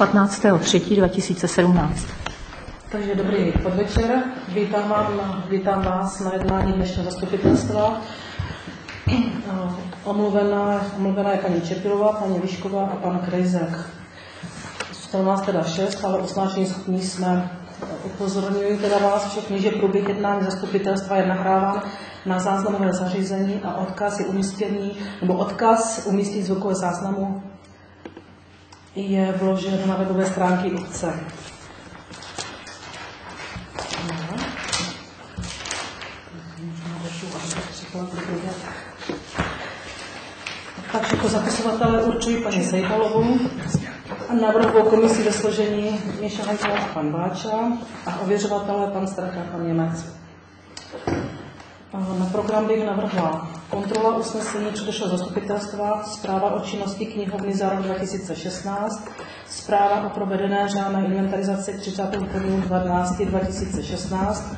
15.3.2017. Takže dobrý podvečer. Vítám, vám, vítám vás na jednání dnešního zastupitelstva. Omluvená, omluvená je paní Čepilová, paní Lišková a pan Krejzek. Zůstalo nás teda šest, ale usnášení schopní jsme. Upozorňuji teda vás všechny, že průběh jednání zastupitelstva je nahráván na záznamové zařízení a odkaz je umístěný, nebo odkaz umístěný zvukové záznamu je vložen na webové stránky obce. Tak jako zapisovatele určují paní Sejbalovou a navrhovou komisi ve složení Míša a pan Báča a ověřovatele pan Straka a pan Němec. Na program bych navrhla kontrola usnesení předešlého zastupitelstva, zpráva o činnosti knihovny za rok 2016, zpráva o provedené řádné inventarizaci 31.12.2016,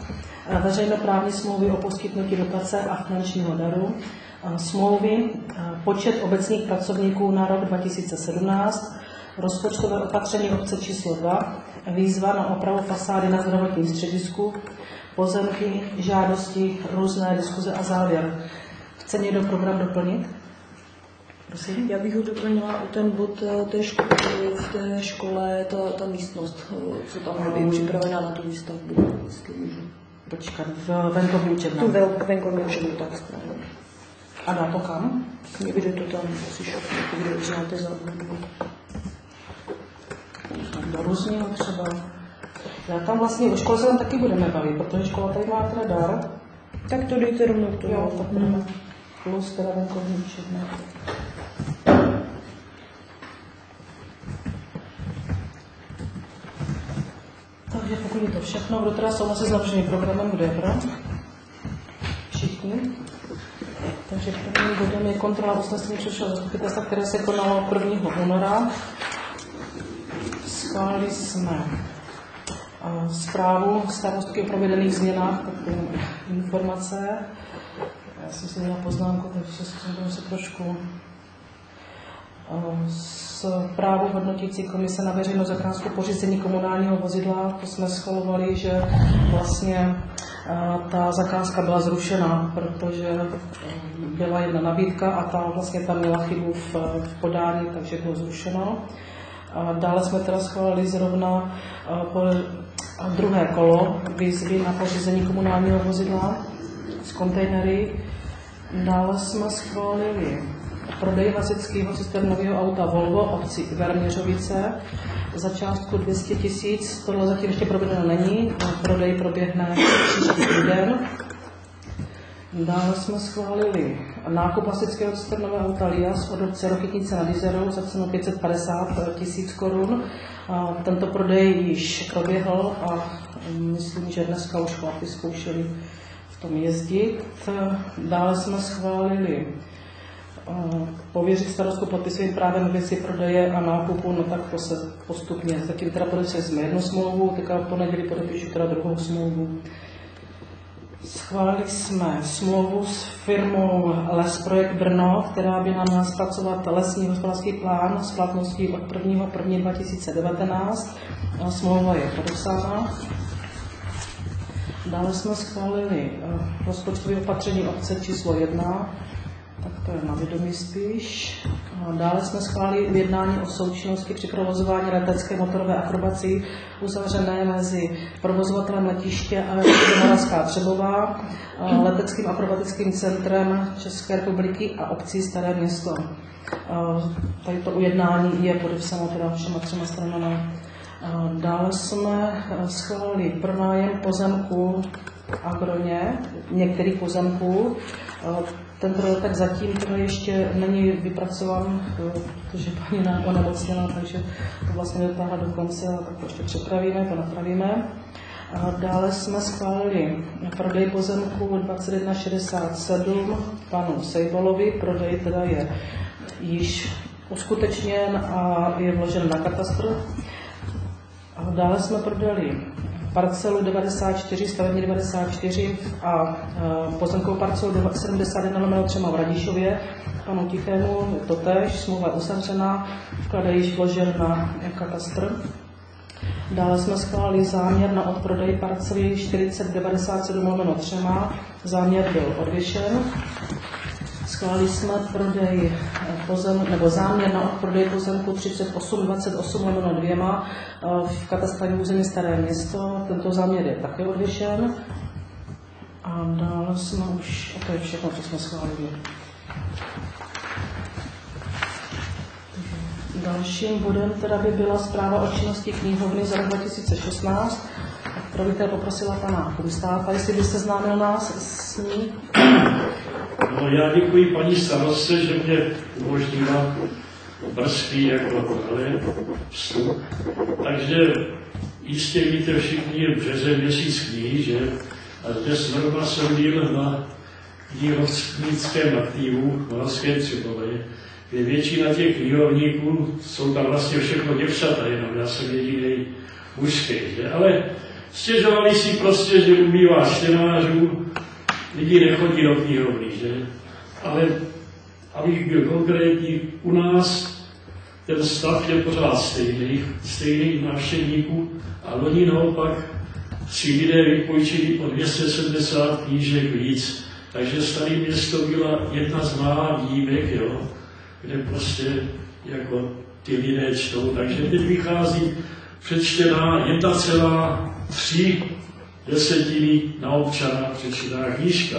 veřejnoprávní smlouvy o poskytnutí dotace a finančního daru, smlouvy, počet obecních pracovníků na rok 2017, rozpočtové opatření obce číslo 2, výzva na opravu fasády na zdravotním středisku, pozemky, žádosti, různé diskuze a závěr. Chce někdo program doplnit? Prosím. Já bych ho doplnila o ten bod eh, té školy, v té škole, ta, ta místnost, eh, co tam je připravená na tu výstavbu. Počkat, v venkovní učebně. Tu venkovní učebnu, tak správně. A dá to kam? Někde to tam asi šokne, kde znáte za Do různého třeba. Já tam vlastně o škole se tam taky budeme bavit, protože škola tady má teda dar. Tak to dejte rovnou to. Jo, tak hmm. plus teda venkovní učebna. Takže pokud je to všechno, kdo teda souhlasí s navrženým programem, kdo je pro? Všichni. Takže prvním bodem je kontrola usnesení přišel zastupitelstva, které se konalo 1. února. Schválili jsme zprávu starostky o provedených změnách, takové informace. Já jsem si měla poznámku, takže se, se trošku zprávu hodnotící komise na veřejnou zakázku pořízení komunálního vozidla. To jsme schvalovali, že vlastně ta zakázka byla zrušena, protože byla jedna nabídka a ta vlastně tam měla chybu v, v podání, takže bylo zrušeno. Dále jsme teda schválili zrovna po druhé kolo výzvy na pořízení komunálního vozidla z kontejnery. Dále jsme schválili prodej hasičského systémového auta Volvo obci Verměřovice za částku 200 tisíc. Tohle zatím ještě provedeno není. Prodej proběhne příští týden. Dále jsme schválili nákup hasičského cisternového auta Lias od obce Rochytnice nad Izerou za cenu 550 tisíc korun. Tento prodej již proběhl a myslím, že dneska už chlapi zkoušeli v tom jezdit. Dále jsme schválili pověřit starostku podpisovým právem věci prodeje a nákupu, no tak to se postupně. Zatím teda podepsali jsme jednu smlouvu, teďka po neděli podepíšu teda druhou smlouvu. Schválili jsme smlouvu s firmou Les Projekt Brno, která by nám měla zpracovat lesní hospodářský plán s platností od 1. 1. 2019. Smlouva je podepsána. Dále jsme schválili eh, rozpočtové opatření obce číslo 1 tak to je na vědomí spíš. Dále jsme schválili jednání o součinnosti při provozování letecké motorové akrobací uzavřené mezi provozovatelem letiště a Moravská Třebová, leteckým akrobatickým centrem České republiky a obcí Staré město. Tady to ujednání je podepsáno teda všema třema stranami. Dále jsme schválili pronájem pozemku Agroně, některých pozemků. Ten projekt zatím teda ještě není vypracován, eh, protože paní nám onemocněla, takže to vlastně dotáhla do konce, tak to ještě připravíme, to napravíme. A dále jsme schválili prodej pozemku 2167 panu Sejbolovi. Prodej teda je již uskutečněn a je vložen na katastr. A dále jsme prodali parcelu 94, stavební 94 a pozemkovou parcelu 71 lomeno třema v Radišově, panu Tichému totéž, smlouva je uzavřená, vklad je již vložen na katastr. Dále jsme schválili záměr na odprodej parcely 4097 lomeno třema. Záměr byl odvěšen. Schválili jsme prodej pozem, nebo záměr na odprodej pozemku 3828 lomeno dvěma v katastrovém území Staré město. Tento záměr je také odvěšen. A dále jsme už, a to je všechno, co jsme schválili. Dalším bodem teda by byla zpráva o činnosti knihovny za rok 2016. Bych poprosila pana Kumstáka, jestli by seznámil nás s ní. No, já děkuji paní starostce, že mě umožnila brzký jako ale vstup. Takže jistě víte všichni, březen měsíc knihy, že? A zde zrovna jsem byl na knihovnickém aktivu v Moravské Třebové, kde většina těch knihovníků jsou tam vlastně všechno děvčata, jenom já jsem jediný mužský, že? Ale stěžovali si prostě, že ubývá čtenářů, lidi nechodí do knihovny, že? Ale abych byl konkrétní, u nás ten stav je pořád stejný, stejný návštěvníků a loni naopak si lidé vypůjčili o 270 knížek víc. Takže staré město byla jedna z mála výjimek, jo, kde prostě jako ty lidé čtou. Takže teď vychází přečtená 1,3 desetiny na občana přečtená knížka.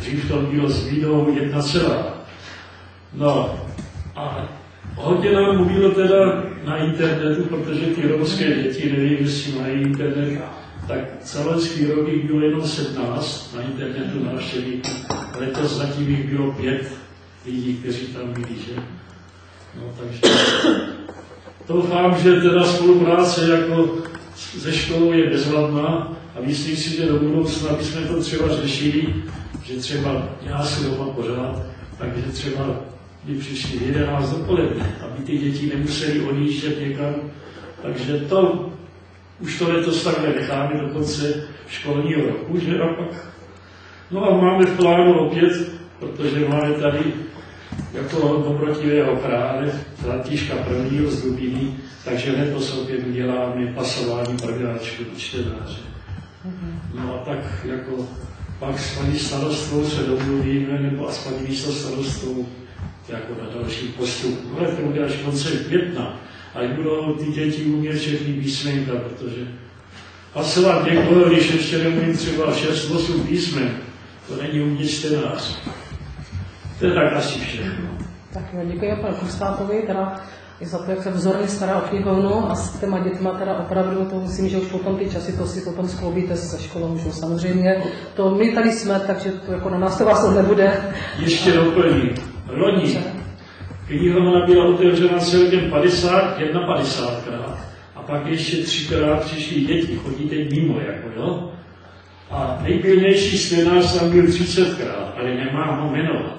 Dřív to bylo s výdou 1, No a hodně nám mluvilo teda na internetu, protože ty romské děti, nevím, jestli mají internet, tak celočský rok jich bylo jenom 17 na internetu návštěvníků. Letos zatím jich bylo pět lidí, kteří tam byli, že? No, takže doufám, že teda spolupráce jako ze školou je bezvadná a myslím si, že do budoucna bychom to třeba řešili, že třeba já si doma pořád, takže třeba by přišli 11 dopoledne, aby ty děti nemuseli odjíždět někam. Takže to už to letos takhle necháme do konce školního roku, že a pak. No a máme v plánu opět, protože máme tady jako dobrotivého krále, Františka prvního z Dubiny, takže letos opět uděláme pasování prváčku do čtenáře. No a tak jako pak s paní starostou se domluvíme, nebo aspoň místo starostou jako na další postup. Ale to bude až konce května, ať budou ty děti umět všechny písmenka, protože hlasovat někoho, když ještě neumím třeba 6-8 písmen, to není umět čtenář. To je tak asi všechno. Tak jo, děkuji panu Kustátovi, teda i za to, jak se vzorně stará o knihovnu a s těma dětma teda opravdu, to myslím, že už potom ty časy to si potom skloubíte se školou, že samozřejmě. To my tady jsme, takže to jako na nás to vás to nebude. Ještě doplním. Loni knihovna byla otevřena celkem 50, 51 krát a pak ještě třikrát přišli děti, chodí teď mimo, jako jo. A nejpilnější scénář tam byl 30krát, ale nemám ho jmenovat.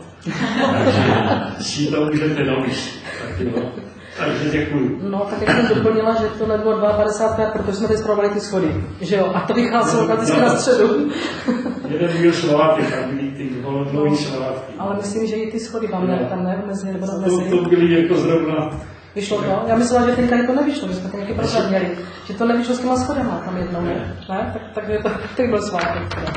Takže si to můžete domyslet. Tak jo. Takže děkuji. No, tak jak jsem doplnila, že to nebylo 52, protože jsme teď zpravovali ty schody. Že jo? A to vycházelo no, no, na středu. Jeden byl Slovátek, a byli ty dlouhý Slovátky. Ale myslím, že i ty schody vám ne, tam ne, mezi, nebo. To, to byly jako zrovna Vyšlo to? Já myslela, že teďka to nevyšlo, my jsme to nějaký problém měli. Že to nevyšlo s těma schodama tam jednou, ne? ne? Tak, takže to, to byl svátek. Teda.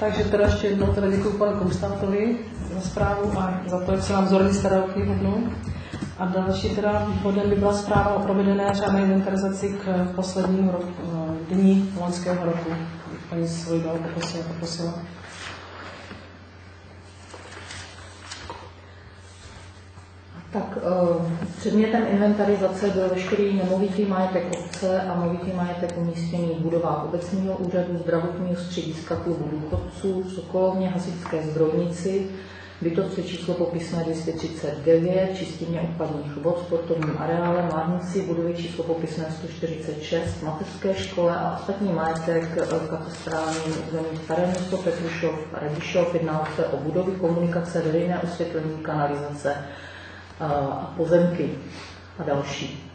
Takže teda ještě jednou teda děkuji panu Komstátovi za zprávu a za to, jak se nám vzorně stará o knihovnu. A další teda bodem by byla zpráva o provedené řádné inventarizaci k poslednímu roku, eh, dní loňského roku. Paní Svojdal poprosila. poprosila. Tak eh, předmětem inventarizace byl veškerý nemovitý majetek obce a movitý majetek umístěný v budovách obecního úřadu, zdravotního střediska klubu důchodců, Sokolovně, Hasičské zdrojnici, Bytovce číslo popisné 239, čistírně odpadních vod, sportovním areále, Márnici, budovy číslo popisné 146, mateřské škole a ostatní majetek v katastrálním území Staré Petrušov, Radišov, jedná se o budovy, komunikace, veřejné osvětlení, kanalizace a pozemky a další.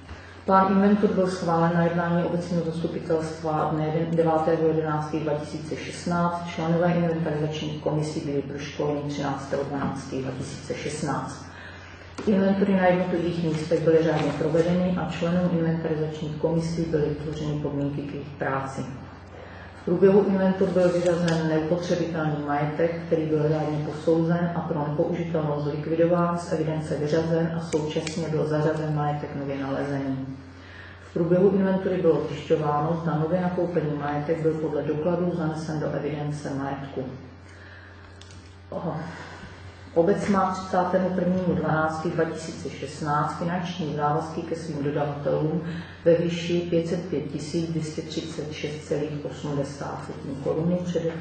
Plán inventur byl schválen na jednání obecního zastupitelstva dne 9.11.2016. Členové inventarizačních komisí byli proškoleni 13.12.2016. Inventury na jednotlivých místech byly řádně provedeny a členům inventarizačních komisí byly vytvořeny podmínky k jejich práci. V průběhu inventur byl vyřazen neupotřebitelný majetek, který byl řádně posouzen a pro nepoužitelnost likvidován, z evidence vyřazen a současně byl zařazen majetek nově nalezený. V průběhu inventury bylo zjišťováno, zda nově nakoupený majetek byl podle dokladů zanesen do evidence majetku. Obec má 31.12.2016 finanční závazky ke svým dodavatelům ve výši 505 236,80 korun před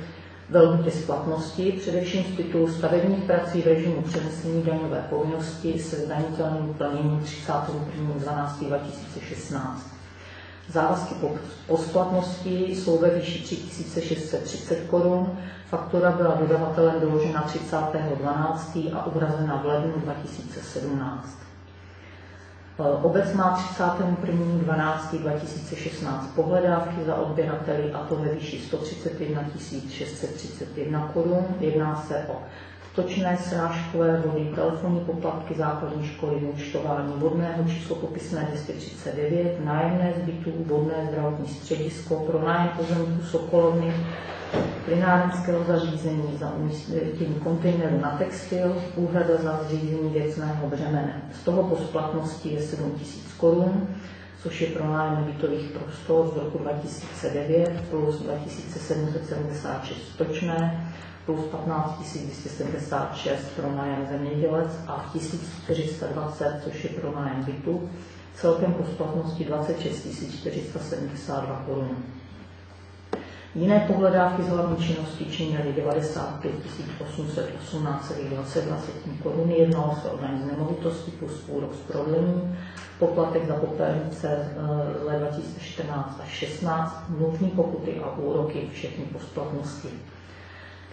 velmi splatnosti, především z titulu stavebních prací v režimu přenesení daňové povinnosti se zdanitelným plněním 31.12.2016. Závazky po, splatnosti jsou ve výši 3630 korun. Faktura byla dodavatelem doložena 30.12. a uhrazena v lednu 2017. Obec má 31.12.2016 pohledávky za odběrateli a to ve výši 131 631 korun. Jedná se o točné srážkové vody, telefonní poplatky základní školy, vyučtování vodného číslo popisné 239, nájemné zbytů, vodné zdravotní středisko, pro nájem pozemku Sokolovny, plynárenského zařízení za umístění kontejneru na textil, úhrada za zřízení věcného břemene. Z toho po splatnosti je 7 000 korun, což je pro nájem bytových prostor z roku 2009 plus 2776 točné, plus 15 276 pro nájem zemědělec a 1420, což je pro nájem bytu, celkem po splatnosti 26 472 korun. Jiné pohledávky z hlavní činnosti činily 95 818,22 korun. Jednalo se o daň z nemovitosti plus úrok z prodlení, poplatek za popelnice let 2014 až 16, nutné pokuty a úroky všechny po splatnosti.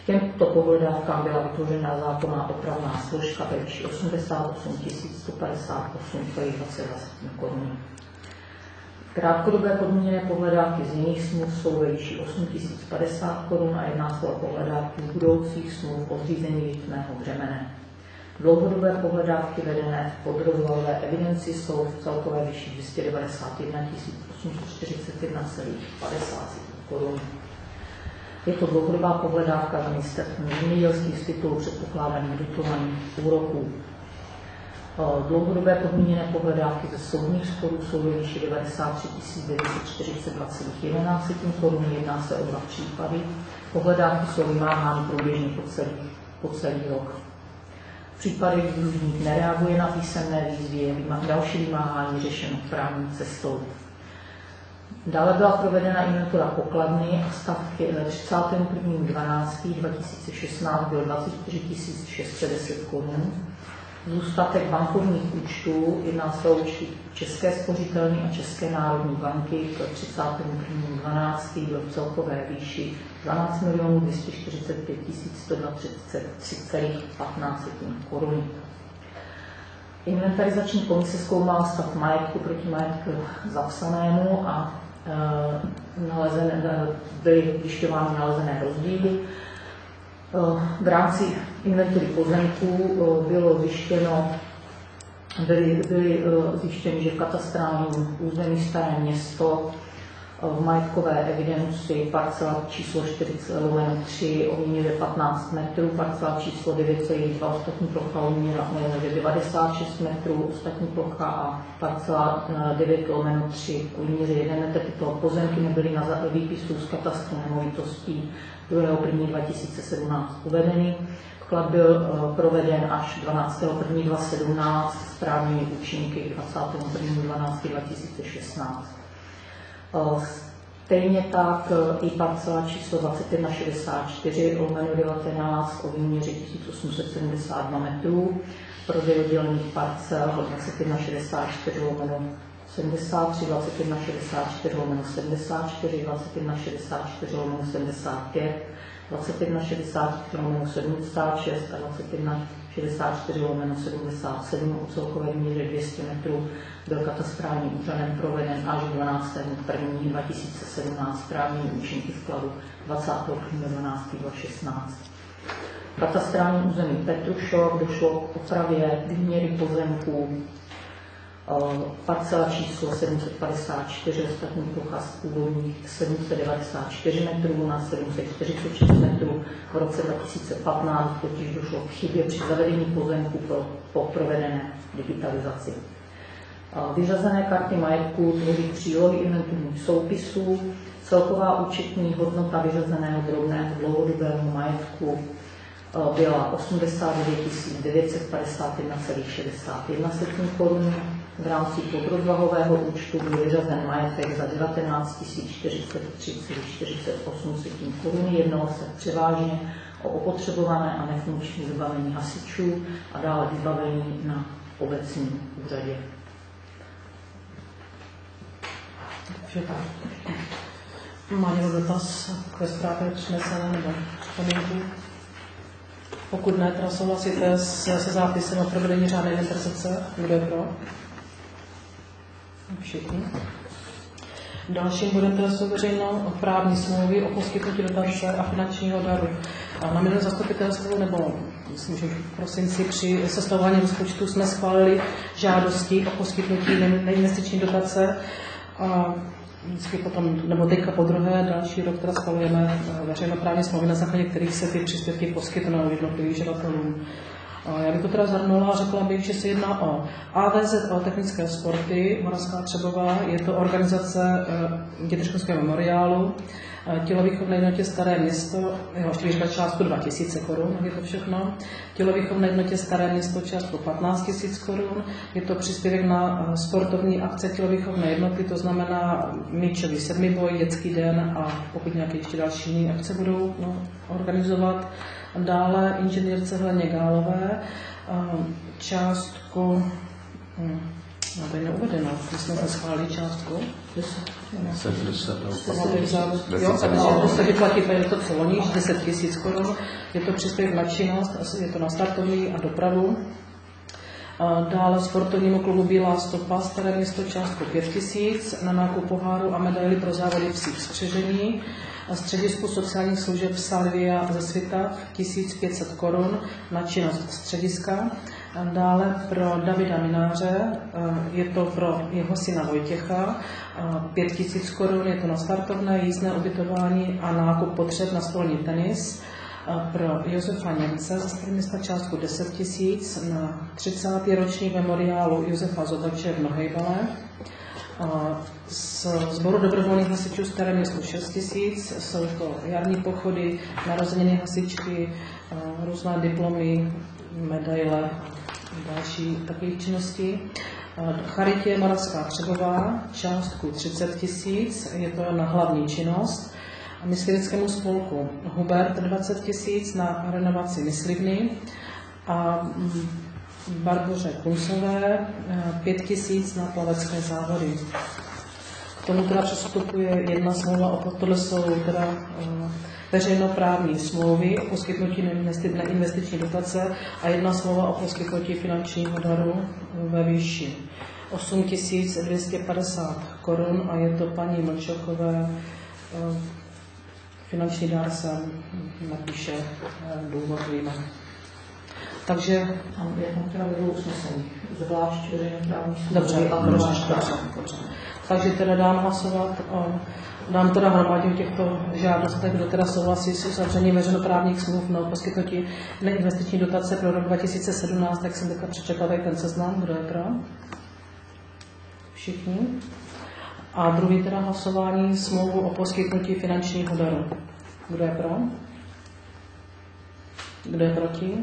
Těmto pohledávkám byla vytvořena zákonná opravná složka ve výši 88 158,22 korun. Krátkodobé podmíněné pohledávky z jiných smluv jsou ve výši 8 050 korun a jedná se o pohledávky budoucích smluv o zřízení věcného břemene. Dlouhodobé pohledávky vedené v podrozvalové evidenci jsou v celkové výši 291 841,50 korun. Je to dlouhodobá pohledávka za ministerstvem zemědělských z titulu předpokládaných dotovaných úroků. Dlouhodobé podmíněné pohledávky ze soudních sporů jsou ve výši 93 942,11 korun. Jedná se o dva případy. Pohledávky jsou vymáhány průběžně po celý, po celý rok. V případě, kdy nereaguje na písemné výzvy, je další vymáhání řešeno právní cestou. Dále byla provedena inventura pokladny a stav k 31.12.2016 byl 24 610 korun. Zůstatek bankovních účtů, jedná se o účty České spořitelny a České národní banky k 31.12. byl v celkové výši 12 245 123,15 korun. Inventarizační komise zkoumala stav majetku proti majetku zapsanému a nalezené, byly zjišťovány nalezené rozdíly. V rámci inventury pozemků eh, bylo zjištěno, byly, byly eh, zjištěny, že v katastrálním území Staré město eh, v majetkové evidenci parcela číslo 40 3 o výměře 15 metrů, parcela číslo 9,2 ostatní plocha o výměře 96 metrů, ostatní plocha a parcela 9 3 o výměře 1 metr. Tyto pozemky nebyly na výpisu z katastru nemovitostí 1. 2017 uvedeny. Vklad byl eh, proveden až 12.1.2017 s právními účinky 21.12.2016. Eh, stejně tak eh, i parcela číslo 2164 lomeno 19 o výměře 1872 metrů, prodej oddělených parcel 2164 lomeno 73, 21, 64 lomeno 74, 21, 64 lomeno 75, 21, 63 lomeno 76 a 21, 64 lomeno 77 o celkové míře 200 metrů byl katastrálním úřadem proveden až 12. 1. 2017 správní účinky vkladu 28.12.2016. Katastrální území Petrušov došlo k opravě výměry pozemků parcela číslo 754, ostatní plocha z původních 794 metrů na 746 metrů. V roce 2015 totiž došlo k chybě při zavedení pozemku pro, po provedené digitalizaci. Vyřazené karty majetku tvoří přílohy inventurních soupisů, celková účetní hodnota vyřazeného drobného dlouhodobého majetku byla 89 951,61 korun, v rámci podrozvahového účtu byl vyřazen majetek za 19 043,48 korun. Jednalo se převážně o opotřebované a nefunkční vybavení hasičů a dále vybavení na obecním úřadě. Takže tak. Má někdo dotaz k zprávě přinesené nebo připomínku? Pokud ne, teda souhlasíte se, se zápisem o provedení řádné inventarizace, kdo je pro? Všichni. Dalším bodem to jsou právní smlouvy o poskytnutí dotace a finančního daru. Na minulém zastupitelstvu, nebo myslím, že v prosinci při sestavování rozpočtu jsme schválili žádosti o poskytnutí neinvestiční dotace. A vždycky potom, nebo teďka po druhé, další rok teda schvalujeme eh, veřejnoprávní smlouvy, na základě kterých se ty příspěvky poskytnou jednotlivým žadatelům. Já bych to teda zhrnula a řekla bych, že se jedná o AVZ o technické sporty, Moravská Třebová, je to organizace eh, děteškolského memoriálu, eh, tělovýchovné jednotě Staré město, jeho ještě říkat částku 2000 korun, je to všechno. Tělovýchovné jednotě Staré město částku 15 000 korun, je to příspěvek na eh, sportovní akce tělovýchovné jednoty, to znamená míčový sedmiboj, dětský den a pokud nějaké ještě další akce budou no, organizovat. Dále inženýrce Hleně Gálové částku, hm, no to je neuvedeno, my jsme se schválili částku. 10, 10, Jo, takže se vyplatí, je to celoníž, 10 tisíc korun, je to příspěvek na činnost, je to na startovní a dopravu. Dále sportovnímu klubu Bílá stopa, staré město částku 5 tisíc, na nákup poháru a medaily pro závody psích spřežení středisku sociálních služeb Salvia ze Svita 1500 korun na činnost střediska. Dále pro Davida Mináře, eh, je to pro jeho syna Vojtěcha, 5000 eh, korun, je to na startovné, jízdné ubytování a nákup potřeb na stolní tenis. Pro Josefa Němce ze města částku 10 tisíc na 30. roční memoriálu Josefa Zobače v Nohejbale z sboru dobrovolných hasičů Staré město 6 tisíc, jsou to jarní pochody, narozeniny hasičky, různé diplomy, medaile a další takové činnosti. Charitě Moravská Třebová částku 30 tisíc, je to na hlavní činnost. Myslivickému spolku Hubert 20 tisíc na renovaci myslivny a mm, Barboře Kunsové 5 eh, na plavecké závody. K tomu teda přestupuje jedna smlouva, o tohle jsou teda eh, veřejnoprávní smlouvy o poskytnutí neinvestiční dotace a jedna smlouva o poskytnutí finančního daru ve výši 8 250 korun a je to paní Mlčokové eh, finanční dár se napíše důvod jinak. Takže ano, je tam teda ve usnesení, zvlášť veřejnoprávní Dobře, dobře, dobře, dobře. Takže teda dám hlasovat o, dám teda hromadě o těchto žádostech, kdo teda souhlasí s uzavřením veřejnoprávních smluv na poskytnutí neinvestiční dotace pro rok 2017, tak jsem teďka přečetla tady ten seznam, kdo je pro? Všichni. A druhý teda hlasování smlouvu o poskytnutí finančního daru. Kdo je pro? Kdo je proti?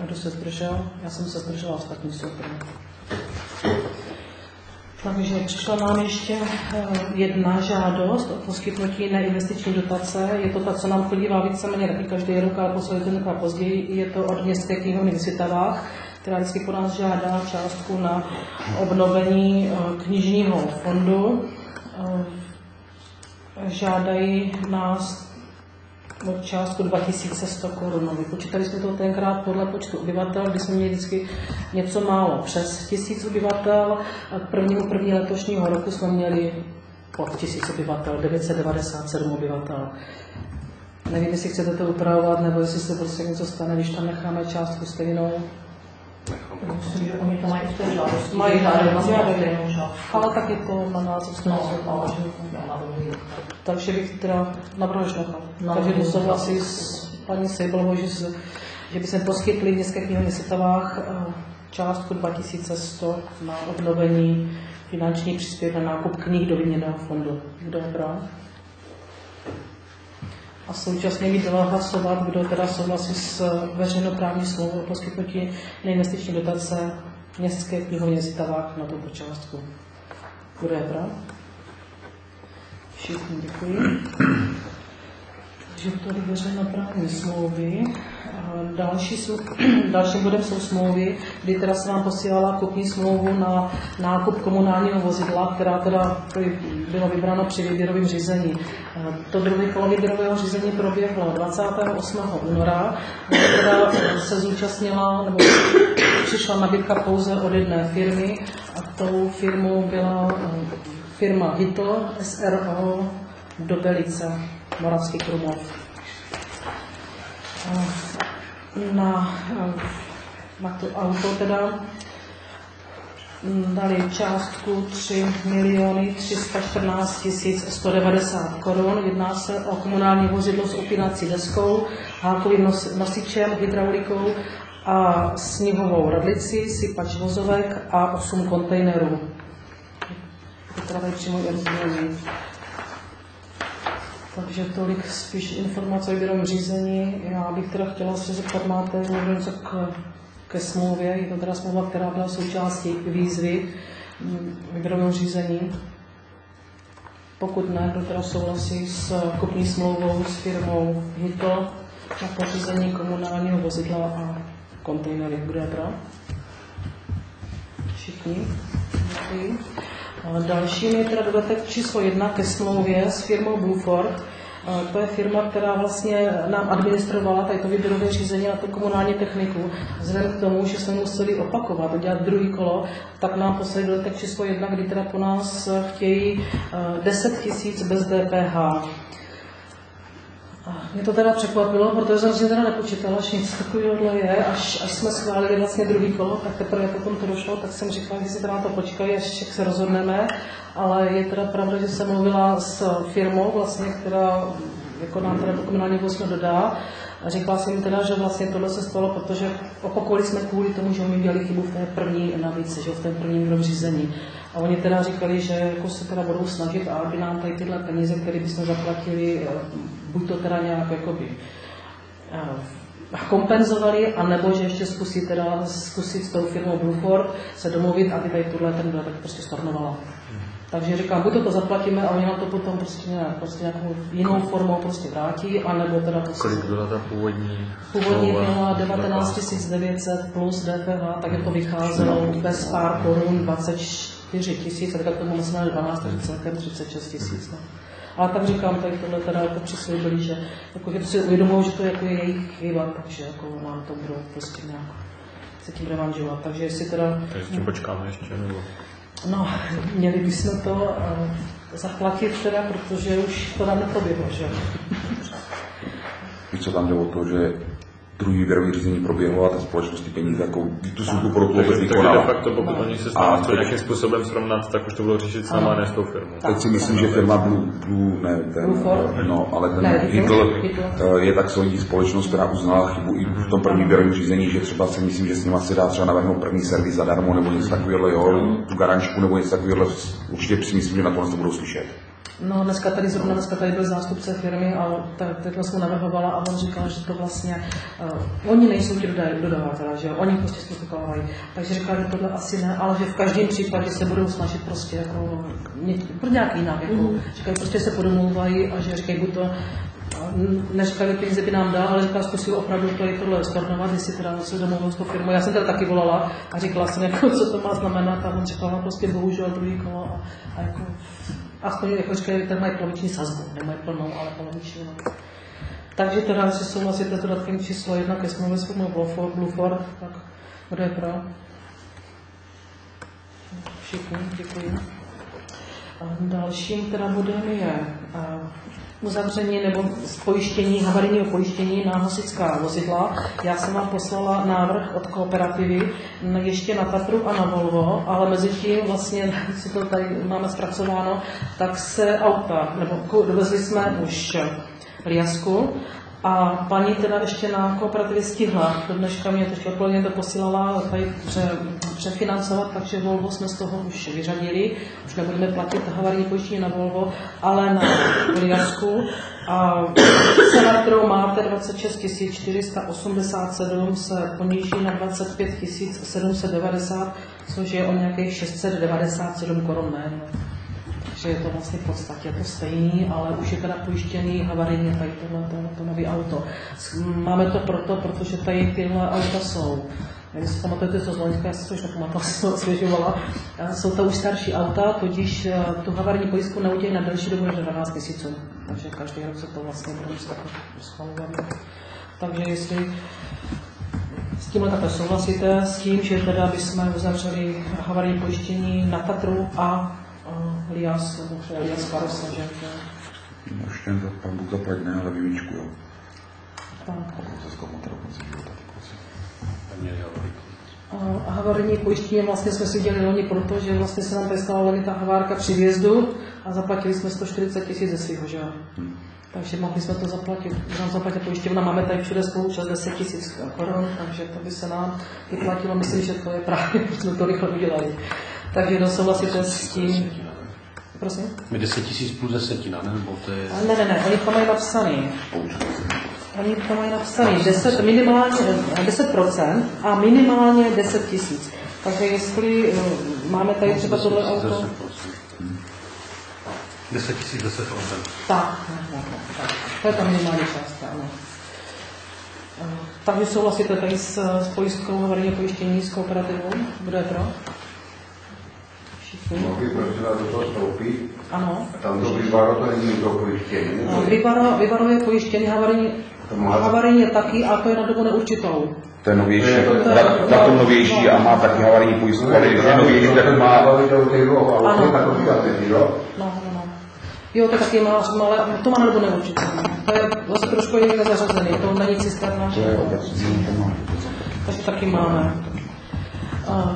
A kdo se zdržel? Já jsem se zdržela, ostatní jsou pro. Takže přišla nám ještě eh, jedna žádost o poskytnutí neinvestiční dotace. Je to ta, co nám chodívá víceméně taky každý rok, ale poslední a později. Je to od městské knihovny v Svitavách, která vždycky po nás žádá částku na obnovení eh, knižního fondu. Eh, žádají nás no, částku 2100 korun. No, vypočítali jsme to tenkrát podle počtu obyvatel, kdy jsme měli vždycky něco málo přes tisíc obyvatel. K prvnímu první letošního roku jsme měli pod tisíc obyvatel, 997 obyvatel. Nevím, jestli chcete to upravovat, nebo jestli se prostě něco stane, když tam necháme částku stejnou. Myslím, že oni to mají v té žádosti. Mají žádost. Ale tak je to na nás, jsme No. Takže bych teda navrhl nechat. No, Takže jdu no, souhlasí s paní Sejblovou, že, že by se poskytli v městské knihovně Sitavách eh, částku 2100 na obnovení finanční příspěvek na nákup knih do výměnného fondu. Kdo je pro? A současně bych dala hlasovat, kdo teda souhlasí s veřejnoprávní smlouvou o poskytnutí neinvestiční dotace městské knihovně Zitavách na tuto částku. Kdo je pro? Všichni děkuji. Takže to je veřejnoprávní smlouvy. A Další jsou, dalším bodem jsou smlouvy, kdy teda se vám posílala kupní smlouvu na nákup komunálního vozidla, která teda bylo vybráno při výběrovém řízení. Eh, To druhé kolo výběrového řízení proběhlo 28. února, kde teda se zúčastnila, nebo přišla nabídka pouze od jedné firmy a tou firmou byla eh, firma Hito SRO do Belice, Moravský Krumlov. Na, eh, na to auto teda mm, dali částku 3 miliony 314 tisíc 190 korun. Jedná se o komunální vozidlo s upínací deskou, hákovým nos, nosičem, hydraulikou a sněhovou radlici, sypač vozovek a 8 kontejnerů. Přímo rozdělení. Takže tolik spíš informace o výběrovém řízení. Já bych teda chtěla se zeptat, máte někdo něco k, ke smlouvě? Je to teda smlouva, která byla součástí výzvy výběrového řízení. Pokud ne, kdo teda souhlasí s kupní smlouvou s firmou Hito na pořízení komunálního vozidla a kontejnery. Kdo je pro? Všichni? Děkuji. A Dalším je teda dodatek číslo jedna ke smlouvě s firmou Blueford. A To je firma, která vlastně nám administrovala tady to výběrové řízení na tu komunální techniku. Vzhledem k tomu, že jsme museli opakovat, udělat druhý kolo, tak nám poslali dodatek číslo jedna, kdy teda po nás chtějí eh, 10 tisíc bez DPH. Mě to teda překvapilo, protože jsem si teda nepočítala, že něco takového je. Až, až jsme schválili vlastně druhý kolo, tak teprve potom to došlo, tak jsem říkala, že si teda to počkají, až jak se rozhodneme. Ale je teda pravda, že jsem mluvila s firmou, vlastně, která jako nám teda to komunální vozidlo dodá. A říkala jsem teda, že vlastně tohle se stalo, protože opakovali jsme kvůli tomu, že oni dělali chybu v té první navíc, že v tom prvním řízení. A oni teda říkali, že jako se teda budou snažit, aby nám tady tyhle peníze, které bychom zaplatili, eh, buď to teda nějak jakoby eh, kompenzovali, anebo že ještě zkusí teda zkusit s tou firmou Blueford se domluvit, aby tady tuhle ten dodatek prostě stornovala. Takže říkám, buď to, to zaplatíme a oni nám to potom prostě, nějak, prostě nějakou jinou formou prostě vrátí, anebo teda to Kolik byla ta původní Původně smlouva? byla 19 900 plus DPH, tak to vycházelo bez pár korun 24 tisíc, a teďka k tomu musíme 12, takže celkem 36 tisíc. No. Ale tak říkám, tady tohle teda jako přislíbili, že, jako, že si uvědomují, že to jako je jejich chyba, takže jako nám to budou prostě nějak se tím revanžovat. Takže jestli teda, tím počkáme ještě, nebo... no, měli bychom to uh, zaplatit teda, protože už to nám neproběhlo, že jo. Víš, co tam jde o to, že druhý výběrový řízení proběhlo a ta společnost ty peníze jako tu službu pro tu Takže, obec takže de vykonala. facto, pokud oni se s A- námi chtějí nějakým způsobem srovnat, tak už to bylo řešit s náma, ne s tou firmou. Teď si myslím, že firma Blue, Blue ne, ten, no, ale ten Ne, Hitler. eh, je tak solidní společnost, která uznala chybu i v tom prvním výběrovém řízení, že třeba si myslím, že s nimi se dá třeba navrhnout první servis zadarmo nebo něco takového, jo, tu garančku nebo něco takového, určitě si myslím, že na tohle to budou slyšet. No, dneska tady zrovna dneska tady byl zástupce firmy a tak- takhle jsem navrhovala a on říkal, že to vlastně, uh, oni nejsou ti dodavatelé, že jo, oni prostě zprostředkovávají. Takže říkal, že tohle asi ne, ale že v každém případě se budou snažit prostě jako, pro nějak jinak, jako, mm. říkají, prostě se podomlouvají a že říkají, buď to, a neříkali, peníze by nám dal, ale říkal, zkusil opravdu to i tohle stornovat, jestli teda se domluvil s tou firmou. Já jsem teda taky volala a říkala jsem, jako, co to má znamenat a on říkal, no prostě bohužel druhý kolo a, a jako, aspoň jako říkají, ten mají poloviční sazbu, nemají plnou, ale poloviční. No. Takže teda, jestli souhlasíte s dodatkem číslo jedna ke smlouvě s firmou Blueford, tak kdo je pro? Všichni, děkuji. Dalším teda bodem je a, uzavření nebo spojištění, havarijního pojištění na hasičská vozidla. Já jsem vám poslala návrh od kooperativy ještě na Tatru a na Volvo, ale mezi tím vlastně, si to tady máme zpracováno, tak se auta, nebo dovezli jsme už Liasku a paní teda ještě na kooperativě stihla, do dneška mě teď odpoledne to posílala tady pře, přefinancovat, takže Volvo jsme z toho už vyřadili, už nebudeme platit havarijní pojištění na Volvo, ale na Liasku a cena, kterou máte 26 487 se poníží na 25 790, což je o nějakých 697 korun méně že je to vlastně v podstatě to stejný, ale už je teda pojištěný havarijně tady tohle to, to nové auto. Máme to proto, protože tady tyhle auta jsou. Nevím, si pamatujete to z Loňska, já si to už to osvěžovala. Jsou to už starší auta, tudíž eh, tu havarijní pojistku neudělají na delší dobu než 12 měsíců. Takže každý rok se to vlastně bude muset takhle schvalovat. Takže jestli s tímhle takhle souhlasíte, s tím, že teda bychom uzavřeli havarijní pojištění na Tatru a Karosa, že? No, ještě to pan Bůh zaplať ne, ale jo. Tak. Se konce života, tak prosím. A havarijní pojištění vlastně jsme si udělali loni proto, že vlastně se nám tady stala loni ta havárka při vjezdu a zaplatili jsme 140 tisíc ze svého, že jo? Takže mohli jsme to zaplatit, že nám zaplatit pojišťovna, máme tady všude spolučas 10 tisíc korun, takže to by se nám vyplatilo, myslím, že to je právě, proč jsme to rychle udělali. Takže kdo souhlasíte s tím, prosím? My 10 tisíc plus desetina, ne? Nebo to je... Ne, ne, ne, oni to mají napsaný. Oni to mají napsaný 10, minimálně eh, 10% a minimálně 10 tisíc. Takže jestli eh, máme tady třeba tohle auto, 10 tisíc, 10 procent. tak, ne, tak, to je ta minimální částka, ano. Eh, Takže souhlasíte tady s, s pojistkou havarijního pojištění s kooperativou? Kdo je pro? Mohli vás do toho vstoupit? Ano. Tam to vyvaro, to není to pojištění. Eh, Vybaro, Vybaro je pojištění, havarijní, To má- havarijní je taky, a to je na dobu neurčitou. To je novější, To je- to novější a má taky havarijní pojistku, ale když je novější, tak má Ano. No, no, no. Jo, to taky má, ale to má na dobu neurčitou. To je vlastně trošku jinak zařazený, to není cisterna. to je obecní, to má. Takže taky máme. Uh,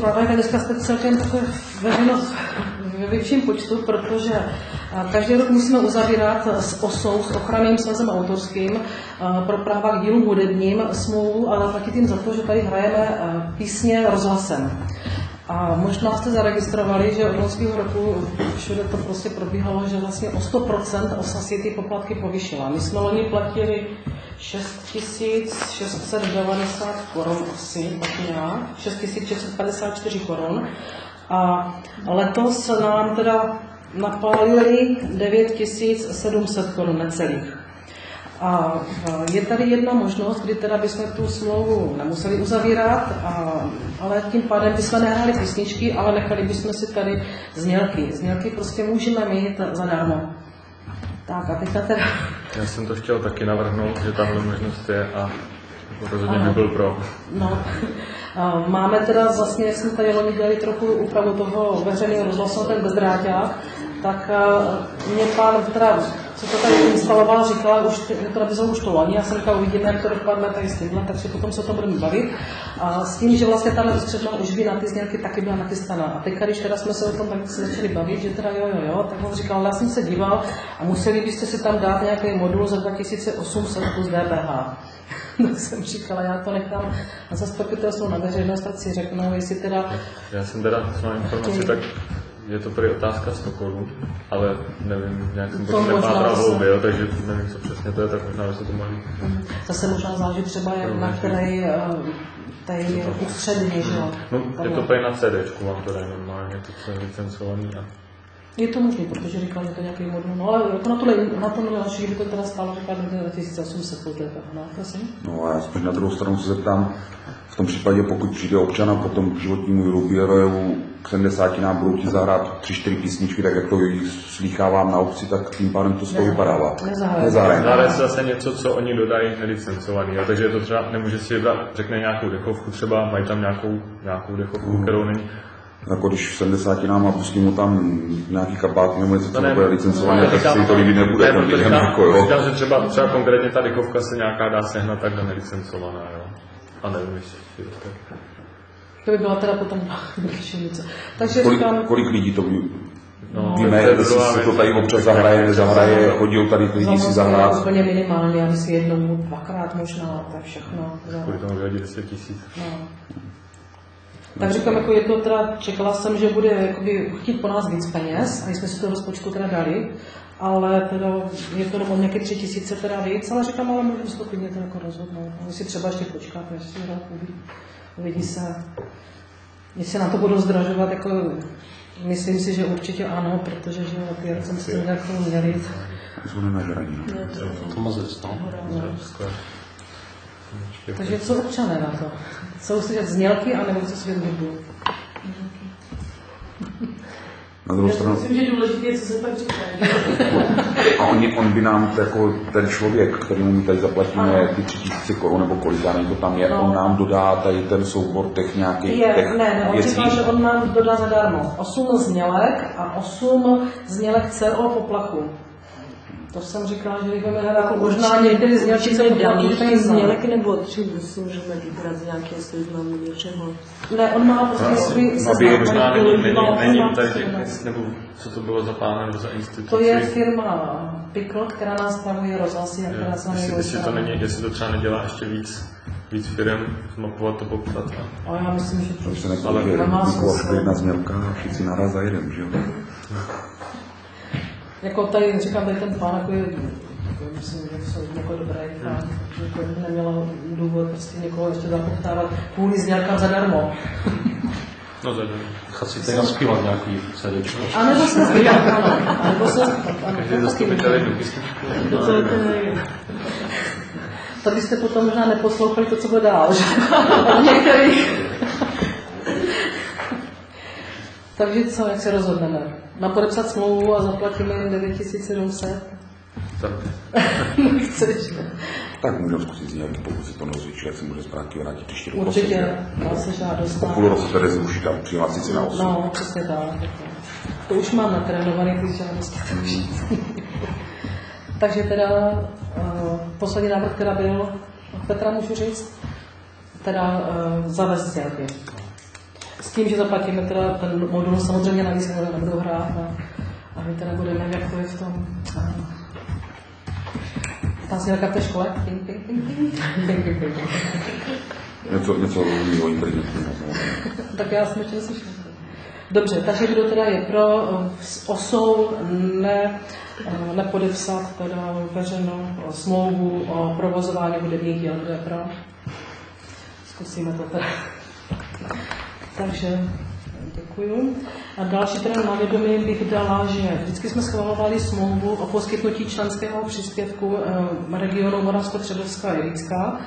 ráda, že dneska jste celkem veřejnost ve větším počtu, protože a, každý rok musíme uzavírat s OSou, s ochranným svazem autorským, a, pro práva k dílům hudebním smlouvu, ale taky tím za to, že tady hrajeme a, písně rozhlasem. A možná jste zaregistrovali, že od loňského roku všude to prostě probíhalo, že vlastně o 100% OSA ty poplatky povyšila. My jsme loni platili 6690 korun asi, tak nějak, 6654 korun. A letos nám teda napálili 9700 korun necelých. A e, je tady jedna možnost, kdy teda bychom tu smlouvu nemuseli uzavírat, a, ale tím pádem bychom nehráli písničky, ale nechali bychom si tady znělky. Znělky prostě můžeme mít zadarmo. Tak a teďka teda... Já jsem to chtěl taky navrhnout, že tahle možnost je a rozhodně by byl pro. No, máme teda vlastně, jak jsme tady loni dělali trochu úpravu toho veřejného rozhlasu, ten bezdráťák, tak a, mě pán teda, co to tady instaloval, říkal, už to nabízel už to loni, já jsem říkal, uvidíme, jak to dopadne tady s tímhle, takže potom se o tom budeme bavit. A s tím, že vlastně tahle ústředná už by na ty znělky taky byla nachystaná. A teď, když teda jsme se o tom tak se začali bavit, že teda jo, jo, jo, tak on říkal, já jsem se díval a museli byste si tam dát nějaký modul za 2800 plus DPH. tak jsem říkala, já to nechám na zastupitelstvo na veřejnost, tak si řeknou, jestli teda... Já jsem teda, co mám informaci, tak je to prý otázka Stockholmu, ale nevím, nějak jsem To nepátral hlouběji, takže nevím, co přesně to je, tak možná se to mohli. Zase možná záleží třeba, jak na které eh, tady ústředně, že jo. No, je to prý na CD, vám to dají normálně, to je licencovaný a Je to možné, protože říkal, že to nějaký modul. No ale jako na tohle, na tomhle další by to teda stálo, říkal, že to je 2800 po té, no, prosím. No a já spíš na druhou stranu se zeptám, v tom případě, pokud přijde občana po tom životnímu jubileu k 70 nám budou ti zahrát 3-4 písničky, tak jak to slýchávám na obci, tak tím pádem to z toho Ne, vypadává. nezahraje. Se zase něco, co oni dodají nelicencovaný, jo. takže je to třeba, nemůže si vybrat, řekne nějakou dechovku třeba, mají tam nějakou, nějakou dechovku, kterou není. Jako když v 70 nám a pustím mu tam nějaký kabát nebo něco, co ne, nebude licencované, tak se to líbit nebude. Během, říkám, jako, jo. říkám, že třeba, třeba konkrétně ta dechovka se nějaká dá sehnat takhle nelicencovaná, jo. A nevím, jestli tak. To by byla teda potom šenice. Takže Kolik, říkám, kolik lidí to ví? No, Víme, to je jestli druhá se to věc. tady občas zahraje, nezahraje, chodil tady lidi si zahrát. úplně minimálně, já myslím jednou, dvakrát možná, to je všechno. Kvůli tomu vyhodí 10 tisíc. No. Tak říkám, jako je to teda, čekala jsem, že bude jakoby, chtít po nás víc peněz, a jsme si to rozpočtu teda dali, ale teda je to o nějaké tři tisíce teda víc, ale říkám, ale můžeme se to klidně to jako rozhodnout. No, jestli třeba ještě počkáte, jestli rok uvidí, uvidí se, jestli na to budou zdražovat, jako myslím si, že určitě ano, protože že jo, ty jsem si nějak měli. Jsou nenažraní. no. To mazec, no. Takže co občané na to? Jsou slyšet znělky, anebo co svět hudbu? Na druhou Já si stranu, myslím, že důležité je, co se pak říká. a on, on by nám jako ten člověk, kterému my tady zaplatíme ty tři tisíce korun nebo kolik já to tam je, No. on nám dodá tady ten soubor těch nějakých Je, těch ne, ne, on říkal, že on nám dodá zadarmo 8 znělek a 8 znělek CO poplachu. To jsem říkala, že budeme hledat, možná některý znělky se daných znělek nebo tři si můžeme vybrat z nějaké seznamu něčeho. Ne, on má prostě svůj no, aby Možná není, není, má není ne. nebo co to bylo za pán nebo za instituci. To je firma Pickle, která nás spravuje rozhlasy a která se nám jestli, to není, jestli to třeba nedělá ještě víc, víc firm, zmapovat to poptat. A... Ale já myslím, že To se to Nikola smysl. jedna znělka a všichni naraz za jeden, že jo? Jako tady, říkám, tady ten pán, jako je, jako myslím, že jsou jako dobrý pán, že jako neměla důvod prostě někoho ještě zapoptávat kvůli znělkám zadarmo. No zadem. Nechat si tady naspívat nějaký CDčko. A nebo se zpívat, ano. A nebo se zpívat, ano. Každý To taky zastupitel. To, to, to, je- to byste potom možná neposlouchali to, co bude dál, že? Od některých. Takže co, jak se rozhodneme? Na podepsat smlouvu a zaplatíme jim 9700? Tak. Chceš? Tak můžeme zkusit znělky, pokud se to nezvyčuje, jak se může zpátky vrátit ještě do Určitě, má se žádost. Po půl roce tady zrušit a přijímat si na 8. No, přesně tak. To už mám natrénovaný ty žádosti. Takže teda uh, poslední návrh, která byl, od Petra můžu říct, teda uh, zavést znělky. S tím, že zaplatíme teda ten modul samozřejmě navíc nebude- nebudou hrát a, a my teda budeme, jak to je v tom. Uh, ta znělka v té škole. Ping, ping, ping, ping. Ping, ping, ping. Něco, něco mimo internetu. No. Tak já jsem ještě neslyšela. Dobře, takže kdo teda je pro s osou ne, nepodepsat teda veřejnou smlouvu o provozování hudebních děl, kdo je pro? Zkusíme to teda. Takže děkuju. A další teda na vědomí bych dala, že vždycky jsme schvalovali smlouvu o poskytnutí členského příspěvku eh, regionu Moravsko-Třebovská a Jevická.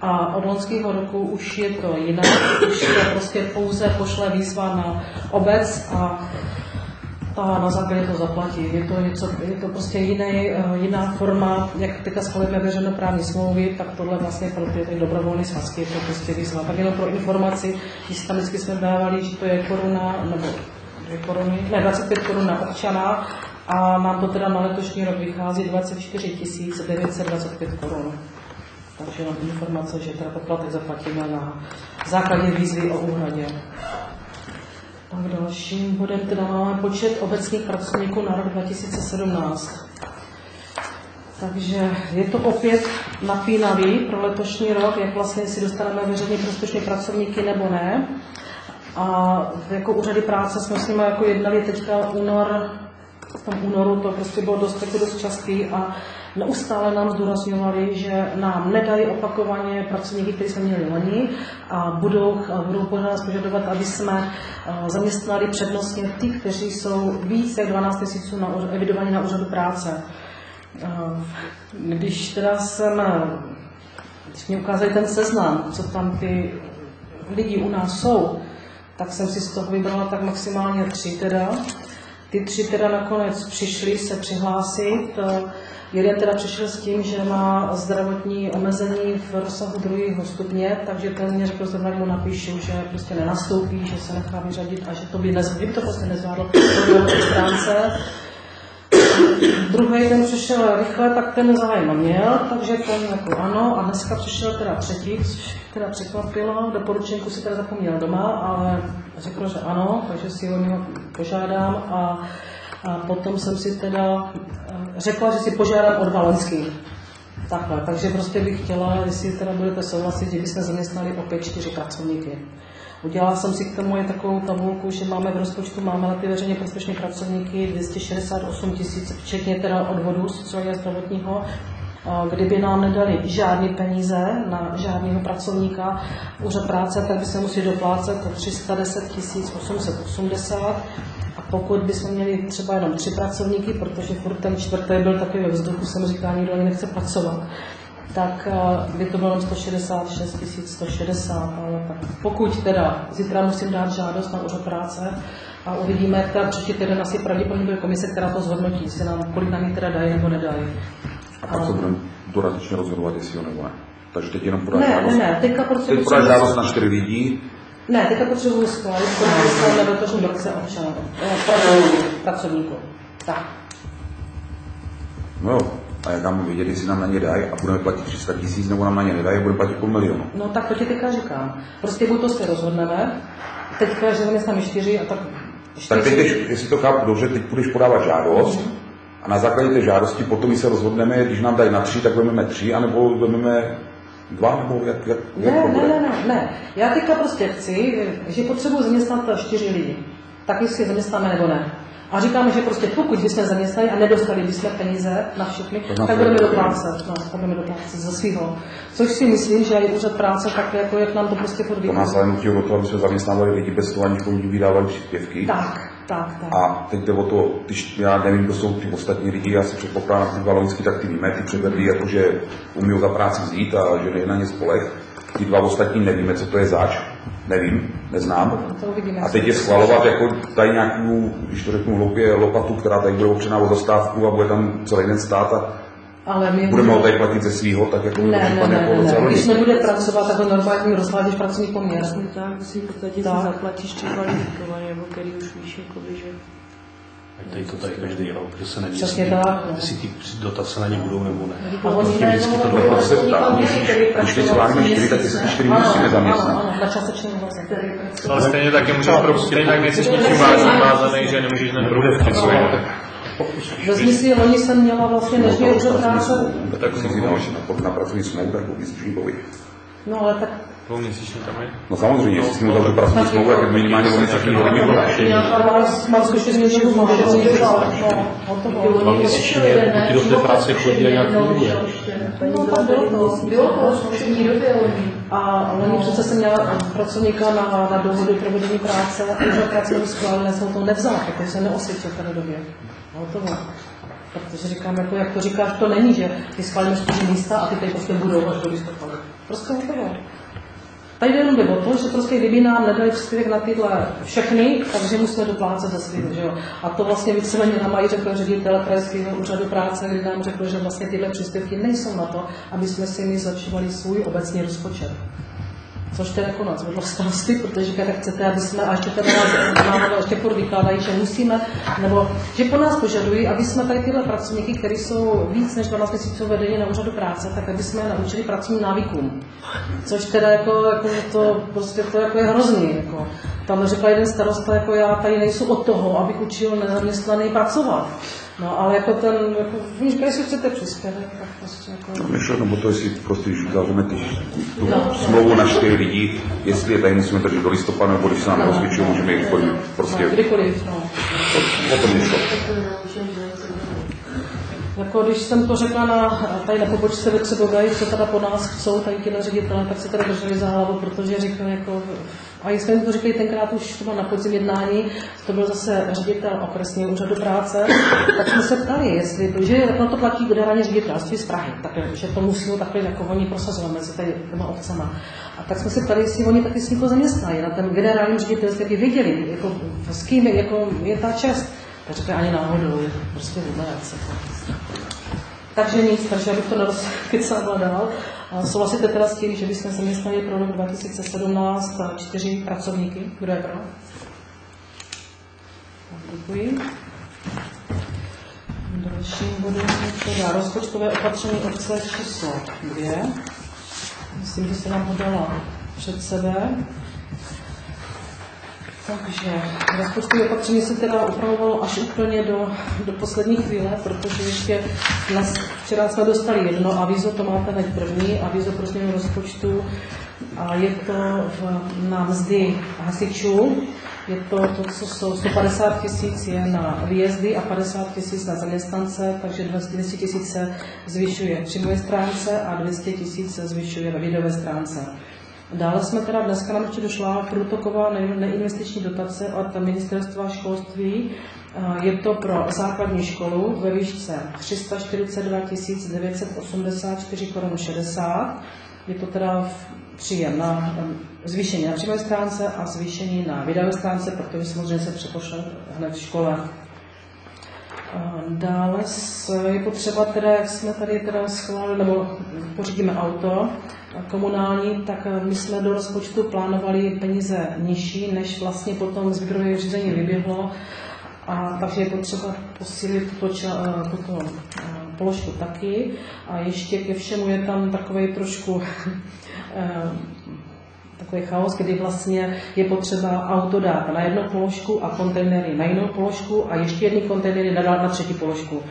A od loňského roku už je to jinak, už se prostě pouze pošle výzva na obec a a na základě to zaplatí. Je to, něco, je to prostě jiný, eh, jiná forma, jak teďka schvalujeme veřejnoprávní smlouvy, tak tohle vlastně pro ty, ty dobrovolné svazky, to prostě výzva. Tak jenom pro informaci, když tam vždycky jsme dávali, že to je koruna, nebo koruny, ne, 25 korun na občana a nám to teda na letošní rok vychází 24 925 korun. Takže jenom informace, že teda poplatek zaplatíme na základě výzvy o úhradě. Tak dalším bodem teda máme počet obecních pracovníků na rok 2017. Takže je to opět napínavý pro letošní rok, jak vlastně si dostaneme veřejně prospěšné pracovníky nebo ne. A jako úřady práce jsme s nimi jako jednali teďka únor, v tom únoru to prostě bylo dost, jako dost častý a neustále nám zdůrazňovali, že nám nedají opakovaně pracovníky, kteří jsme měli loni a budou, a budou po nás požadovat, aby jsme eh, zaměstnali přednostně ty, kteří jsou více jak 12 měsíců na, evidovaní na úřadu práce. Eh, Když teda jsem, eh, když mi ukázali ten seznam, co tam ty lidi u nás jsou, tak jsem si z toho vybrala tak maximálně tři teda. Ty tři teda nakonec přišli se přihlásit. Jeden teda přišel s tím, že má zdravotní omezení v rozsahu druhého stupně, takže ten mě řekl, zrovna mu napíšu, že prostě nenastoupí, že se nechá vyřadit a že to by, nezvládl, by to prostě nezvládl po stránce. Druhý den přišel rychle, tak ten zájem měl, takže ten jako ano. A dneska přišel teda třetí, což teda překvapilo. Doporučenku si teda zapomněl doma, ale řekl, že ano, takže si o něho požádám. A, a potom jsem si teda eh, řekla, že si požádám od Valenský. Takhle, takže prostě bych chtěla, jestli teda budete souhlasit, že bychom zaměstnali opět čtyři pracovníky. Udělala jsem si k tomu je takovou tabulku, že máme v rozpočtu, máme na ty veřejně prospěšné pracovníky 268 tisíc, včetně teda odvodů sociálního zdravotního. Kdyby nám nedali žádné peníze na žádného pracovníka úřad práce, tak by se museli doplácet o 310 880. Pokud bychom měli třeba jenom tři pracovníky, protože furt ten čtvrtý byl taky ve vzduchu, jsem říkala, nikdo ani nechce pracovat, tak eh, by to bylo 166 160, ale tak pokud teda zítra musím dát žádost na úřad práce a uvidíme, jak teda příští týden asi pravděpodobně bude komise, která to zhodnotí, jestli nám, kolik nám teda dají nebo nedají. A pak se budeme dodatečně rozhodovat, jestli jo nebo ne. Takže teď jenom podáš Ne, ne, žádost. ne, teďka prostě Teď podáš žádost na čtyři lidi, Ne, teďka potřebuji schválit, kolik jsme na letošním roce občanů, eh, pracovníků. Tak. no a jak mám vědět, jestli nám na ně dají a budeme platit 300 tisíc, nebo nám na ně nedají a budeme platit půl milionu. No tak to ti teďka říkám. Prostě buď to si rozhodneme, teďka, že zaměstnáme čtyři a tak Tak teď, jestli to chápu dobře, teď budeš podávat žádost a na základě té žádosti potom my se rozhodneme, když nám dají na tři, tak vezmeme tři, anebo vezmeme dva, nebo jak, jak, jak Ne, to ne, bude? ne, ne, ne. Já teďka prostě chci, že potřebuji zaměstnat čtyři lidi. Tak jestli je zaměstnáme nebo ne. A říkáme, že prostě pokud bychom zaměstnali a nedostali bychom peníze na všechny, To tak budeme znamená, do práce. No, tak budeme do práce ze svého. Což si myslím, že je úřad práce tak, jako jak nám to prostě furt To nás vychází. ale nutí o to, aby jsme zaměstnávali lidi bez toho, aniž nich vydávali příspěvky. Tak, tak, tak. A teď jde o to, když já nevím, kdo jsou ty ostatní lidi, já si předpokládám, ty dva loňský, tak ty víme, ty předvedli, jako, že umí za práci vzít a že nejde na ně spolech. Ty dva ostatní nevíme, co to je zač, nevím, neznám. To uvidíme. A teď je schvalovat jako tady nějakou, když to řeknu hloupě, lopatu, která tady bude opřená o zastávku a bude tam celý den stát a Ale my budeme ho tady platit ze svého, tak jako Ne, ne, ne, jako ne, ne. Když nebude pracovat, tak ho normálně rozhládáš pracovní poměr. Jasně tak, si v podstatě Tak. si zaplatíš ty kvalifikovaně, nebo který už víš, jakoby, že... Tady to tady každý rok, že se neví, Přesně jestli, tak, no. jestli ty dotace na ně budou nebo ne. A oni Vždycky najednou to budou dopadne. se ptá, když schválíme čtyři, tak ty se ty musíme zaměstnat. Ano, na částečném vlastně. Ale stejně taky můžeš propustit, jinak nejsi ničím vázaný, vázaný, že nemůžeš neprodat. Vezmi si, loni jsem měla vlastně, než mě úřad práce, Tak si říkal, že na, pracovní smlouvu, tak výslužníkovi. no ale tak Dvouměsíční tam je. No samozřejmě, jestli si mu dal tu pracovní smlouvu, tak je minimálně o měsíční hodiny bude. nějaká vás, mám zkušenost, že mám no, hotovo. Dva měsíčně, pokud ty do té práce chodí a nějak funguje. No, tak bylo to. Bylo to zkušení době. A loni přece jsem měla pracovníka na, na dohodu provedení práce a práce mi schválil, já jsem to nevzala, protože jsem neosvědčil v té době. Hotovo. Protože říkám, jako, jak to říkáš, to není, že ty schválíme čtyři místa a ty tady prostě budou až do listopadu. Prostě hotovo. Tady jenom o to, že prostě kdyby nám nedali příspěvek na tyhle všechny, takže musíme doplácet za svým, že jo. A to vlastně víceméně nám mají řekl ředitel krajského úřadu práce, kdy nám řekl, že vlastně tyhle příspěvky nejsou na to, aby jsme si my zlepšovali svůj obecný rozpočet. Což teda jako nás vedlo starosty, protože říká, tak chcete, aby jsme, a ještě teda nás, nám ještě furt vykládají, že musíme, nebo že po nás požadují, aby jsme tady tyhle pracovníky, kteří jsou víc než 12 měsíců vedení na úřadu práce, tak aby jsme je naučili pracovním návykům. Což teda jako, jako to, prostě to jako je hrozný. Jako. Tam řekla jeden starosta, jako já tady nejsou od toho, abych učil nezaměstnaný pracovat. No, ale jako ten, jako, víš, jestli chcete přispěvek, tak prostě jako... Myšlo, no, to jestli prostě, když uzavřeme ty, tu smlouvu na čtyři lidi, jestli je tady musíme držet do listopadu, nebo když se nám nerozvědčují, můžeme jich chodit prostě No, kdykoliv, no. O tom nešlo. Jako když jsem to řekla na, tady na pobočce ve Třebové, co teda po nás chcou, tady tyhle ředitele, tak se tady drželi za hlavu, protože říkali jako, a jsme jim to řekli tenkrát už to bylo na podzim jednání, to byl zase ředitel okresního úřadu práce, tak jsme se ptali, jestli, že na to platí generální ředitelství z Prahy, tak, že to musí takhle jako oni prosazovat mezi tady těma obcama. A tak jsme se ptali, jestli oni taky s někoho zaměstnají na ten generálním ředitelství, aby věděli, jako, s kým jako je ta čest. Tak řekli ani náhodou, prostě vůbec. Takže nic, takže abych to nerozkycala dál. Souhlasíte teda s tím, že bychom zaměstnali pro rok 2017 čtyři pracovníky? Kdo je pro? Děkuji. Dalším bodem je teda rozpočtové opatření obce číslo dvě. Myslím, že se nám ho dala před sebe. Takže rozpočtové opatření se teda upravovalo až úplně do, do poslední chvíle, protože ještě nás, včera jsme dostali jedno avízo, to máte hned první, avízo pro změnu rozpočtu a je to v, na mzdy hasičů. Je to to, co jsou 150 tisíc je na výjezdy a 50 tisíc na zaměstnance, takže 200 tisíc se zvyšuje příjmové stránce a 200 tisíc se zvyšuje ve výdové stránce. Dále jsme teda dneska nám ještě došla průtoková ne- neinvestiční dotace od ministerstva školství. Je to pro základní školu ve výšce 342 984 korun 60. Je to teda příjem na zvýšení na příjmové stránce a zvýšení na výdajové stránce, protože samozřejmě se přepošle hned v škole. Dále je potřeba teda, jak jsme tady teda schválili, nebo pořídíme auto komunální, tak eh, my jsme do rozpočtu plánovali peníze nižší, než vlastně potom z výběrového řízení vyběhlo. A takže je potřeba posílit tuto, ča, eh, tuto eh, položku taky. A ještě ke všemu je tam takový trošku takový chaos, kdy vlastně je potřeba auto dát na jednu položku a kontejnery na jinou položku a ještě jedny kontejnery nadat na třetí položku,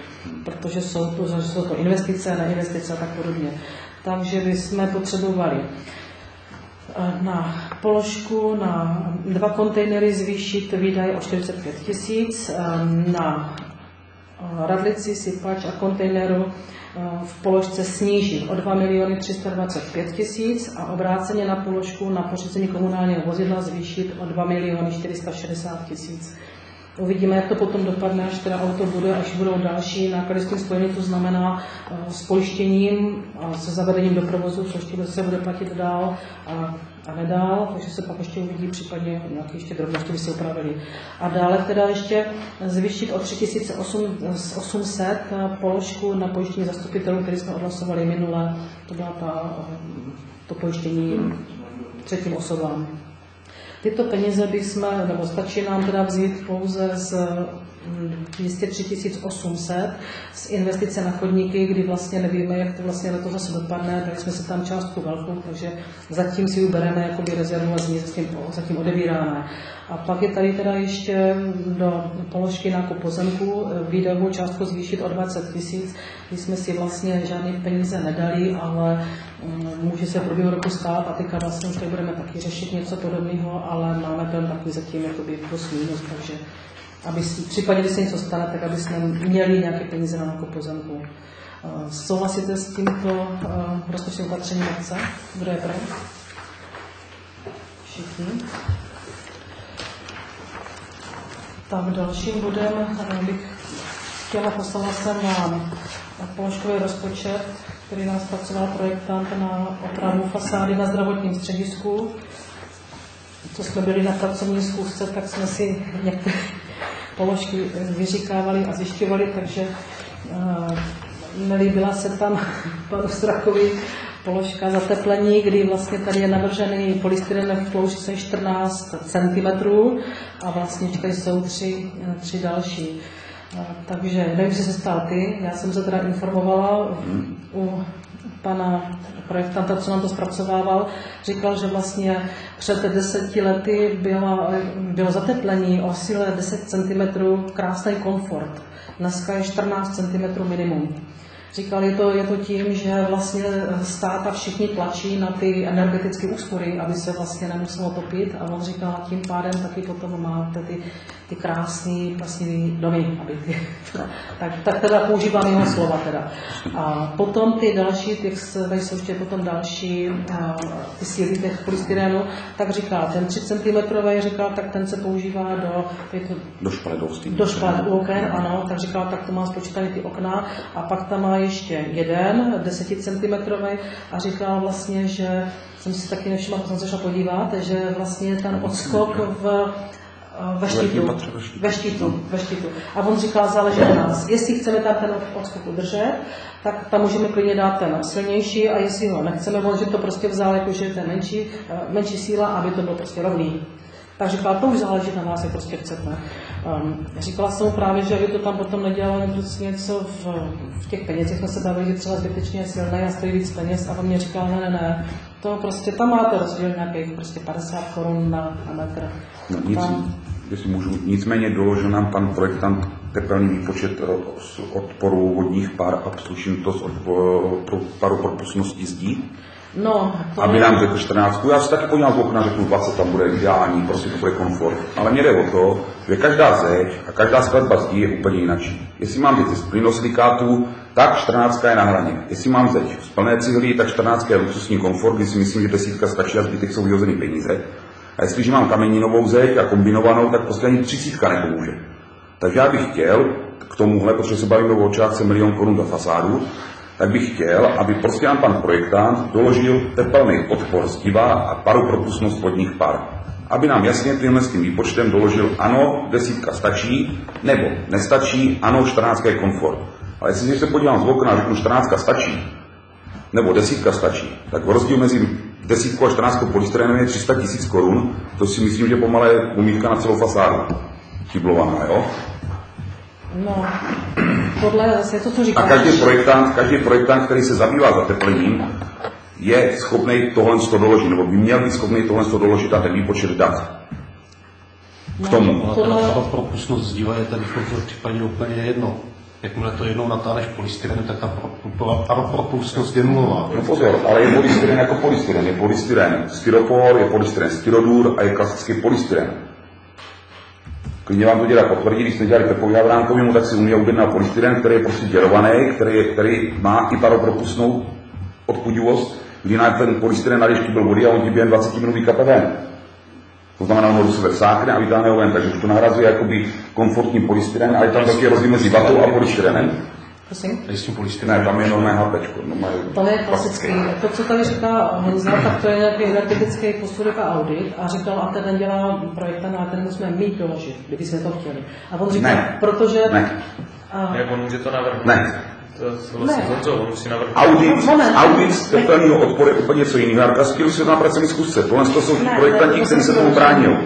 protože jsou to, jsou to investice, na investice a tak podobně. Takže bychom potřebovali eh, na položku na dva kontejnery zvýšit výdaje o 45 tisíc, eh, na radlici, sypač a kontejneru eh, v položce snížit o 2 miliony 325 tisíc a obráceně na položku na pořízení komunálního vozidla zvýšit o 2 miliony 460 tisíc. Uvidíme, jak to potom dopadne, až teda auto bude, až budou další náklady s tím spojeny, to znamená eh, s pojištěním a se zavedením do provozu, což ještě se bude platit dál a, a nedál, takže se pak ještě uvidí případně nějaké ještě drobnosti by se upravily. A dále teda ještě zvýšit o 3800 eh, položku na pojištění zastupitelů, který jsme odhlasovali minule, to byla ta, eh, to pojištění třetím osobám. Tyto peníze bychom, nebo stačí nám teda vzít pouze z 203 800 z investice na chodníky, kdy vlastně nevíme, jak to vlastně letos zase dopadne, dali jsme se tam částku velkou, takže zatím si ubereme jakoby rezervu a z ní zatím, zatím odebíráme. A pak je tady teda ještě do položky nákup pozemku výdajovou částku zvýšit o 20 tisíc, kdy jsme si vlastně žádné peníze nedali, ale mm, může se v průběhu roku stát a teďka vlastně už tady budeme taky řešit něco podobného, ale máme ten takový zatím jakoby plus minus, takže aby si, případně, když se něco stane, tak aby jsme měli nějaké peníze na nákup pozemku. Eh, Souhlasíte s tímto uh, rozpočtovým opatřením obce? Kdo je pro? Všichni. Tak dalším bodem eh, bych chtěla jsem vám položkový rozpočet, který nás pracoval projektant na opravu fasády na zdravotním středisku. Co jsme byli na pracovní zkoušce, tak jsme si některé položky vyříkávali a zjišťovali, takže uh, nelíbila se tam panu Strakovi položka zateplení, kdy vlastně tady je navržený polystyren v ploušce 14 cm a vlastně tady jsou tři, tři další. Takže nevím, jestli se stal ty. Já jsem se teda informovala u pana projektanta, co nám to zpracovával, říkal, že vlastně před deseti lety bylo, bylo zateplení o síle 10 cm, krásný komfort. Dneska je 14 cm minimum. Říkal, je to, je to tím, že vlastně stát a všichni tlačí na ty energetické úspory, aby se vlastně nemuselo topit a on říkal, tím pádem taky potom máte ty, ty krásné vlastně domy, aby ty, tak, tak teda používám jeho slova teda. A potom ty další, ty, tady jsou ještě potom další a, ty síly těch polystyrénu, tak říkal, ten 3 cm říkal, tak ten se používá do, to, Do špaledovství. do u oken, ano, tak říkal, tak to má spočítané ty okna a pak tam má ještě jeden 10 cm a říkal vlastně, že jsem si taky nevšimla, jsem se šla podívat, že vlastně ten odskok v ve štítu, ve štítu. ve štítu. A on říkal, záleží na nás. Jestli chceme tam ten odskok udržet, tak tam můžeme klidně dát ten silnější a jestli ho nechceme, on že to prostě vzal jako, že je ten menší, eh, menší síla, aby to bylo prostě rovný. Tak říkala, to už záleží na vás, jak prostě chcete. Um, říkala jsem mu právě, že aby to tam potom nedělalo prostě něco v, v těch penězích, jsme se bavili, že třeba zbytečně je silné a stojí víc peněz a on mě říkal, ne, ne, ne, to prostě tam máte rozdíl nějakých prostě 50 korun na, na metr. No, Tam- jestli můžu, nicméně doložil nám pan projektant tepelný výpočet eh, odporu vodních pár a odpo- pro paru propustnosti zdí, No, to aby je- nám řekl 14. Já si taky podívám z okna, řeknu 20, tam bude ideální, prostě to bude komfort. Ale mě jde o to, že každá zeď a každá skladba zdí je úplně jináčí. Jestli mám zeď z plynosilikátu, tak 14 je na hraně. Jestli mám zeď z plné cihly, tak 14 je luxusní komfort, kdy si myslím, že desítka stačí a zbytek jsou vyhozený peníze. A jestliže mám kameninovou zeď a kombinovanou, tak prostě ani třicítka nepomůže. Takže já bych chtěl k tomuhle, protože se bavíme o částce milion korun za fasádu, tak bych chtěl, aby prostě nám pan projektant doložil tepelný odpor zdiva a paru propustnost spodních par. Aby nám jasně tímhle s tím výpočtem doložil, ano, desítka stačí, nebo nestačí, ano, 14 je komfort. Ale jestli se podívám z okna a řeknu, 14 stačí, nebo desítka stačí, tak rozdíl mezi desítkou a 14 polystyrenem je 300 tisíc korun, to si myslím, že pomalé umívka na celou fasádu. Chyblovaná, jo? No, podle zase to, co A říkáš. každý projektant, každý projektant, který se zabývá zateplením, je schopný tohle to doložit, nebo by měl být schopný tohle to doložit a ten výpočet dát. K tomu. No, Tohle- ta, ta propustnost zdiva je tady v tomto případě úplně jedno. Jakmile to jednou natáhneš polystyren, tak ta pro- pro- pro- propustnost je nulová. No pozor, ale je polystyren jako polystyren. Je polystyren styropor, je polystyren styrodur a je klasický polystyren. Klidně vám to dělá potvrdí, když jsme dělali tepový Avránkovému, tak si u mě objednal polystyren, který je prostě děrovaný, který, je, který má i paropropustnou odpudivost, kdy na ten polystyren na byl vody a on ti během 20 minut vykape ven. To znamená, on ho do sebe vsákne a vytáhne ho ven, takže už to nahrazuje jakoby komfortní polystyren a je tam velký rozdíl mezi vatou a polystyrenem. Prosím? Tím polystyrenem. Ne, tam je normální HPčko. normální To je klasický. To, co tady říká Honza, tak to je nějaký energetický posudek a audit a říkal, a ten dělá projektant a ten musíme mít doložit, kdyby jsme to chtěli. A on říká, Ne. protože... Ne. A, Jak on může to navrhnout? Ne. To souhlasím Ne. s Honzou, on musí navrhnout. Audit, Moment. audit tepelného odporu je úplně něco jiného. Já skvělý svět na pracovní zkusce. Tohle to jsou Ne, projektanti, ne, kteří se to tomu brání.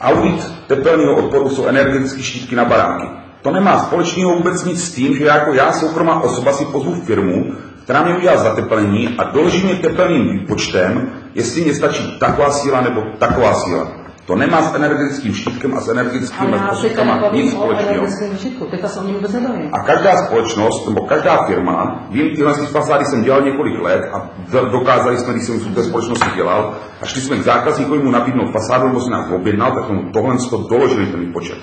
Audit tepelného odporu jsou energetické štítky na baráky. To nemá společného vůbec nic s tím, že jako já, soukromá osoba, si pozvu firmu, která mě udělá zateplení a doloží mě tepelným výpočtem, jestli mě stačí taková síla nebo taková síla. To nemá s energetickým štítkem a s energetickými teďka posudkama nic společného. A každá společnost, nebo každá firma, vím, tyhle ty fasády jsem dělal několik let a dokázali jsme, když jsem v té společnosti dělal, a šli jsme k zákazníkovi mu nabídnout fasádu, nebo si nás objednal, tak mu tohle to doložili ten výpočet.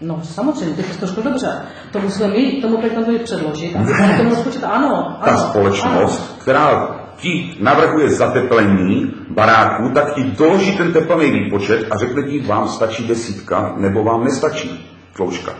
No samozřejmě, teď to trošku dobře. To musíme my tomu projektantovi předložit, on tomu rozpočet, ano, Ta ano, společnost, která ti navrhuje zateplení baráku, tak ti doloží ten teplný výpočet a řekne ti, vám stačí desítka, nebo vám nestačí tloušťka.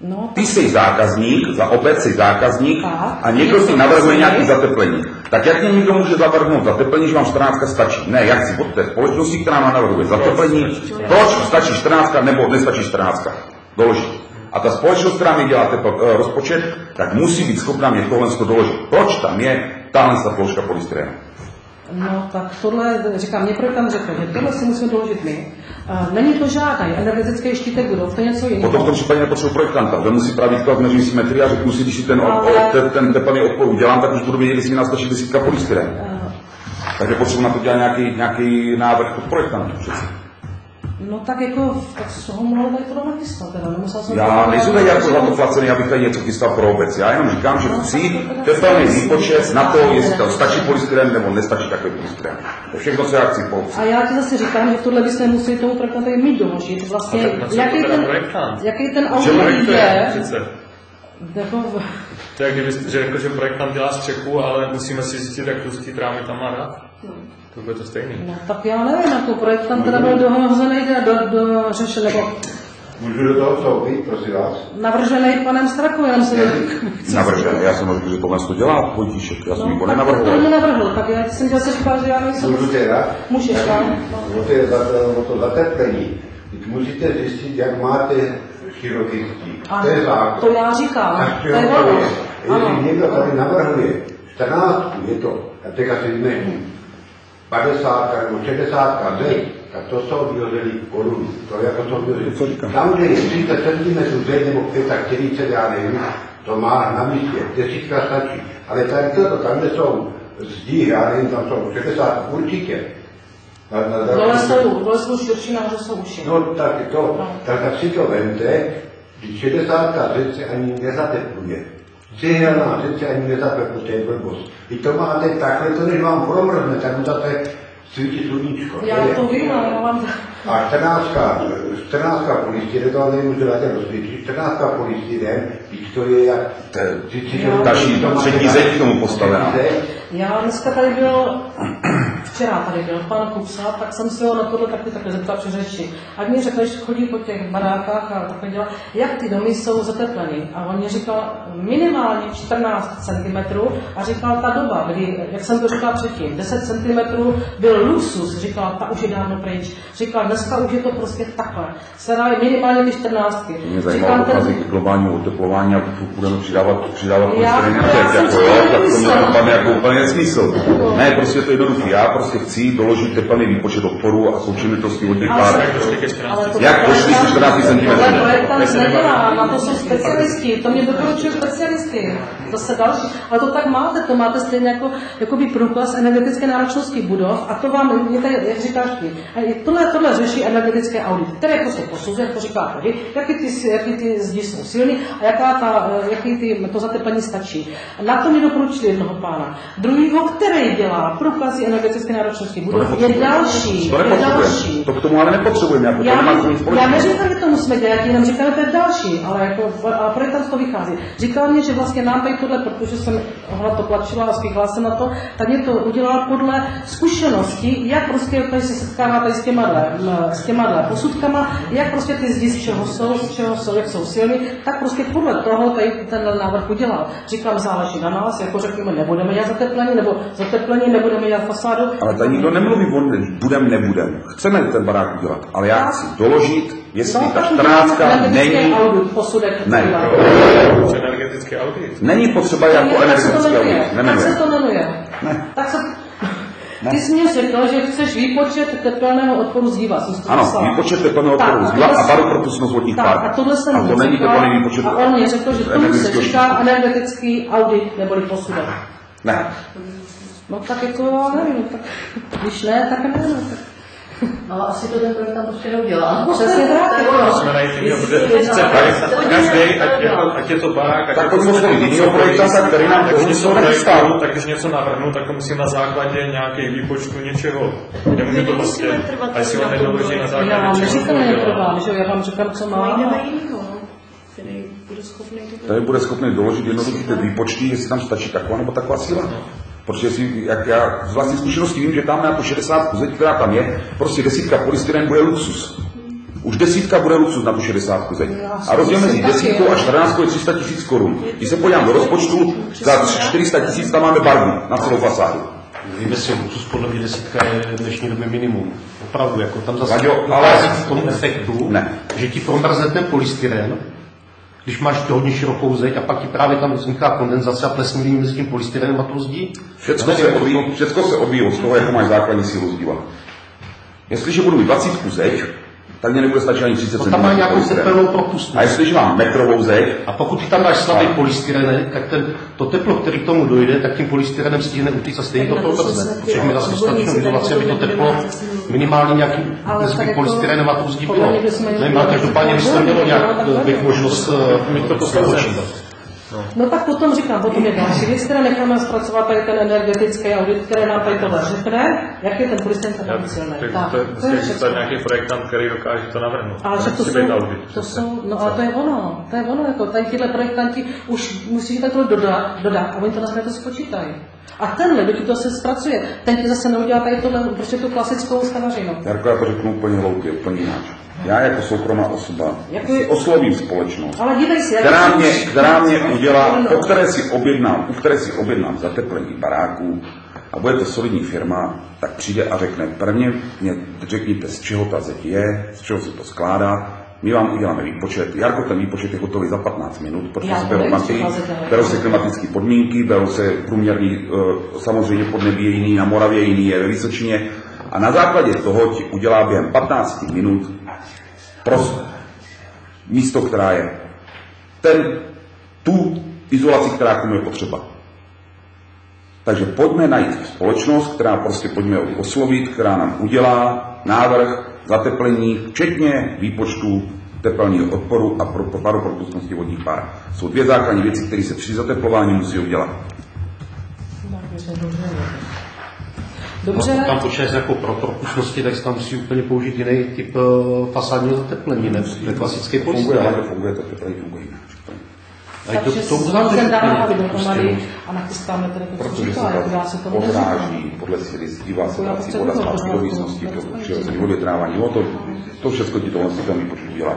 No, Ty jsi zákazník, za obec jsi zákazník Tak. a někdo si navrhuje nějaký zateplení. Tak jak mě někdo může zavrhnout zateplení, že vám 14 stačí? Ne, jak si od té společnosti, která má navrhuje zateplení, proč stačí 14 nebo nestačí 14? Doložit. A ta společnost, která mi dělá eh, rozpočet, tak musí být schopná mě tohle to doložit. Proč tam je tahle ta plouška polystyrenu? No, tak tohle, říkám, mě projektant řekl, že tohle si musíme doložit my. Není to žádný energetický štítek budov, to je něco jiného. Potom v tom případě nepotřebuji projektanta. Vemu si pravidla v měření symetrii a řeknu si, když si ten, Ale- ten, ten teplný odpor udělám, tak už budu vědět, jestli mi nás stačí desítka polystyrenu. Eh, Takže potřebuji na to dělat nějaký, nějaký návrh od projektantů přeci. No tak jako, tak z toho mohlo tady to nachystat, teda nemusel jsem... Já nejsem tady jako za to placený, abych tady něco chystal pro obec. Já jenom říkám, že chci tepelný výpočet na to, jestli to stačí polystyren nebo nestačí takový polystyren. To všechno, co já chci po obci. A já ti zase říkám, že tohle byste museli tomu projektantovi mít doložit. Vlastně, jaký ten, projektant? jaký ten Že audit je, jako, To je, kdyby řekl, že projektant dělá střechu, ale musíme si zjistit, jak tlustý trámy tam má dát. To bude to stejný. no tak já nevím, jako projektant teda byl dohozený do, do řešen, nebo Můžu do toho vstoupit, prosím vás? navržený panem Strakovem. Se Navržen. Já jsem řekl, že tohle to dělá Vojtíšek. Já jsem no, nikdo tak to navrhl, tak já jsem chtěl se říkat, že já nejsem... Můžu teda? Můžeš, no. To, je za, o to zateplení. Teď musíte zjistit, jak máte chirurgický. To je zákon. to já říkám, A to je to. Ano. Jestli někdo tady navrhuje 14, je to, a teďka si vyjmenu, 50 nebo 60 zeď, tak to jsou vyhozený koruny. To je jako to vyhozený. Tam, kde je 30 cm zeď nebo 45, já nevím, to má na místě, desítka stačí. Ale tady toto, tam, kde jsou zdi, já nevím, tam jsou 60 určitě. Na, na Dole zdravotní- jsou, dole jsou širší, nahoře jsou uši. No tak to, tak, tak si to vemte, když 60 řeč se ani nezatepluje. Cihelná řeč se ani nezatepluje, to je blbost. Vy to máte takhle, to než vám promrzne, tak mu dáte svítí sluníčko. Já to vím, ale já vám... A 14, 14 polystyren, to vám nemůžu dát rozsvítit, 14 polystyren, když to je jak... Další třetí zeď k tomu postavená. Já dneska tady byl, včera tady byl pan Kupsa, tak jsem se ho na tohle taky takhle zeptal při řeči. A mi řekl, že chodí po těch barákách a takhle dělá, jak ty domy jsou zatepleny. A on mi říkal minimálně 14 cm a říkal ta doba, kdy, jak jsem to říkal předtím, 10 cm byl luxus, říkal, ta už je dávno pryč. Říkal, dneska už je to prostě takhle. Se dají minimálně ty 14. Mě zajímalo, dochází k globálnímu oteplování a budeme přidávat, přidávat Já- polystyren já jak jsem jako to jo, tak to nemyslel. mě dopadne jako úplně nesmysl. Ne, prostě je to jednoduché. Já prostě chci doložit teplný výpočet odporu a součinitosti vodních Ale- pár. Jak došli ke 14? Ale to Jak došli ke 14 cm? Ale projektant nedělá, na to jsou specialisti, to mě doporučují specialisti. Zase další, ale to tak máte, to máte stejně jako jakoby průkaz energetické náročnosti budov a to vám, je tady, jak říkáš ty, a tohle, tohle řeší energetické audit, které prostě posuzuje, jak to říká vy, jaký ty, jaký ty zdi jsou silný a jaká ta, eh, jaký ty, to zateplení stačí. Na to mi doporučili jednoho pána. Druhýho, který dělá průkazy energetické náročnosti To budov, je další, To je další. To k tomu ale nepotřebujeme, jako to Já, nemá nic já neříkám, že to musíme dělat, jenom říkám, že to je další, ale jako a projektant to vychází. Říkal mě, že vlastně nám tady tohle, protože jsem hlad to plačila a spíchala jsem na to, tak mě to udělal podle zkušenosti, jak prostě tady se setkává tady s těma, dle, s těma dle posudkama, jak prostě ty zdi z čeho jsou, z čeho jsou, jak jsou silný, tak prostě podle toho tady ten návrh udělal. Říkám, záleží na nás, jako řekněme, nebudeme dělat zateplení, nebo zateplení, nebudeme dělat fasádu. Ale tady nikdo nemluví o budem, nebudem. Chceme ten barák udělat, ale já chci doložit, jestli ta tak 14 energetický není, audit, posudek. Ne. Energetický audit. není potřeba jako Jak se to energetický audit. Jak se to jmenuje? Ne. Tak se... Ty jsi mě řekl, že chceš výpočet tepelného odporu z diva. Ano, myslela. výpočet teplného Tak, odporu a z diva a jsem- baropropustnost vodních Tak, pár. a tohle jsem A to není teplný výpočet. A on mě řekl, že tomu se říká energetický audit neboli posudek. Ne. No tak jako já nevím, tak když ne, tak ne. No, tak. Ale asi to ten projekt tam prostě neudělá. Přesně tak, jako no. Musíme najít projekt, každý, ať je, to, ať je to barák, ať Tak je to pojďme oslovit jiného projektanta, který nám když něco projektu, tak když něco navrhnu, tak to musím na základě nějakých výpočtů něčeho. Nemůžu to prostě, a jestli tom nedoloží na základě Já vám neříkám, to netrvám, že jo, já vám říkám, co má. Najdeme jinýho, no, který bude schopný to Tady bude schopný doložit jednoduchý ty výpočty, jestli tam stačí taková nebo taková síla. Protože si, jak já z vlastní zkušenosti vím, že tam na tu 60 zeď, která tam je, prostě desítka polystyren bude luxus. Už desítka bude luxus na tu 60 zeď. A rozdíl mezi desítkou a 14 je 300 tisíc korun. Když se podívám do rozpočtu, za 400 tisíc tam máme barvu na celou fasádu. Víme si, luxus podle mě desítka je v dnešní době minimum. Opravdu, jako tam zase ale- k tomu efektu, Ne. že ti promrzne ten polystyren, když máš hodně širokou zeď a pak ti právě tam vzniká kondenzace a plesnilí mezi tím polystyrenem a tou zdí. Všecko se, odvíjí, všecko se odvíjí od toho, jakou máš základní sílu zdiva. Jestliže budu mít 20 zeď, tak mě nebude stačit ani 30 No, cm. tam má nějakou tepelnou propustnost. A jestliže mám metrovou zeď, A pokud ty tam dáš slabý polystyrenek, tak ten, to teplo, který k tomu dojde, tak tím polystyrenem stihne utíct a stejně to promrzne. Protože my zase dostatečnou izolaci, aby to teplo minimálně nějaký Ale nezbyt jako- polystyrenem a pouzdí podle bylo. Nevím, ale každopádně by se to mělo nějak No, bych možnost eh, mít to počítat. No tak potom říkám, potom je další věc, která necháme zpracovat tady ten energetický audit, který nám tady tohle řekne, jak je ten policajt tam silný. bych Tak, to je to nějaký projektant, který dokáže to navrhnout. Ale že to jsou, audit. to jsou, no ale to je ono, to je ono, jako tady tyhle projektanti už musí takhle dodat, dodat a oni to na to spočítají. A tenhle, kdo ti to se zpracuje, ten ti zase neudělá tady tohle, prostě tu klasickou stavařinu. Jarko, já to řeknu úplně hloupě, úplně jinak. Já jako soukromá osoba Jako je- oslovím společnost, Ale dívej si, jak která mě, která mě udělá, po které si objednám, u které si objednám zateplení baráků a bude to solidní firma, tak přijde a řekne, prvně mě řekněte, z čeho ta zeď je, z čeho se to skládá, my vám uděláme výpočet. Jarko, ten výpočet je hotový za 15 minut, protože se berou je. berou se klimatické podmínky, berou se průměrný, eh, samozřejmě podnebí je jiný, na Moravě jiný, je ve Vysočině. A na základě toho ti udělá během 15 minut prostě místo, která je ten, tu izolaci, která k tomu je potřeba. Takže pojďme najít společnost, která prostě pojďme oslovit, která nám udělá návrh zateplení, včetně výpočtu tepelného odporu a pro, pro propustnosti vodních pár. Jsou dvě základní věci, které se při zateplování musí udělat. Dobře, No, tam počítáš jako pro propustnosti, tak se tam musí úplně použít jiný typ eh, fasádního zateplení, ne, ne klasický Funguje, polystyren. ale to funguje, to funguje jinak. To, takže to ten že dáváme úplně dohromady prostě, a nachystáme tady to, co Protože se říká, jak dá se to odráží, podle se Já vrací potřebuji voda to zpátky do místnosti, to No, přirozený odvětrávání, no to, to všechno ti tohle systém výpočtu dělá.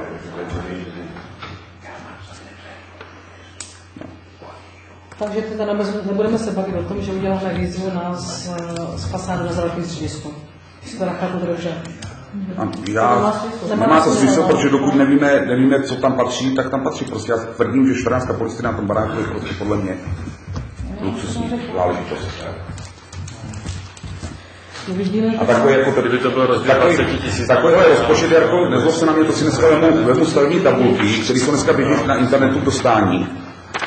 Takže teda nebudeme- se bavit o tom, že uděláme výzvu na fasádu na zdravotním středisku. Jestli to nechápu dobře. A já, nemá to smysl, protože dokud nevíme, nevíme, co tam patří, tak tam patří. Prostě já tvrdím, že švedánská policie na tom baráku je prostě podle mě luxusní záležitost. Uvidíme. A takové jako tady Kdyby to bylo rozdíl Takový, 20 tisíc. takovýhle rozpočet, jako nezlob se na mě, to si dneska vemu, vemu stavební tabulky, které jsou dneska běží na internetu do stání.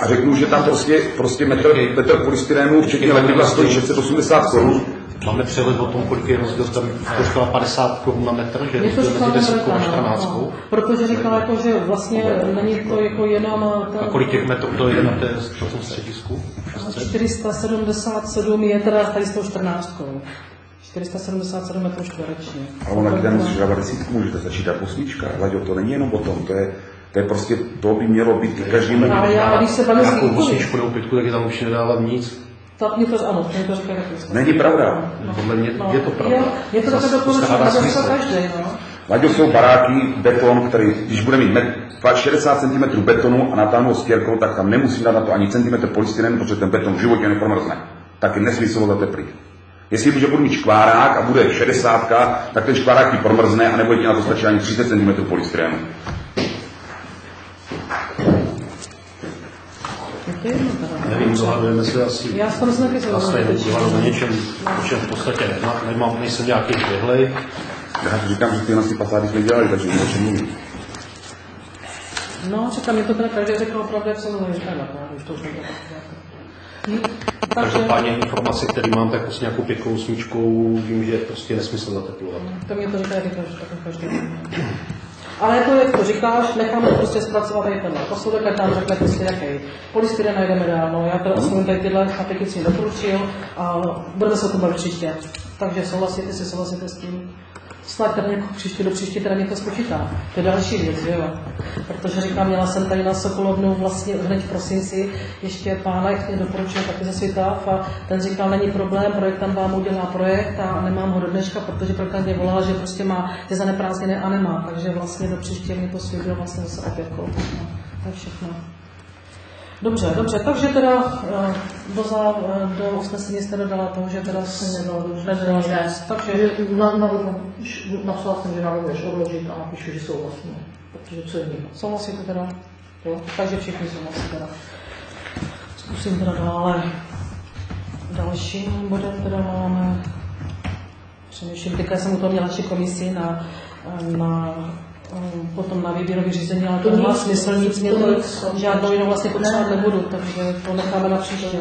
A řeknu, že tam prostě, prostě metr, metr polystyrenu, včetně lepidla, stojí 680 korun. Máme přehled o tom, kolik je rozdíl, tam to říkala 50 korun na metr, že Je to mezi 10 a no, 14. no, protože říkala, jako, že vlastně není to jako jenom ten, A kolik těch metrů to je na té na tom středisku? 477 je teda tady s tou 14. 477 metrů čtvereční. Ale ona kde musí žádat desítku, můžete začít dát osmička. Laďo, to není jenom o tom, to je, to je prostě, to by mělo být ke každému. Ale já, když se bavím s osmičku nebo pětku, tak je tam už nedávat nic. To, ano, to říká taky. Není pravda. Podle mě No, je to pravda. Je, je to to smysl. každý, no. Laďo jsou baráky, beton, který, když bude mít met, 60 cm betonu a natáhnout stěrkou, tak tam nemusí dát na to ani centimetr polystyrenu, protože ten beton v životě nepromrzne. Tak je nesmysl ho zateplit. Jestli že budu mít škvárák a bude 60, tak ten škvárák ti promrzne a nebude ti na to stačit ani 30 cm polystyrenu. Je to jedno teda. Nevím, dohadujeme se asi Já jsem si taky na stejnou dohadu o něčem, o čem v podstatě nemám, nemám nejsem nějaký zběhlej. Já říkám, že tyhle si pasády jsme dělali, takže o čem mluvím. No, čekám, mě to teda každý řekl opravdu, jak jsem no, už to už tak. Hm, Takže Každopádně informace, které mám, tak s nějakou pěknou smíčkou vím, že je prostě nesmysl zateplovat. to mě to říká taky každý. Ale jako jak to říkáš, necháme to prostě zpracovat tady tenhle posudek, ať tam řekne prostě jaký polystyren najdeme dál. No, já teda aspoň tady tyhle si doporučil a budeme se o tom bavit příště. Takže souhlasíte si, souhlasíte s tím? Snad teda jako příště do příště teda někdo spočítá. To je další věc, jo? Protože říkám, měla jsem tady na Sokolovnu vlastně hned v prosinci ještě pána, který doporučil taky ze Svitav a ten říkal, není problém, projektant vám udělá projekt a nemám ho do dneška, protože projektant mě volal, že prostě má je zaneprázdněné a nemá, takže vlastně do příště mě to slíbil vlastně zase opět koupit. No. To je všechno. Dobře, dobře, takže teda eh, do, za, eh, do usnesení jste dodala to, že teda se nedala, nedala dnes. Takže Na, na, napsala jsem, že navrhuješ odložit a napíšu, že souhlasím. Protože co je jiného. souhlasíte teda? Jo? Takže všichni souhlasí teda. Zkusím teda dále. Dalším bodem teda máme Přemýšlím, teďka jsem u toho měla naši komisi na na potom na výběrové řízení, ale to nemá smysl, nic mě to žádnou jinou vlastně potřebovat nebudu, takže to necháme na příště.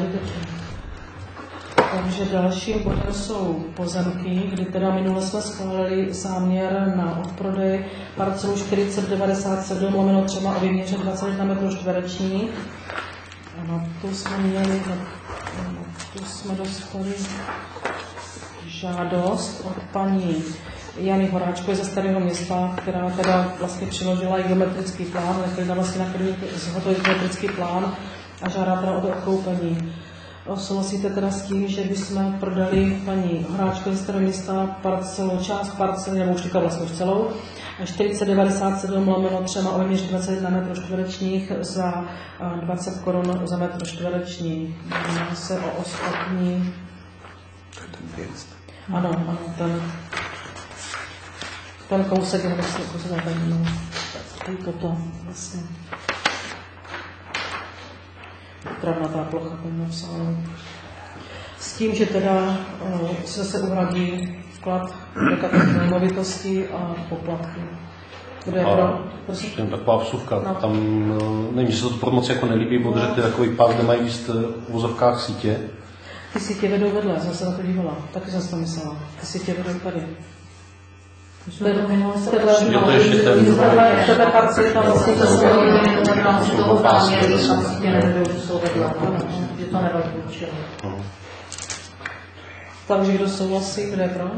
Takže dalším bodem jsou pozemky, kdy teda minule jsme schválili záměr na odprodej parcelu 4097 lomeno třema o výměře 21 metrů čtvereční. A na to jsme měli, na to jsme dostali žádost od paní Jany Horáčkové ze Starého města, která teda vlastně přiložila geometrický plán, nechali vlastně na první zhotovit geometrický plán a žádá teda o to odkoupení. Souhlasíte teda s tím, že bychom prodali paní Horáčkové z Starého města parcelu, část parcely, nebo už teďka vlastně už celou, 4097 lomeno třema o výměře 21 metrů čtverečních za 20 korun za metr čtvereční. Jedná se o ostatní Ten ano, ano, ten, ten kousek je vlastně ten, no, tady toto vlastně. Travnatá plocha, ten napsal. S tím, že teda uh, se zase uhradí vklad do katastru nemovitosti a poplatky. Kdo je A pro? Prosím. Taková vsuvka. No. Tam, eh, nevím, že se to pro moc jako nelíbí, protože ty takový pás nemají víc v vozovkách sítě. Ty sítě vedou vedle, jsem se na to dívala, taky jsem si to myslela. Ty sítě vedou tady. To ještě ten-. Takže kdo souhlasí, kdo je pro?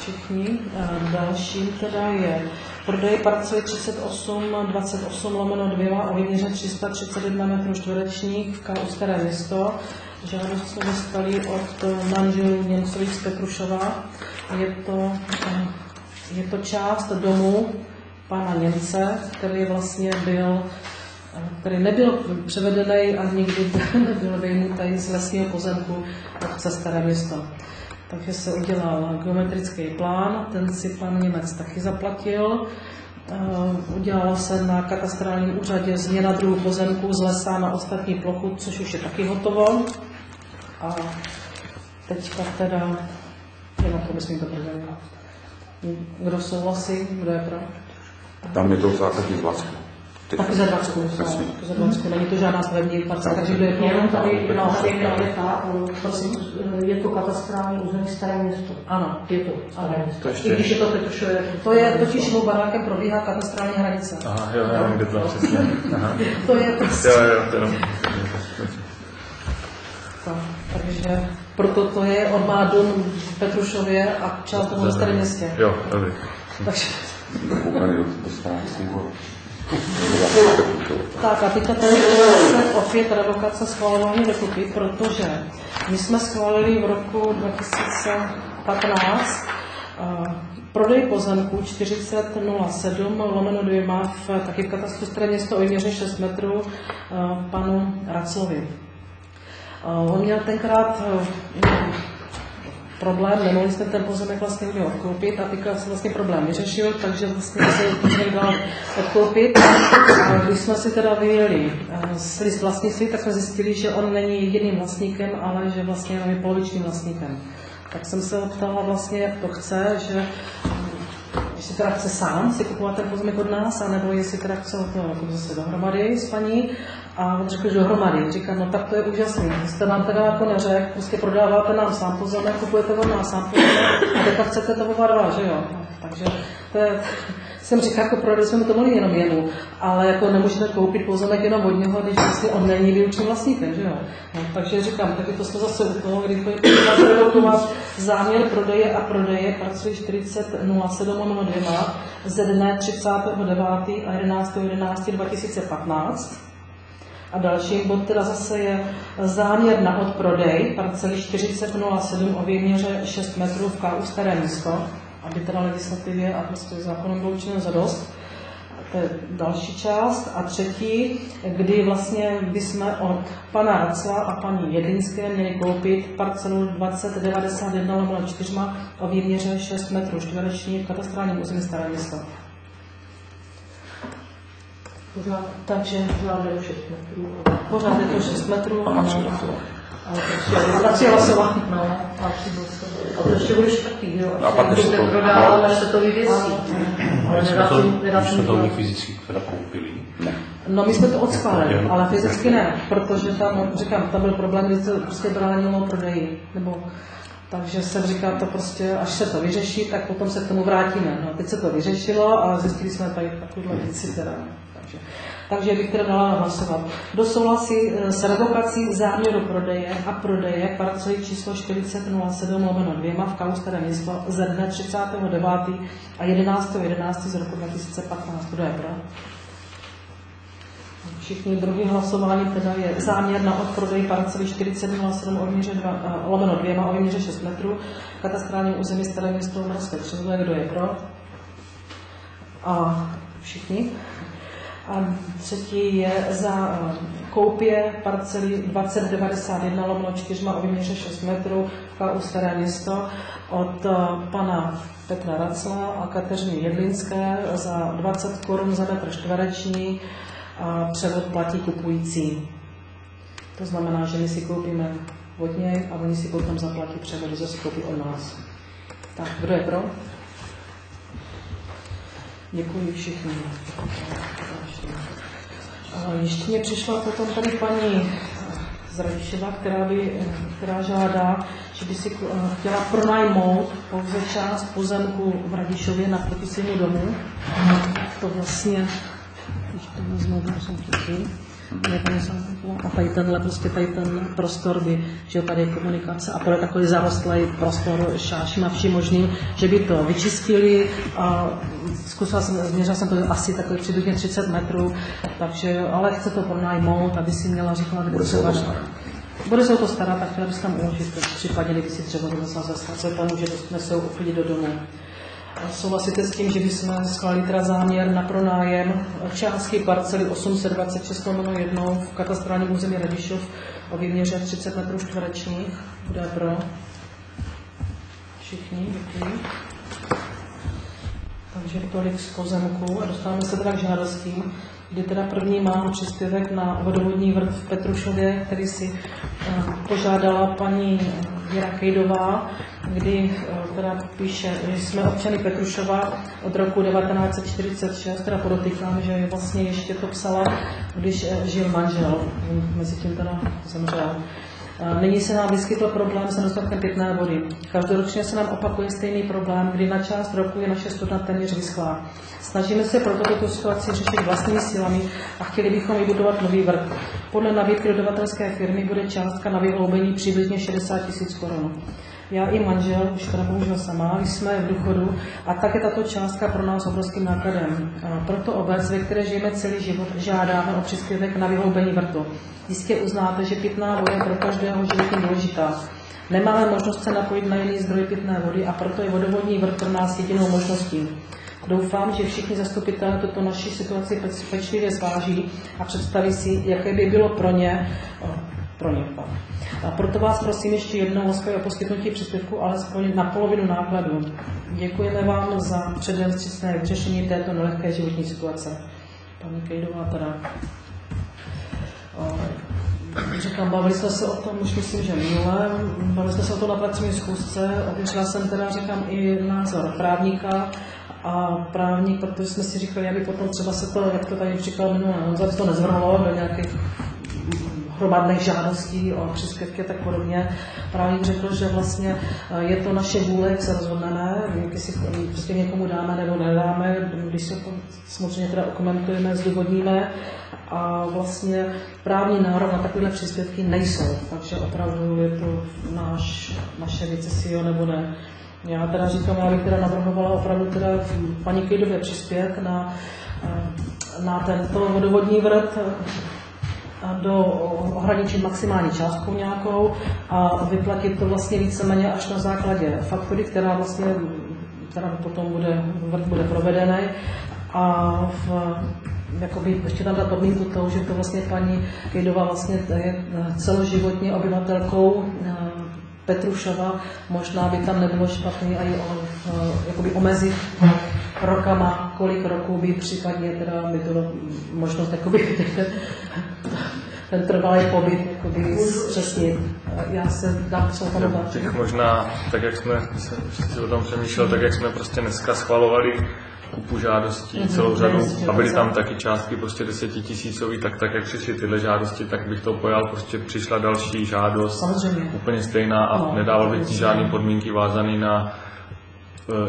Všichni. A dalším teda je prodej parcely 38 28 lomeno 2 o výměře 331 metrů čtverečních v KU Staré město. Žádost jsme dostali od manželů Němcových z Petrušova. Je to, eh, je to část domu pana Němce, který vlastně byl který nebyl převedený a nikdy nebyl vyjmutý z lesního pozemku obce Staré město. Takže se udělal geometrický plán, ten si pan Němec taky zaplatil. Eh, Udělala se na katastrálním úřadě změna druhu pozemku z lesa na ostatní plochu, což už je taky hotovo. A teďka teda, jenom to myslím to prodali. Kdo souhlasí, kdo je pro? Tam je to v základní zvlasku. Taky za 20, Jasně. za 20, není to žádná stavební parcela, takže kdo je pro? Jenom tady No, tady je je to katastrální území Staré město. Ano, Je to ještě- I když je to Petrušové. to je totiž mou barákem probíhá katastrální hranice. Aha, jo, já vím, kde to přesně. Aha. To je prostě Jo, jo, to jenom. to. Takže proto to je, on má dům v Petrušově a část tomu ve Starém městě. Jo, dobrý. Takže, tak a teďka tady se opět revokace schvalování dokupy, protože my jsme schválili v roku 2015 eh, prodej pozemku 4007 lomeno dvěma v, taky v katastru město o výměře 6 metrů eh, panu Raclovi. Eh, On měl tenkrát eh, problém, nemohli jsme ten pozemek vlastně u něho odkoupit a teďka se vlastně problém vyřešil, takže vlastně se pozemek dal odkoupit. A když jsme si teda vyjeli eh, list vlastnictví, tak jsme zjistili, že on není jediným vlastníkem, ale že vlastně jenom je polovičním vlastníkem. Tak jsem se ptala vlastně, jak to chce, že jestli teda chce sám si kupovat ten pozemek od nás, anebo jestli teda chce to jako zase dohromady s paní. A on řekl, že dohromady. Říkám, no tak to je úžasný. Vy jste nám teda jako neřekl, prostě prodáváte nám sám pozemek, kupujete od nás sám pozemek a teďka chcete to oba že jo? No, takže to je, jsem říkal, jako prodali jsme to mohli jenom jenu, ale jako nemůžete koupit pozemek jenom od něho, když vlastně on není výlučným vlastníkem, že jo? No, takže říkám, taky to jsme zase u toho, kdy budeme revokovat záměr prodeje a prodeje pracuji 4007 lomeno 2 ze dne 39. a 11. 11. 2015. A další bod teda zase je záměr na odprodej parcely 4007 o výměře 6 metrů v KU Staré město, aby teda legislativě a prostě zákonem bylo učiněno za dost. To je další část. A třetí, kdy vlastně bychom od pana Racla a paní Jedlinské měli koupit parcelu 2091 lomeno 4 o výměře 6 metrů čtverečních v katastrálním území Staré město. Pořád, Takže pořád je to 6 metrů. pořád je to 6 metrů. A. Ale prostě hlasování. No, a tři bosy. A to ještě bude čtvrtý, jo? A pak ještě to- prodávat, až se to vyvěsí. Ale My jsme nedá to, to, jsme to to fyzicky teda koupili. No my jsme to odspálili, Jo. ale fyzicky ne, protože tam, říkám, tam byl problém, kdy se prostě bránilo prodeji, nebo takže jsem říkal, to prostě, až se to vyřeší, tak potom se k tomu vrátíme. No, teď se to vyřešilo a zjistili jsme tady takovýhle věci teda. Takže, bych teda dala hlasovat. Kdo souhlasí eh, s revokací záměru prodeje a prodeje parcely číslo 4007 lomeno 2 v Kalu Staré město ze dne 39. a 11.11. z roku 2015. Kdo je pro? Všichni druhý hlasování teda je záměr na odprodej parcely 4007 o výměře 2, eh, lomeno 2 o výměře 6 metrů v katastrálním území Staré město Moravské Křivové. Kdo je pro? A všichni. A třetí je za eh, koupě parcely 2091 lomeno 4 o výměře 6 metrů KU Staré město od eh, pana Petra Racla a Kateřiny Jedlinské za 20 korun za metr čtvereční a převod platí kupující. To znamená, že my si koupíme od něj a oni si potom zaplatí převod, že si koupí od nás. Tak, kdo je pro? Děkuji všichni. A ještě mě přišla potom tady paní z Radišova, která, by, která žádá, že by si eh, chtěla pronajmout pouze část pozemku v Radišově na svého domu. To vlastně, když to vezmu, jsem chytrý. Ne, to nejsem chytrý. A tady tenhle, prostě tady ten prostor by, že tady je komunikace a bude takový zarostlý prostor šáším a vším možným, že by to vyčistili a zkusila jsem, změřila jsem to asi takový přibližně 30 metrů, takže, ale chce to pronajmout, aby si měla říkala, se třeba to starat. bude se o to starat, tak chtěla bys tam uložit, případně kdyby si třeba donesla zase, co tam může nesou uklidit do domu. Souhlasíte s tím, že bychom schválili teda záměr na pronájem částky parcely 826 lomeno jednou v katastrálním území Radišov o výměře 30 metrů čtverečních? Je pro? Všichni, děkuji. Takže tolik z pozemku a dostáváme se teda k žádostím, kdy teda první mám příspěvek na vodovodní vrt v Petrušově, který si eh, požádala paní Věra Kejdová, kdy eh, teda píše, že jsme občany Petrušova od roku 1946, teda podotýkám, že vlastně ještě to psala, když eh, žil manžel, mezi tím teda zemřel. Nyní se nám vyskytl problém s nedostatkem pitné vody. Každoročně se nám opakuje stejný problém, kdy na část roku je naše studna téměř vyschlá. Snažíme se proto tuto situaci řešit vlastními silami a chtěli bychom vybudovat nový vrt. Podle nabídky dodavatelské firmy bude částka na vyhloubení přibližně 60 tisíc korun. Já i manžel, už teda bohužel sama, jsme v důchodu a tak je tato částka pro nás obrovským nákladem. Proto obec, ve které žijeme celý život, žádáme o příspěvek na vyhloubení vrtu. Jistě uznáte, že pitná voda je pro každého životně důležitá. Nemáme možnost se napojit na jiný zdroj pitné vody a proto je vodovodní vrt pro nás jedinou možností. Doufám, že všichni zastupitelé tuto naši situaci peč- pečlivě zváží a představí si, jaké by bylo pro ně, pro ně. A proto vás prosím ještě jednou o poskytnutí příspěvku alespoň na polovinu nákladů. Děkujeme vám za předem vstřícné vyřešení této nelehké životní situace. Paní Kejdová teda o, Říkám, bavili jsme se o tom, už myslím, že minule, bavili jsme se o tom na pracovní schůzce, ověřila jsem teda, říkám, i názor právníka a právník, protože jsme si říkali, aby potom třeba se to, jak to tady říkal minule, no, aby to nezvrhlo do nějakých hromadných žádostí o příspěvky a tak podobně. Právník řekl, že vlastně eh, je to naše vůle, jak se rozhodneme, si prostě někomu dáme nebo nedáme, když se to samozřejmě teda okomentujeme, zdůvodníme a vlastně právní nárok na takovéhle příspěvky nejsou, takže opravdu je to náš, naše věc, jestli jo nebo ne. Já teda říkám, já bych teda navrhovala opravdu teda paní Kejdově přispět na, eh, na tento vodovodní vrt, do ohraničit maximální částkou nějakou a vyplatit to vlastně víceméně až na základě faktury, která vlastně která potom bude, bude provedený. A v, jakoby ještě tam ta podmínku toho, že to vlastně paní Kejdová vlastně je celoživotně obyvatelkou eh, Petrušova, možná by tam nebylo špatné i o, o, jakoby omezit rokama, kolik roků by případně teda by bylo možnost jakoby ten trvalý pobyt jakoby zpřesnit. Já se dám třeba Já bych možná, tak jak jsme se, si o tom přemýšlel, tak jak jsme prostě dneska schvalovali kupu žádostí, Mhm, celou řadu, jasně, a byly tam taky částky prostě desetitisícový, tak tak jak přišly tyhle žádosti, tak bych to pojal, prostě přišla další žádost, Samozřejmě. úplně stejná a No, nedával bych ti žádný podmínky vázaný na eh,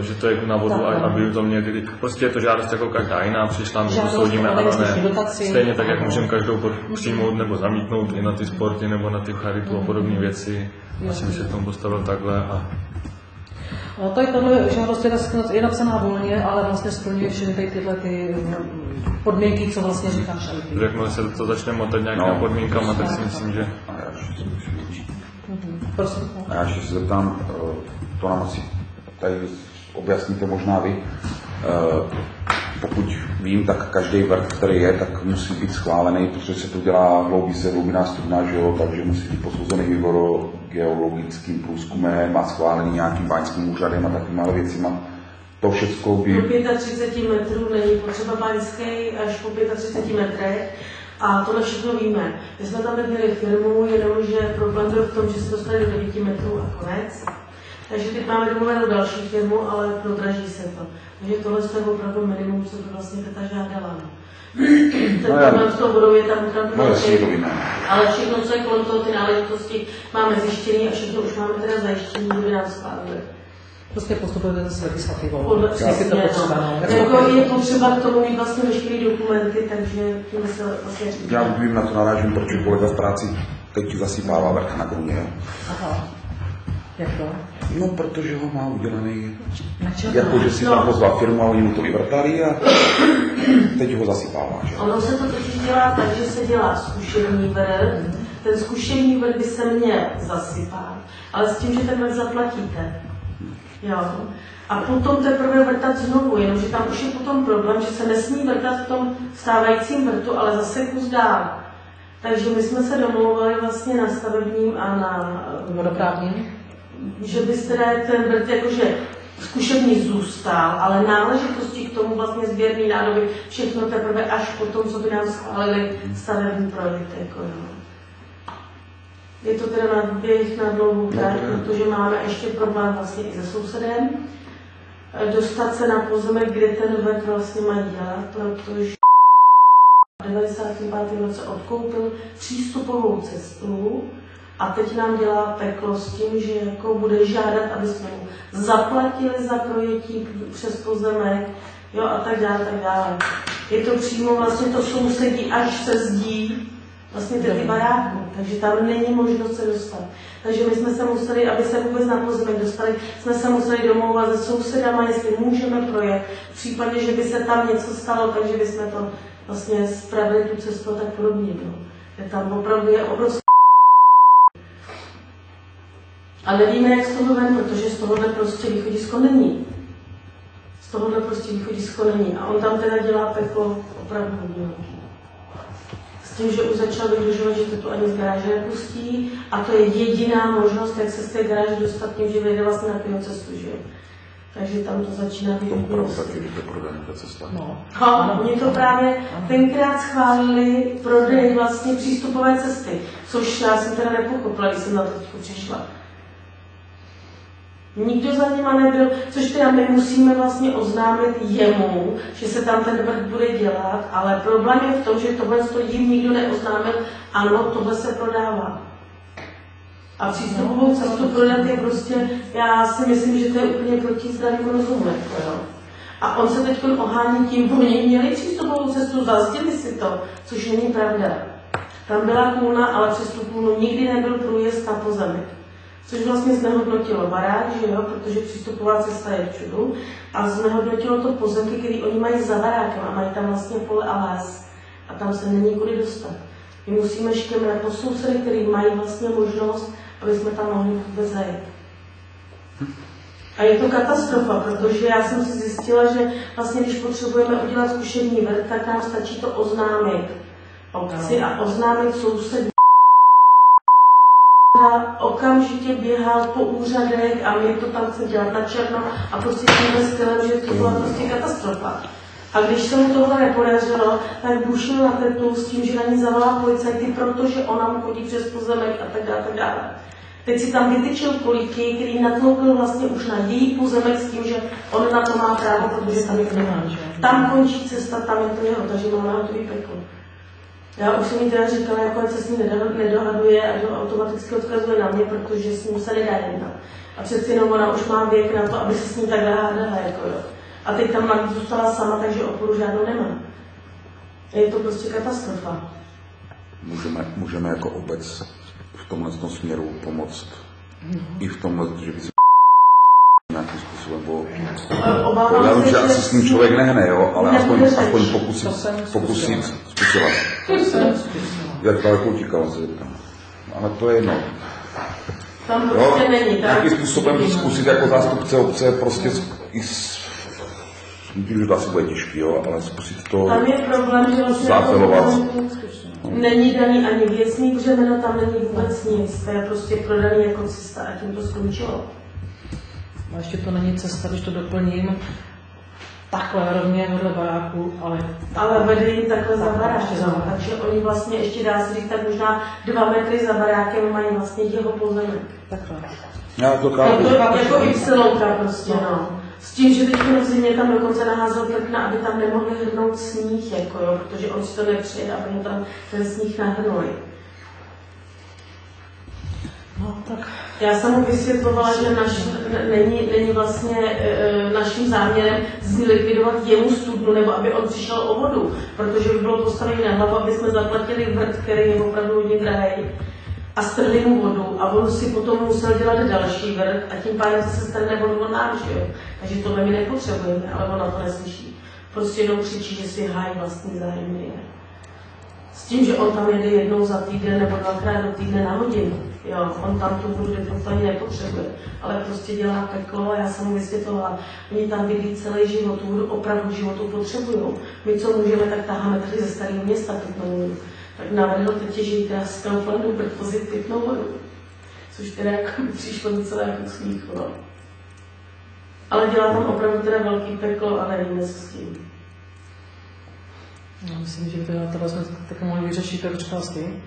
že to je na vodu, Tak, a- no. aby to měli, prostě je to žádost jako každá jiná, přišla, my Žádost posoudíme, o ano, investiční ne. Stejně tak, jak můžeme každou přijmout nebo zamítnout i na ty sporty nebo na ty charitu a podobné věci. Asi bych se k tomu postavil takhle a No, tady tahle žádost je, je napsaná volně, ale vlastně splňuje všechny tady tyhle ty mm, podmínky, co vlastně říkáš. ale ty. jakmile se to začne motat No. nějakými podmínkama, tak si myslím, že A já ještě, Prosím. a já ještě se zeptám, eh, to nám asi tady objasníte možná vy. Eh, Pokud vím, tak každý vrt, který je, tak musí být schválený, protože se to dělá hloubí se hloubiná studna, že jo, takže musí být posouzený geologickým průzkumem a schválený nějakým báňským úřadem a takovýma věcima. To všechno by Do 35 metrů není potřeba báňský až po 35 metrech. A tohle všechno víme. My jsme tam měli firmu, jenomže problém byl v tom, že se dostali do 9 metrů a konec. Takže teď máme domluvenou další firmu, ale prodraží se to. Takže tohle je opravdu minimum, co by vlastně ta žádala. no. Ten No problém s tou vodou je tam opravdu No to. Ale všechno, co je kolem toho, ty náležitosti máme zjištěný a všechno už máme teda zajištění, kdyby nám schválili. Prostě postupujete s legislativou. Podle to přesně, potřeba, no. Jako je potřeba k tomu mít vlastně veškeré dokumenty, takže tím se vlastně říká. Já vím, na to narážím, protože kolega v práci teď zasypává vrch na jo. Aha. Jak to? No, protože ho má udělaný, jako že si No. tam pozval firmu a oni mu to vyvrtali a teď ho zasypává, že? Ono se to totiž dělá tak, že se dělá zkušební vrt. Ten zkušební vrt by se měl zasypat, ale s tím, že ten vrt zaplatíte. Jo. A potom teprve vrtat znovu, jenomže tam už je potom problém, že se nesmí vrtat v tom stávajícím vrtu, ale zase kus dál. Takže my jsme se domlouvali vlastně na stavebním a na Vodoprávní? Že byste ten vrt jakože zkušební zůstal, ale náležitosti k tomu vlastně sběrný nádoby, všechno teprve až po tom, co by nám schválili stavební projekt. Jako, jo. Je to teda na běh na dlouhou trať, protože máme ještě problém vlastně i se sousedem. eh, Dostat se na pozemek, kde ten vrt vlastně má dělat, protože v 95. roce odkoupil přístupovou cestu a teď nám dělá peklo s tím, že jako bude žádat, aby jsme mu zaplatili za projetí přes pozemek, jo, a tak dále, tak dále. Je to přímo vlastně to sousedí až se zdí, vlastně ty, ty baráků, takže tam není možnost se dostat. Takže my jsme se museli, aby se vůbec na pozemek dostali, jsme se museli domlouvat se sousedama, jestli můžeme projet. V případě, že by se tam něco stalo, takže bychom to vlastně spravili tu cestu a tak podobně. No. Je tam opravdu je obrovský a nevíme, jak z toho ven, protože z tohohle prostě východisko není. Z tohohle prostě východisko není. A on tam teda dělá peklo opravdu hodně. S tím, že už začal vyhrožovat, že to tu ani z garáže nepustí. A to je jediná možnost, jak se z té garáže dostat tím, že vyjde vlastně na tu cestu, že jo. Takže tam to začíná být To úplně opravdu prostě. taky, když to prodane ta cesta. No. Ha, oni to právě tenkrát schválili prodej vlastně přístupové cesty, což já jsem teda nepochopila, když jsem na to přišla. Nikdo za nima nebyl, což teda my musíme vlastně oznámit jemu, že se tam ten vrt bude dělat, ale problém je v tom, že tohle to jim nikdo neoznámil, ano, tohle se prodává. A přístupovou cestu prodat je prostě, já si myslím, že to je úplně proti zdravému rozumu. Jako. A on se teď ohání tím, oni měli přístupovou cestu, zazděli si to, což není pravda. Tam byla kůlna, ale přes tu kůlnu nikdy nebyl průjezd na pozemek. Což vlastně znehodnotilo barák, že jo, protože přístupová cesta je v čudu, a znehodnotilo to pozemky, které oni mají za barákem a mají tam vlastně pole a les. A tam se není kudy dostat. My musíme škemrat po sousedy, který mají vlastně možnost, aby jsme tam mohli vůbec zajet. A je to katastrofa, protože já jsem si zjistila, že vlastně, když potřebujeme udělat zkušební vrt, tak nám stačí to oznámit obci a oznámit sousedům. Okamžitě běhal po úřadech a my to tam chce dělat na černo a prostě tímhle stylem, že to byla prostě katastrofa. A když se mu tohle nepodařilo, tak bušil na tetu s tím, že na ní zavolá policajty, protože ona mu chodí přes pozemek a tak dále, tak dále. Teď si tam vytyčil kolíky, který natloukl vlastně už na její pozemek s tím, že on na to má právo, protože tam je nemá. Tam končí cesta, tam je to jeho, takže má na to peklo. Já už jsem jí teda říkala, jako ať se s ním nedohaduje a to automaticky odkazuje na mě, protože s ním se nedá jednat. A přeci jenom ona už má věk na to, aby se s ním takhle hádala, jako jo. A teď tam navíc zůstala sama, takže oporu žádnou nemá. Je to prostě katastrofa. Můžeme, můžeme jako obec v tomhle tom směru pomoct no. i v tomhle, že by si nějakým způsobem, bo... Obávám já vím, se, že asi s ním člověk nehne, jo, ale aspoň, aspoň pokusit, To jsem pokusit zkusila. To. Jak daleko utíkala se zeptám. Ale to je jedno. Tam Jo, prostě není. tak? nějakým způsobem zkusit jako zástupce obce prostě i s... Vím, že to asi bude těžký, jo, ale zkusit to Tam je problém, že vlastně zápelovat. není daný ani věcný břemeno, tam není vůbec nic. To je prostě prodaný jako cesta a tím to skončilo. A ještě to není cesta, když to doplním, takhle rovně vedle baráku, ale Ale vede jim takhle za Tak, barák, ještě za no. takže oni vlastně ještě dá se říct, tak možná dva metry za barákem mají vlastně jeho pozemek. takhle. Já to Jako, chápu. jako Y prostě, no. S tím, že teď v zimě tam dokonce naházel prkna, aby tam nemohli hrnout sníh, jako jo, protože on si to nepřeje, aby mu tam ten sníh nahrnuli. No tak Já jsem mu vysvětlovala, že naš, není, není vlastně e, naším záměrem zlikvidovat jemu studnu, nebo aby on přišel o vodu, protože by bylo postavené na hlavu, aby jsme zaplatili vrt, který je opravdu hodně drahý, a strhli mu vodu a on si potom musel dělat další vrt a tím pádem se strhne vodu od nás, že jo. Takže tohle my nepotřebujeme, ale ona to neslyší. Prostě jenom křičí, že si hájí vlastní zájmy. S tím, že on tam jede jednou za týden nebo dvakrát do týdne na hodinu. Jo, on tam tu vodu ani nepotřebuje, ale prostě dělá peklo a já jsem mu vysvětlovala, oni tam bydlí celý život, tu opravdu životu potřebují. My co můžeme, tak taháme tady ze starého města pitnou vodu. Tak navrhl teď, že jí teda z Kauflandu predpozit pitnou vodu. Což teda jako přišlo docela jako smích, no. Ale dělá tam opravdu teda velký peklo a nevíme, co s tím. Já myslím, že teda tohle jsme tak mohli vyřešit tak části,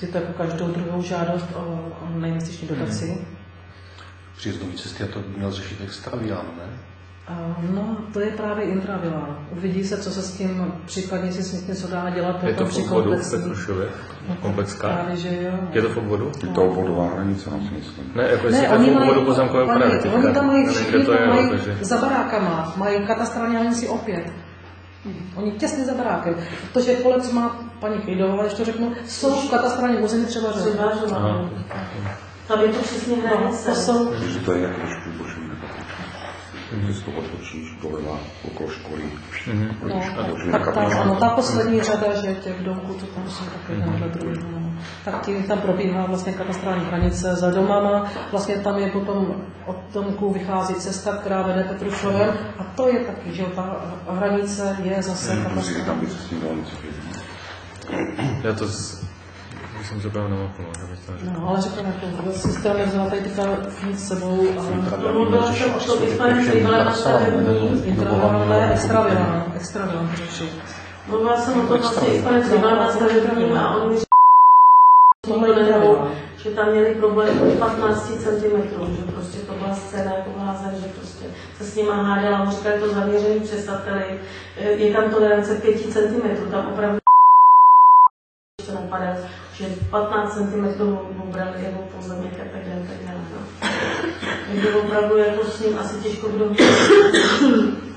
že to jako každou druhou žádost o, o nejinvestiční dotaci. Příjezdové cesty a to by měl řešit extravián, ne? A, no, to je právě intravila. Uvidí se, co se s tím, případně jestli s tím něco dá dělat. Je to v při obvodu v komplexní- Petrušově? Komplexká? Právě, že jo. Je to v obvodu? Je to obvodová hranice, no si myslím. Ne, jako jestli Ne, to je oni v mají, obvodu pozemkové teďka. oni tam mají Já nevím, všichni, to tam je, mají takže... za barákama, mají katastrální hranici opět. Oni těsně za barákem. Protože kolec má paní Kejdová, když to řeknu, jsou v katastrálním území třeba že. Tam je to přesně No, hranice. to jsou, Takže to je jak trošku boží to odtočíš doleva okolo školy. no, A dobře, tak ta, kapitána. no, ta poslední řada, že těch domků, co tam jsou taky mm druhý, no. Tak tím tam probíhá vlastně katastrální hranice za domama, vlastně tam je potom od domku vychází cesta, která vede Petrušovem a to je taky, že ta hranice je zase katastrální. Já to z... Když jsem se byl na mapu, no, to. No, ale řekněme, jako systém nevzala tady teďka nic s sebou, ale Mluvila jsem o tom i s panem Frivalem na stavební. intravilné, extravilné, extravilné to řeší. Mluvila jsem o tom vlastně i s panem Frivalem na stavební a on mi Tohle že tam měli problém od 15 cm, že prostě to byla scéna jako blázen, že prostě se s nima hádala, říkal, je to zaměřený přesateli, je tam tolerance 5 cm, tam opravdu to napadá, že 15 cm obrali jeho pozemek a tak dále, tak dále. No. Takže opravdu jako s ním asi těžko budou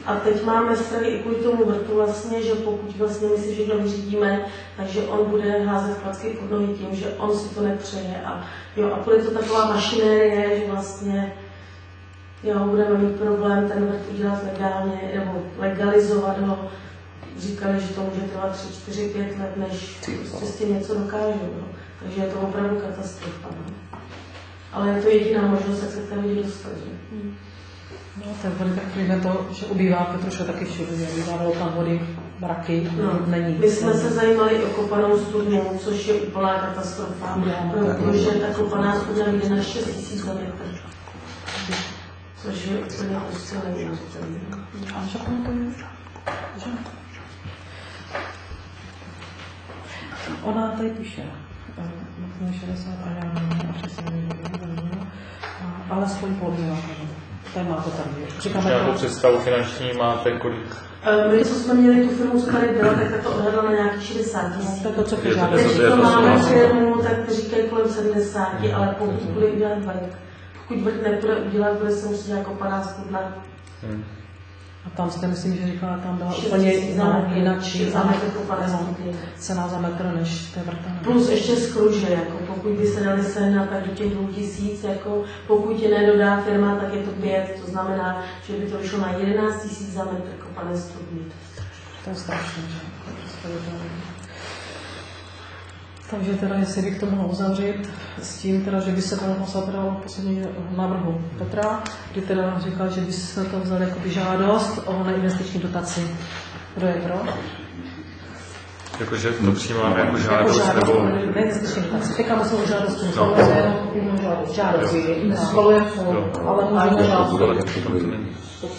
a teď máme strany i kvůli tomu vrtu vlastně, že pokud vlastně my si všechno vyřídíme, takže on bude házet klacky pod nohy tím, že on si to nepřeje a jo, a bude to taková mašinérie, že vlastně jo, budeme mít problém ten vrt udělat legálně nebo legalizovat ho. Říkali, že to může trvat 3, 4, 5 let, než prostě s tím něco dokážou. No. Takže je to opravdu katastrofa. No. Ale je to jediná možnost, jak se k té lidi dostat. Že? No, ten víme to, že ubývá Petruše taky všude, že ubývalo tam vody, braky, No, není. My jsme se zajímali o kopanou studnu, což je úplná katastrofa, No, protože ta kopaná studna jde na 6 000 na metr. Což je úplně neuvěřitelné. A že to je? Ona tady píše, eh, 60 a já nevím, přesně nevím, a- alespoň polovina. To je máte tady. Říkáme Nějakou představu finanční máte, kolik? Eh, My, co jsme měli tu firmu z Karibela, tak ta to odhadla na nějakých 60 tisíc. to je to, co je Když to- je to to máme firmu, tak říkají kolem 70, ale pokud bude udělat vrk, pokud vrk nebude udělat, bude se muset jako padá spodna. A tam jste, myslím, že říkala, tam byla úplně jiná, jinak padesátky. cena za metr než té vrtané. Plus ještě z kruže, jako pokud by se dali sehnat tak do těch dvou tisíc, jako pokud je nedodá firma, tak je to pět, to znamená, že by to vyšlo na 11 tisíc za metr kopané studny. To je strašné, že? Představitelné. Takže teda, jestli bych to mohl uzavřít s tím, teda, že by se to hlasovat teda o poslední návrhu Petra, kdy teda říkal, že by se to vzali jako žádost o neinvestiční dotaci. Kdo je pro? Jakože to přímo jako Jako žádost, žádost nebo... o neinvestiční dotaci. Teďka musím o žádosti, No. žádost. Žádost. Schvalujeme, ale můžeme žádost.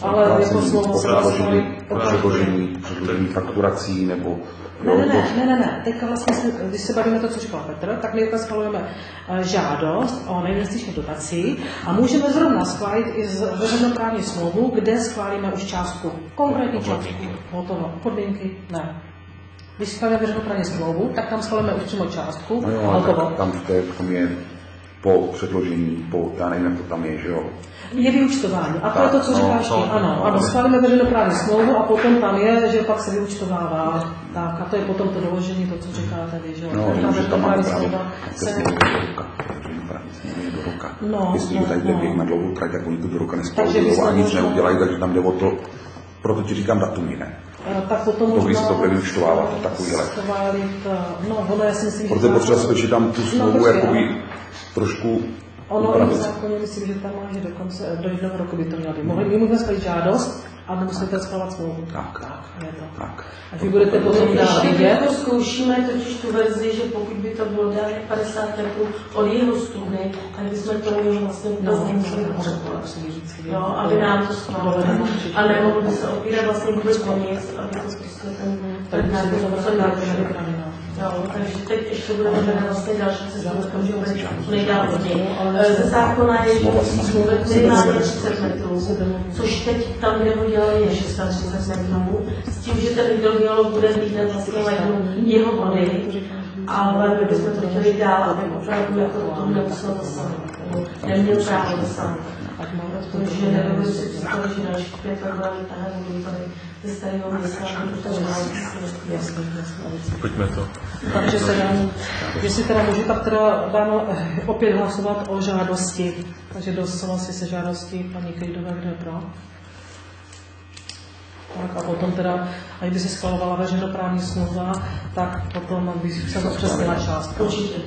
Ale jako slovo se vlastně... předložení fakturací nebo Ne, jo, ne, to- ne, ne, ne, ne. Teďka vlastně, když se bavíme to, co říkal Petr, tak my teďka schvalujeme eh, žádost o neinvestiční dotaci a můžeme zrovna schválit i z veřejnoprávní smlouvu, kde schválíme už částku, konkrétní částku, hotovo, podmínky, ne. Když schválíme veřejnoprávní smlouvu, tak tam schválíme už přímo částku, No jo, hotovo. tam tom je po předložení, po, já nevím, jak to tam je, že jo. Je vyučtování. A to je to, co no, říkáš ty. no, Ano, ano, schválíme veřejnoprávní smlouvu a potom tam je, že pak se vyučtovává. Tak, a to je potom to doložení, to, co říká tady, že jo. No, Ta jenom, že tam máme veřejnoprávní právě smlouva se- do roka. No, Jestli no, tady no. na dlouhou trať, tak oni to do roka nespolují a nic neudělají, takže tam jde o to, proto ti říkám datumy, ne? Eh, tak potom To, když se možná to bude vyúčtovávat, to takovýhle. schválit, eh, no, ono, já si myslím, že... Proto je potřeba si točit tam tu smlouvu prostě, jakoby trošku Ono v zákoně, myslím, že tam má, že dokonce do jednoho roku by to mělo být. Mohli, můžeme schválit žádost, ale nemusíte schvalovat smlouvu. Tak. tak, je to. Tak. Až vy budete potom dál vidět, to zkoušíme totiž tu verzi, že pokud by to bylo dál 50 metrů od jeho studny, tak bychom to měli vlastně vůbec no, nemuseli říct. Jo, aby nám to schválili. A nemohlo by se opírat vlastně vůbec o nic, aby to prostě ten Tak by se to no. Jo, takže teď ještě budeme hledat vlastně další cestu, že bude nejdál. Eh, Ze zákona je, že musí smluvit minimálně 30 metrů, což teď tam, kde ho dělali, je 630 metrů, s tím, že ten hydrogeolog bude hlídat vlastně lednu jeho vody, ale my bychom to chtěli dál, aby opravdu jako to nemusel dosáhnout. Neměl právo dosáhnout. Protože nedovedu si představit, že dalších pět let budeme tahat vodu tady ze starého města, protože Jasně, jasně. Pojďme to. Takže se dám, jestli teda můžu, tak teda dám opět hlasovat o žádosti. Takže kdo souhlasí se žádostí paní Kejdové, kdo je pro? Tak a potom teda, a kdyby se schvalovala veřejnoprávní smlouva, tak potom by se to přesněla částka. Určitě.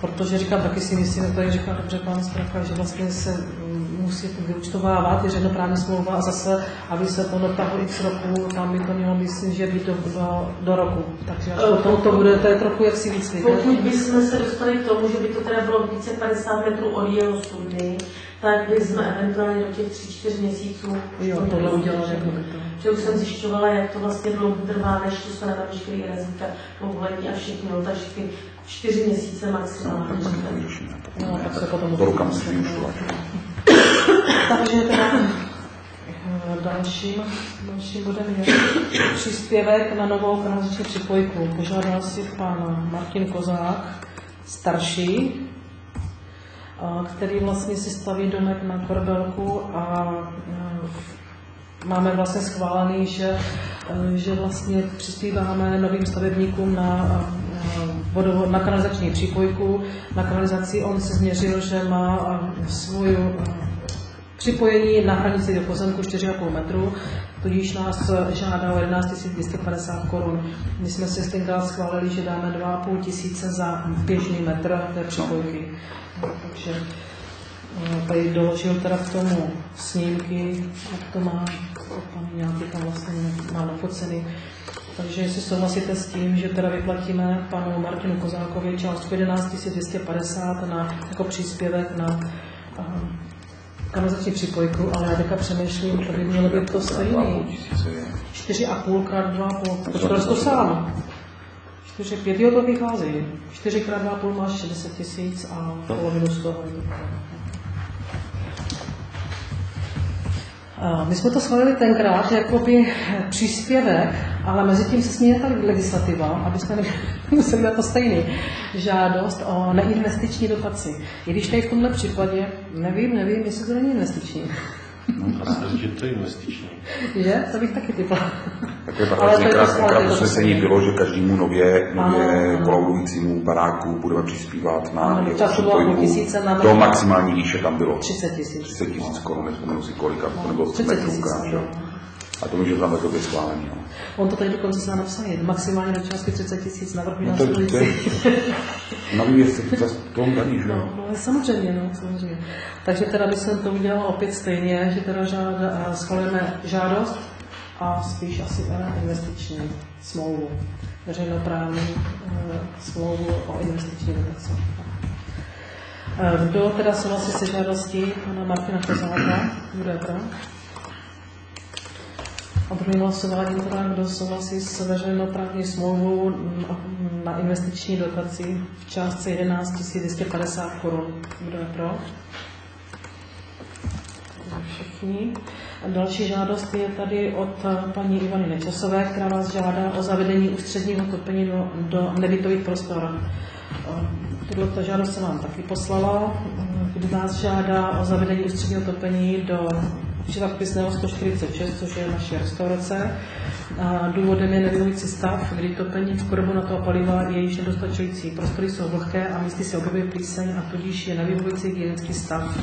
Protože říkám, taky si myslím, to je říká dobře pan Straka, že vlastně se mm, musí to vyučtovávat, je ženoprávní smlouva a zase, aby se to netahlo x roku, tam by to mělo, myslím, že být do, do, do roku. Takže až potom to bude, to je trochu jak si víc Pokud bychom se dostali k tomu, že by to teda bylo více 50 metrů od jeho studny, tak bychom eventuálně do těch 3-4 měsíců Jo, tohle udělali, jako to. že už jsem zjišťovala, jak to vlastně dlouho trvá, než to stane na veškerý rizika, povolení a všechno, takže ty čtyři měsíce maximálně. No, tak se potom Do musí vyúčtovat. Takže teda eh, dalším, dalším bodem je příspěvek na novou kanalizační připojku. Požádal si pan Martin Kozák, starší, který vlastně si staví domek na Korbelku a eh, máme vlastně schválený, že, eh, že vlastně přispíváme novým stavebníkům na, eh, vodovod, na kanalizační přípojku. Na kanalizaci on se změřil, že má eh, připojení na hranici do pozemku 4,5 metru, tudíž nás eh, žádá o 11 250 korun. My jsme si tenkrát schválili, že dáme 2,5 tisíce za běžný metr té připojky. No, takže eh, tady doložil teda k tomu snímky, jak to má, tam nějaký tam vlastně má nafocený. Takže jestli souhlasíte s tím, že teda vyplatíme panu Martinu Kozákovi částku 11 250 na, jako příspěvek na kanalizační připojku, ale já teďka přemýšlím, to by mělo být to stejný. 4,5 krát 2,5. Počkal jsi to sám. 4, 5, jo, to vychází. 4 krát 2,5 máš 60 tisíc a polovinu z toho. My jsme to schválili tenkrát jako by příspěvek, ale mezi tím se směje ta legislativa, aby jsme nemuseli na to stejný. Žádost o neinvestiční dotaci. I když tady v tomhle případě, nevím, nevím, jestli to není investiční. Asi, že to je investiční. Že? To bych taky typla. To je to- to je to usnesení bylo, že každému nově, nově kolaudujícímu baráku budeme přispívat na Ano, jeho na Do maximální výše tam bylo. 30 tisíc. 30 tisíc korun, nespomenu si kolik, aby to nebylo 30 metrů A to může tam to být schválený. No. On to tady dokonce se napsali, maximálně do částky 30 tisíc na vrch No to, to je, navíc jestli za tom daní, že. No, no, samozřejmě, no, samozřejmě. Takže teda by jsem to udělala opět stejně, že teda žáda, schvalujeme žádost a spíš asi teda investiční smlouvu, veřejnoprávní eh, smlouvu o investiční dotaci. Eh, Kdo teda souhlasí se žádostí pana Martina Kozáka? Kdo je pro? A druhým hlasováním teda, kdo souhlasí s veřejnoprávní smlouvou na investiční dotaci v částce 11 250 korun. Kdo je pro? Všichni. Další žádost je tady od paní Ivany Nečasové, která vás žádá o zavedení ústředního topení do, do nebytových prostor. Tuto žádost se vám taky poslala, kdy vás žádá o zavedení ústředního topení do životopisného 146, což je naše restaurace. A důvodem je nevyhovující stav, kdy topení v karbonatu paliva je již nedostačující. Prostory jsou vlhké a místy se objevuje plíseň a tudíž je nevyhovující hygienický stav.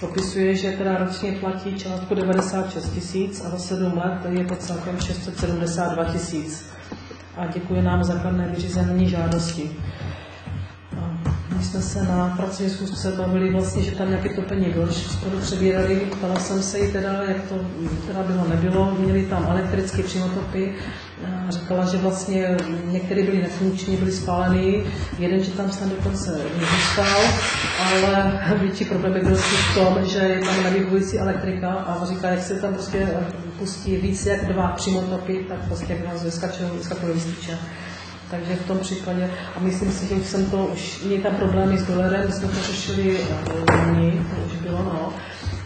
Popisuje, že teda ročně platí částku 96 tisíc a za 7 let je to celkem 672 tisíc. A děkuje nám za kladné vyřízení žádosti. My jsme se na pracovní schůzce bavili vlastně, že tam nějaké topení bylo, když spolu přebírali, ptala jsem se jí teda, jak to teda bylo, nebylo, měli tam elektrické přímotopy, říkala, že vlastně některé byly nefunkční, byly spálený, jeden, že tam snad dokonce nezůstal, ale větší problém byl v tom, že je tam nevyhovující elektrika a říká, jak se tam prostě pustí víc jak dva přímotopy, tak prostě jak nás vyskakují, vyskakují. Takže v tom případě, a myslím si, že už jsem to, už měli tam problémy s dolarem, my jsme to řešili eh, loni, to už bylo, no,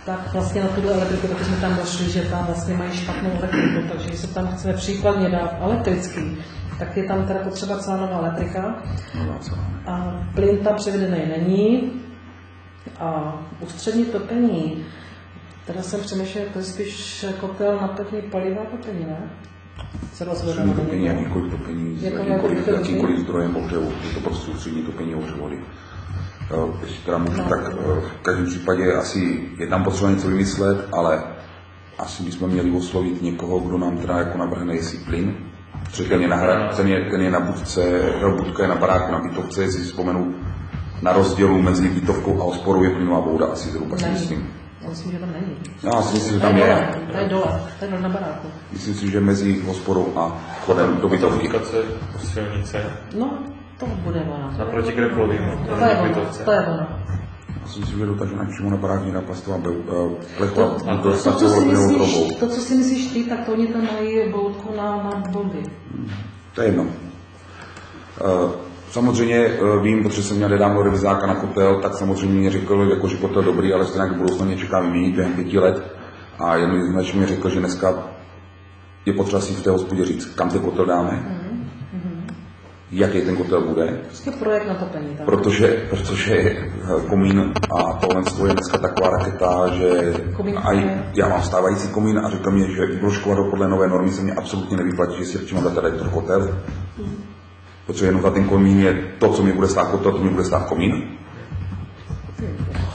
tak vlastně na tuto elektriku, protože jsme tam došli, že tam vlastně mají špatnou elektriku, takže když se tam chce příkladně dát elektrický, tak je tam teda potřeba celá nová elektrika. A plyn tam převedený není. A ústřední topení, teda jsem přemýšlel, to je spíš kotel na pevný paliva topení, ne? Ústřední topení, jakýkoliv topení, jakýkoliv jakýmkoliv zdrojem ohřevu. Je to prostě ústřední topení ohře vody. Eh, teda můžu, No. tak eh, v každém případě asi je tam potřeba něco vymyslet, ale asi bychom měli oslovit někoho, kdo nám teda jako navrhne, jestli plyn, protože ten je na, hra, ten je, ten je na budce, eh, budka je na baráku, na bytovce, jestli si vzpomenu na rozdílu mezi bytovkou a hospodou je plynová bouda, asi zhruba myslím. Já myslím, že tam není. Já si myslím, že To tam je to je dole, to je dole na baráku. Myslím si, že mezi hospodou a chodem do bytovky. Po silnice No, to bude ona. naproti Greplovým. To je ona, to je ona. Já si myslím, že dotažená přímo na barák Nina Pastová byl uh, plechová To, to, to, co si myslíš, trobou. to, co si myslíš ty, tak to oni tam mají boutku na, na bomby. To je jedno. Uh, samozřejmě uh, vím, protože jsem měl nedávno revizáka na kotel, tak samozřejmě mě řekl, jako, že kotel dobrý, ale nějak v budoucnu mě čeká vyměnit během pěti let. A jednoznačně mi řekl, že dneska je potřeba si v té hospodě říct, kam ten kotel dáme, jaký ten kotel bude, Prostě projekt na topení tam. protože, protože eh, komín a tohle je dneska taková raketa, že Komín já mám stávající komín a řekl mi, že vybroškovat podle nové normy se mě absolutně nevyplatí, že si radši mám dát tady ten kotel. Protože jenom za ten komín je to, co mi bude stát kotel, to mi bude stát komín.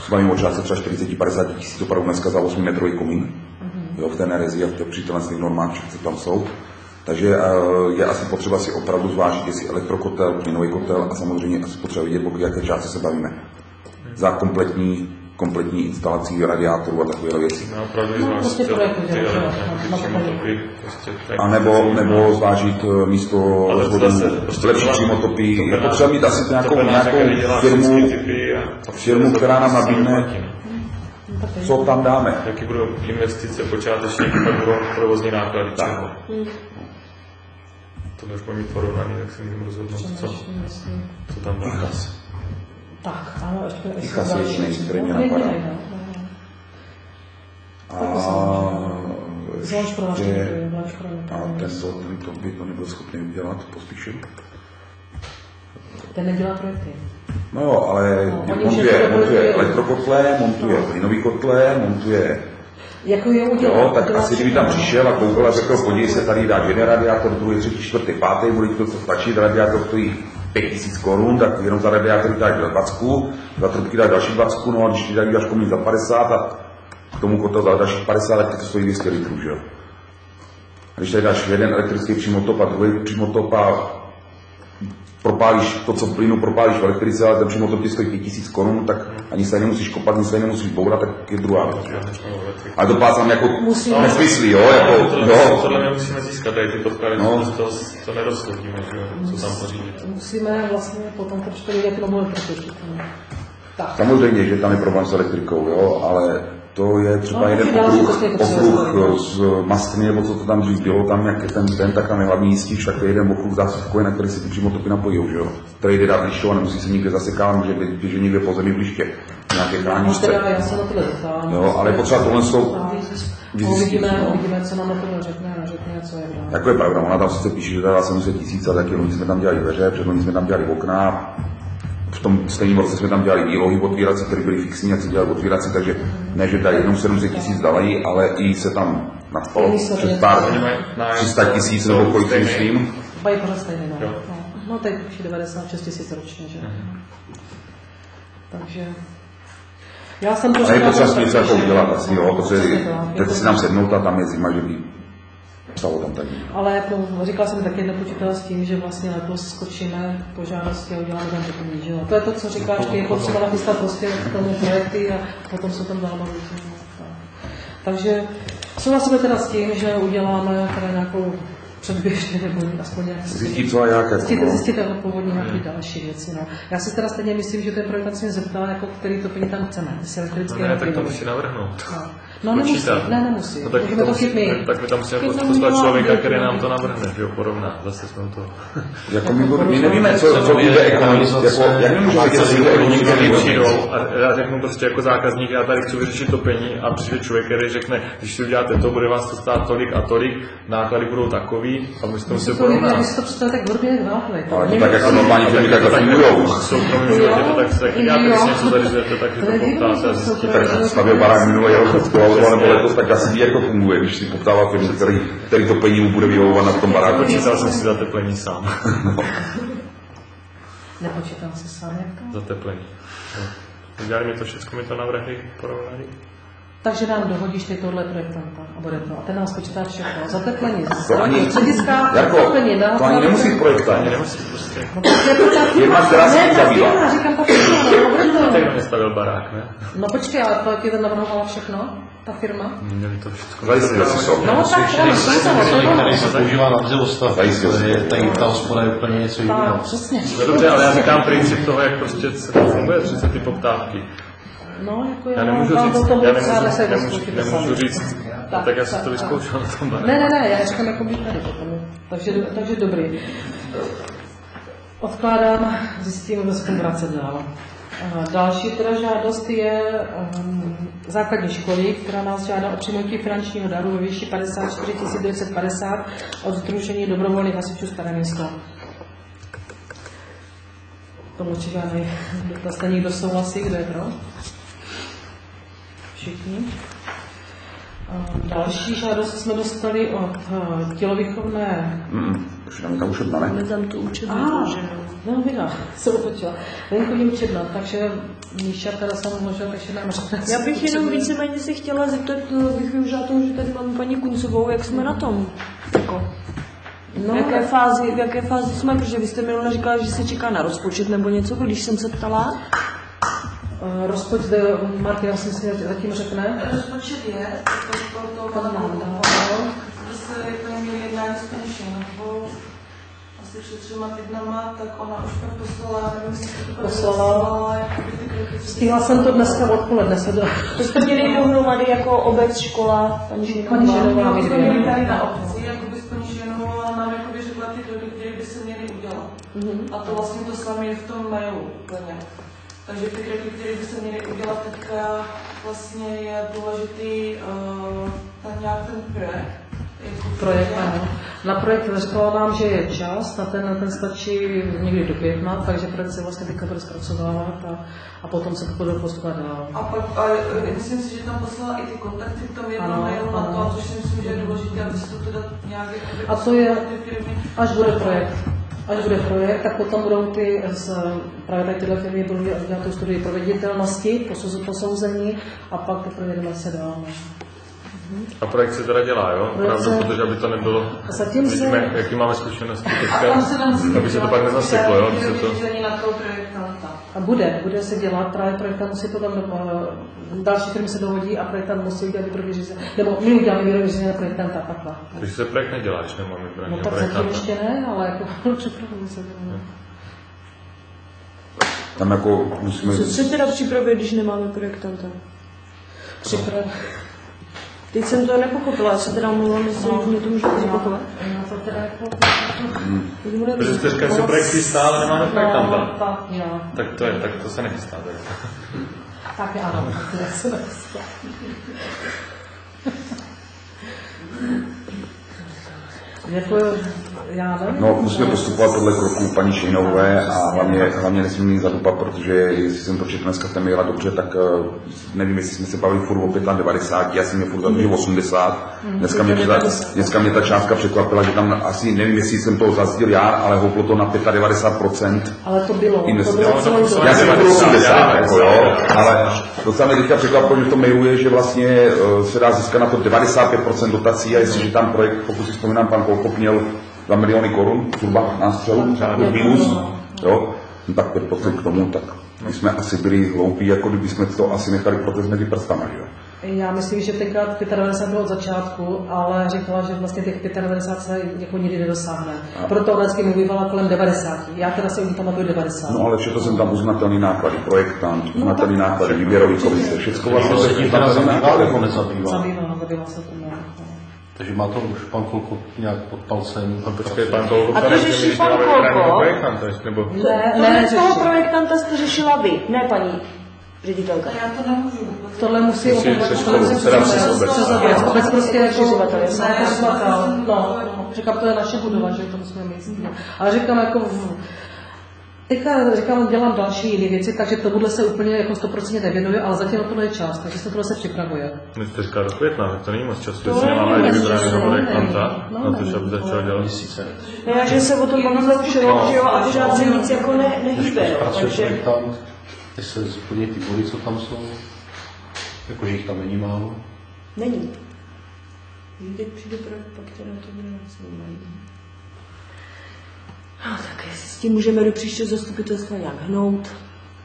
Třeba mimo částce třeba 40-50 tisíc opravdu dneska za 8 metrový komín. Jo, v té nerezi a v těch přítelných normách, co tam jsou. Takže uh, je asi potřeba si opravdu zvážit, jestli elektrokotel, plynový kotel a samozřejmě asi potřeba vidět, o jaké části se bavíme. Za kompletní, kompletní instalací radiátorů a takové věci. No, opravdu No, zvlášť prostě prostě tak. A nebo, nebo zvážit eh, místo rozvodu prostě lepší přímotopí. Je potřeba mít asi nějakou, nějakou firmu, firmu, která nám nabídne no. co tam dáme. Jaký budou investice počáteční, pak budou provozní náklady třeba. To než mít porovnání, tak si můžeme rozhodnout, co, co tam dáme. Tak, ano, ještě, ještě Ichas je další. jediný, který mě No, napadá. no, no, no. A ještě, ně. a ten, ten to by to nebyl schopný udělat, pospíšil. Ten nedělá projekty. No jo, ale No, montuje, montuje elektrokotle, montuje plynový kotle, montuje Jako je udělá. Jo, tak asi kdyby tam přišel a koukal a řekl, podívej se, tady dá jeden radiátor, druhý, třetí, čtvrtý, pátý, bude to stačí, radiátor stojí 5000 korun, tak jenom za radiátor dáš 20, za trubky dáš další 20, no a když ti dají dáš komu za 50 a k tomu kotel za dalších 50, tak to stojí 200 litrů, že jo. A když tady dáš jeden elektrický přímotop a druhý přímotop a propálíš to, co plynu propálíš v elektrice, ale ten přímotop ti stojí 5000 korun, tak ani se nemusíš kopat, nic se nemusíš bourat, tak je druhá věc. Ale to plácám jako Musíme- nesmyslí, jo, jako, To, no, tohle my musíme získat, tady ty podklady, No. to, to nerozhodíme, že jo, co tam pořídit. Musíme vlastně potom to připojit jak novou elektriku. Tak. Samozřejmě, že tam je problém s elektrikou, jo, ale to je třeba No, jeden okruh, okruh z mastny, nebo co to tam dřív bylo, tam jak je ten, ten tak tam je hlavní jistič, tak to je jeden okruh zásuvkový, na který se ty přímotopy napojí, že jo. Který jde dát lišo a nemusí se nikde zasekávat, může být běžet někde po zemi v liště, nějaké No chráničce. teda já se na tohle zeptám. Jo, ale potřeba tohle tou vyzjistit, Uvidíme, no. uvidíme, co nám na tohle řekne a řekne, co je dál. Jako je pravda, ona tam sice píše, že dala 700 tisíc, ale taky loni jsme tam dělali dveře, předloni jsme tam dělali okna, v tom stejném roce jsme tam dělali výlohy otvírací, které byly fixní, jak se dělali otvírací, takže ne, že tady jenom 700 tisíc dali, ale i se tam přes vědět. pár Oni mají nájem 300 tisíc nebo kolik myslím. Mají pořád stejný, no. No. No, teď už je 96 tisíc ročně, že? Takže... Já jsem to Ale je potřeba něco jako udělat asi, jo, protože jdete si tam sednout a tam je zima, že by stalo tam tady. Ale jako říkala jsem taky nepočítala s tím, že vlastně letos skočíme po žádosti a uděláme tam takový, že jo. To je to, co říkáš, ty je potřeba nachystat prostě k tomu projekty a potom se tam dál. Takže souhlasíme teda s tím, že uděláme teda nějakou předběžně nebo aspoň nějak Zjistit co a jak, jako, Zjistíte, no. zjistíte odpovědně nějaké další věci. No. Já si teda stejně myslím, že ten projektant se mě zeptal, jako který topení tam chceme. Jestli No elektrické ne, tak to musí navrhnout. No. No nemusí, ne, nemusí. No, tak, Můžeme to to musí, chyt my. tak my tam musíme poslat člověka, který no. nám to navrhne, že jo, porovná. Zase jsme to... Jako my, my nevíme, co, co bude ekonomicky, jako, jak my můžeme Oni nebo přijdou a já řeknu prostě jako zákazník, já tady chci vyřešit topení a přijde člověk, který řekne, když si uděláte to, bude vás to stát tolik a tolik, náklady budou takový a my si to musíme To je, porovnat. si to tak hodně jak. Ale to tak jako normální firmy takhle fungujou. V soukromém životě to tak se taky děláte, když něco zarizujete, takže to poptáte a zjistíte. Tak stavěl barák minulý rok, to auto, nebo letos, tak asi ví, jak to funguje, když si poptává firmu, který, který to pení mu bude vyhovovat na tom baráku. Počítal jsem si zateplení sám. Nepočítám si sám, jak to. Zateplení. No. Udělali mi to všechno, mi to navrhli, porovnali. Takže nám dohodíš ty tohle projektanta a bude to. A ten nám spočítá všechno. Zateplení, To ani, střediska, zateplení, to ani nemusí projekt Ani nemusí prostě. No, to ta Firma, která se tím zabývá. říkám ta firma, no, bude to. Teď mi stavil barák, ne? No počkej, ale to ti ten navrhovala všechno, ta firma? Měli to všechno. Zajistil si to. No tak, ano, to je to, který se používá na dřevostav. Zajistil si to. Tady ta hospoda je úplně něco jiného. Tak, přesně. No dobře, ale já říkám princip toho, jak prostě se to funguje, přece ty poptávky. No, jako Já nemůžu vám říct, to tomu já nemůžu, nese nemůžu, nemůžu sami. říct, Tak, tak já jsem to vyzkoušel na tom. Ne, ne, ne, já říkám jako být tady potom. Takže, takže dobrý. Odkládám, zjistím, kdo se tomu vracet dál. A Další teda žádost je um, základní školy, která nás žádá o přijmutí finančního daru ve výši 54 950 od Združení dobrovolných hasičů Staré město. Tomu určitě žádný dotaz není, kdo souhlasí, kdo je pro? Všichni. A Další žádost jsme dostali od eh, tělovýchovné Mm, už tam ta učebna, ne? Máme tam tu učebnu, Ah, že no videla, se otočila. Venkovní učebna, takže Míša teda jsem možná ještě nám řekne. Já bych jenom víceméně se chtěla zeptat, eh, bych využila toho, že tady máme paní Kuncovou, jak jsme na tom? Jako, No, v, jaké fázi, v jaké fázi jsme, protože vy jste minule říkala, že se čeká na rozpočet nebo něco, když jsem se ptala. Rozpočet, eh, Martina si myslím, že zatím řekne. Rozpočet je, to to Pan nám dal. že se jako měli jednání s Penšem, nebo asi před třema týdnama, tak ona už pak poslala, nevím, jestli to Poslala. Stihla jsem to dneska odpoledne se do... To jste měli dohromady jako obec, škola, paní Žinová. Paní Žinová. No, my jsme dvě. měli tady na obci, jakoby s paní Ženou, a nám jakoby řekla ty kroky, které by se měly udělat. A to vlastně to samé v tom mailu úplně. Takže ty kroky, které by se měly udělat, teďka vlastně je důležitý uh, ten nějak ten projekt. Projekt, ano. Na projekt řekla nám, že je čas, na ten, ten stačí někdy do května, takže projekt se vlastně teďka bude zpracovávat a, a potom se to bude postupovat dál. A pak, a e, myslím si, že tam poslala i ty kontakty v tom jednom Ano, mailu na to, což si myslím, že je důležité, aby se to teda nějak A to je-. Až bude projekt. Až bude projekt, tak potom budou ty, z, právě tady tyhle firmy budou dělat tu studii proveditelnosti, posouze- posouzení a pak teprve jedeme se dál. No. A projekt se teda dělá, jo? Opravdu, protože aby to nebylo... Zatím se- Vidíme, jaký máme zkušenosti A teďka, aby se to pak nezaseklo, jo? Aby se to... A bude, bude se dělat, právě projektant musí to tam, eh, další firmy se dohodí a projektant musí udělat výběrové řízení, nebo my uděláme výběrové řízení na projektanta, takhle. Když se projekt nedělá, když nemáme No výběrného tak zatím ještě ne, ale jako připravuju se. no. Tam jako musíme... Co se teda připravuje, když nemáme projektanta? Připrav. Teď jsem to nepochopila, já se teda mluvám, jestli mě to můžete zopakovat. No to teda jako... Bude- Protože jste říkali, že se projekt chystá, ale nemáme projektanta. No, tak, jo. Tak to je, tak to se nechystá tady. Tak ano, tak to se nechystá. Jako, já nevím. No, musíme postupovat podle kroků paní Šejnové a hlavně, hlavně nesmíme jít zadupat, protože jestli jsem to četl dneska v té maila dobře, tak eh, nevím, jestli jsme se bavili furt o 95, já jsem mě furt zadržel 80. Dneska mě, ta, dneska mě ta částka překvapila, že tam asi, nevím, jestli jsem to zazdil já, ale houplo to na 95%. Ale to bylo, to bylo celou dobu. Já jsem byl 80, Já jako, jo, ale docela mě teďka překvapilo, že v tom mailu je, že vlastně eh, se dá získat na to 95% dotací a jestliže tam projekt, pokud si vzpomínám, pan Kolkop měl 2 miliony korun, zhruba na střelu, minus, jo, no tak 5% k tomu, tak my jsme asi byli hloupí, jako kdyby jsme to asi nechali protest mezi prstama, jo. Já myslím, že tenkrát 95 bylo od začátku, ale říkala, že vlastně těch 95 se jako nikdy nedosáhne. Proto vždycky mluvila kolem 90. Já teda si u ní pamatuju 90. No ale četl jsem tam uznatelný náklady, projektant, uznatelný náklady, výběrový komise, všechno vlastně To se tím nebo nezabývá? Zabývala, zabývala se tomu. No. Takže má to už pan Kolko nějak pod palcem. Počkej, pan Kolko, A to řeší pan Kolko? nebo... Ne, To ne, ne, toho projektanta jste řešila vy, ne paní ředitelka. A já to nemůžu. Tohle musí obec- obec, prostě jako Přiřivatel, jasně. ne, přiřivatel. No, říkám, to je naše budova, že to musíme mít. Ale říkám, jako v, Teďka říkám, dělám další jiné věci, takže tomuhle se úplně jako 100% nevěnuju, ale zatím na to je čas, takže se tohle se připravuje. My jste říkal do května, tak to není moc času, To jestli nemáme moc projektanta, no, na to, ne, že aby začal dělat. Měsíce. Já, že se o tom bavíme už rok, že jo, a pořád se nic jako ne, nehýbe, takže projektant, teď se splní ty body, co tam jsou. Jakože jich tam není málo. není. Když přijde projekt, pak teda to bude zajímavé. No tak jestli s tím můžeme do příštího zastupitelstva nějak hnout.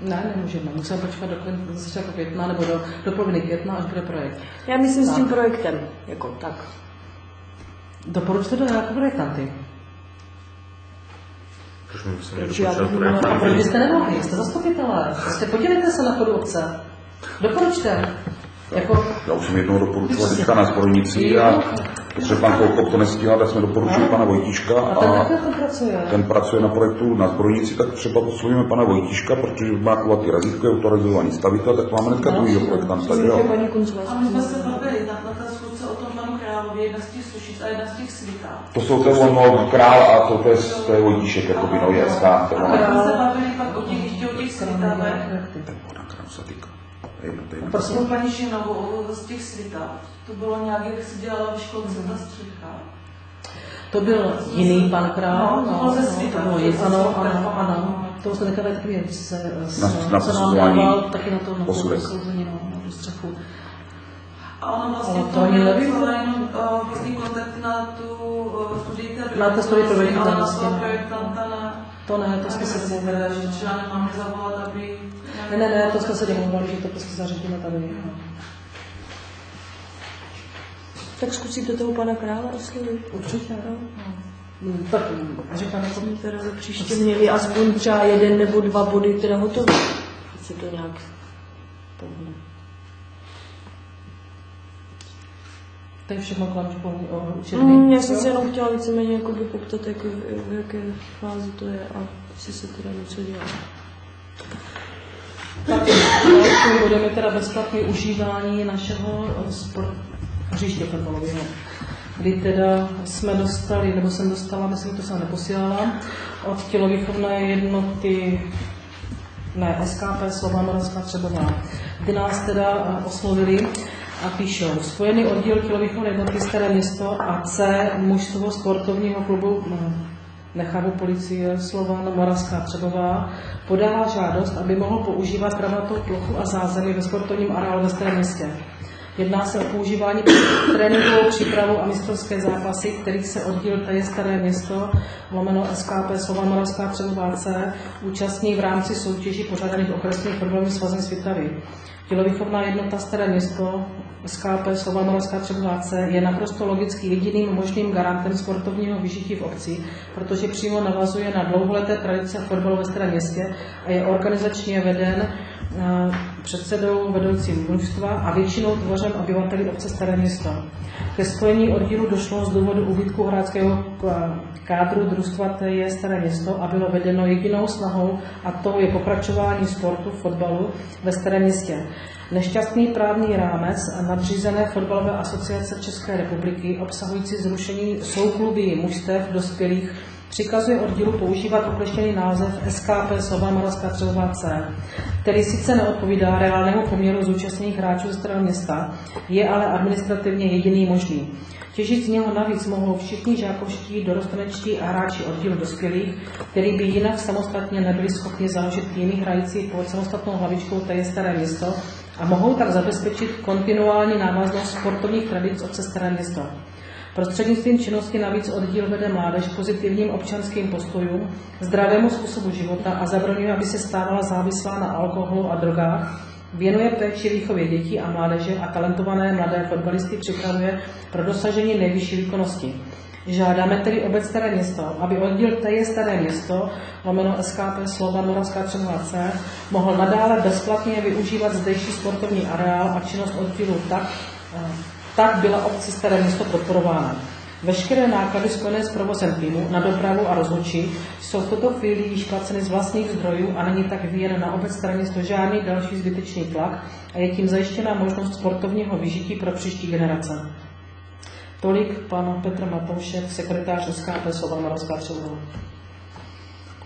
Ne, nemůžeme, musíme počkat do do začátku května nebo do, do poloviny května, až bude projekt. Já myslím s tím projektem, jako tak. Doporučte to jako projektanty. Proč my já doporučovat bych měla- A projektanty? proč byste nemohli? Jste zastupitelé. Prostě podívejte se na chodu obce. Doporučte. Jako, Já už jsem jednou doporučoval teďka na zbrojnici a protože pan Kolkop to nestíhal, tak jsme doporučili pana Vojtíška a ten a pracuje. ten pracuje na projektu na zbrojnici, tak třeba oslovíme pana Vojtíška, protože má kulatý razítko, je autorizovaný stavitel, tak máme hnedka druhýho projektanta, že jo. A my jsme se bavili na, na té schůzce o tom panu Královi, jedna z těch sušic a jedna z těch svítá. To jsou to ono, král a to, to je, to je Vojtíšek, jako by, no je, stát, A se bavili pak o těch, ještě o těch svítavech. Tak ona král se týká. To je jedno, to je jedno. Prosím. Paní Šinovou z těch svítá. To bylo nějak, jak se dělala ve školce ta střecha. To byl jiný pan král. No, to bylo ze Svíta. to bylo jiný, ano, ano, ano. To jsme necháme takový se, se, Na- na se nám posuzování dával taky na to, na to posudek. posouzení, no, na tu střechu. A ona vlastně to to celá jenom uh, vlastně kontakt na tu uh, studii Na tu studii na no. projektanta na... To ne, to jsme se domluvili. že třeba nemáme zavolat, aby... Ne, ne, ne, to jsme se domluvili, že to prostě zařadíme tady. no. Tak zkusíte toho pana krále oslovit? Určitě. No. Mm, Tak říkám, jako Jsme teda za příště měli aspoň třeba jeden nebo dva body teda hotové. Teď se to nějak pohne. To je všechno kolem školní o učebny. Mm, já jsem se jenom chtěla víceméně jako poptat, jak, v jaké fázi to je a jestli se teda něco dělá. Tak dalším bodem je teda bezplatné užívání našeho eh, sport, hřiště fotbalového. Kdy teda jsme dostali, nebo jsem dostala, myslím, to jsem neposílala, od tělovýchovné jednoty ne, SKP Slova Moravská Třebová, kdy nás teda eh, oslovili a píšou Spojený oddíl tělovýchovné jednotky Staré město a C mužstvo sportovního klubu hm, nechápu policie Slovan Moravská Třebová podala žádost, aby mohl používat kravatou plochu a zázemí ve sportovním areálu ve Starém městě. Jedná se o používání tréninkovou přípravu a mistrovské zápasy, kterých se oddíl TJ Staré město, lomeno SKP Slova Moravská Třebová C, účastní v rámci soutěží pořádaných okresním fotbalovým svazem Svitavy. Tělovýchovná jednota Staré město, SKP Slova Moravská Třebová C, je naprosto logicky jediným možným garantem sportovního vyžití v obci, protože přímo navazuje na dlouholeté tradice fotbalu ve Starém městě a je organizačně veden eh, předsedou vedoucím mužstva a většinou tvořen obyvateli obce Staré město. Ke spojení oddílu došlo z důvodu úbytku hráčského k- kádru družstva TJ Staré město a bylo vedeno jedinou snahou a to je pokračování sportu fotbalu ve Starém městě. Nešťastný právní rámec nadřízené fotbalové asociace České republiky obsahující zrušení soukluby mužstev dospělých přikazuje oddílu používat okleštěný název SKP Slova Moravská Třebová C, který sice neodpovídá reálnému poměru zúčastněných hráčů ze strany města, je ale administrativně jediný možný. Těžit z něho navíc mohou všichni žákovští, dorostenečtí a hráči oddílu dospělých, který by jinak samostatně nebyli schopni založit týmy hrající pod samostatnou hlavičkou té staré město a mohou tak zabezpečit kontinuální návaznost sportovních tradic obce Staré město. Prostřednictvím činnosti navíc oddíl vede mládež pozitivním občanským postojům, zdravému způsobu života a zabraňuje, aby se stávala závislá na alkoholu a drogách, věnuje péči výchově dětí a mládeže a talentované mladé fotbalisty připravuje pro dosažení nejvyšší výkonnosti. Žádáme tedy obec Staré město, aby oddíl TJ Staré město, lomeno SKP Slova Moravská Třebová C, mohl nadále bezplatně využívat zdejší sportovní areál a činnost oddílu tak, eh, tak byla obci Staré město podporována. Veškeré náklady spojené s provozem týmu na dopravu a rozhodčí jsou v tuto chvíli již placeny z vlastních zdrojů a není tak vyjen na obec Staré město žádný další zbytečný tlak a je tím zajištěna možnost sportovního vyžití pro příští generace. Tolik pan Petr Matoušek, sekretář SKP Slova Moravská Třebová.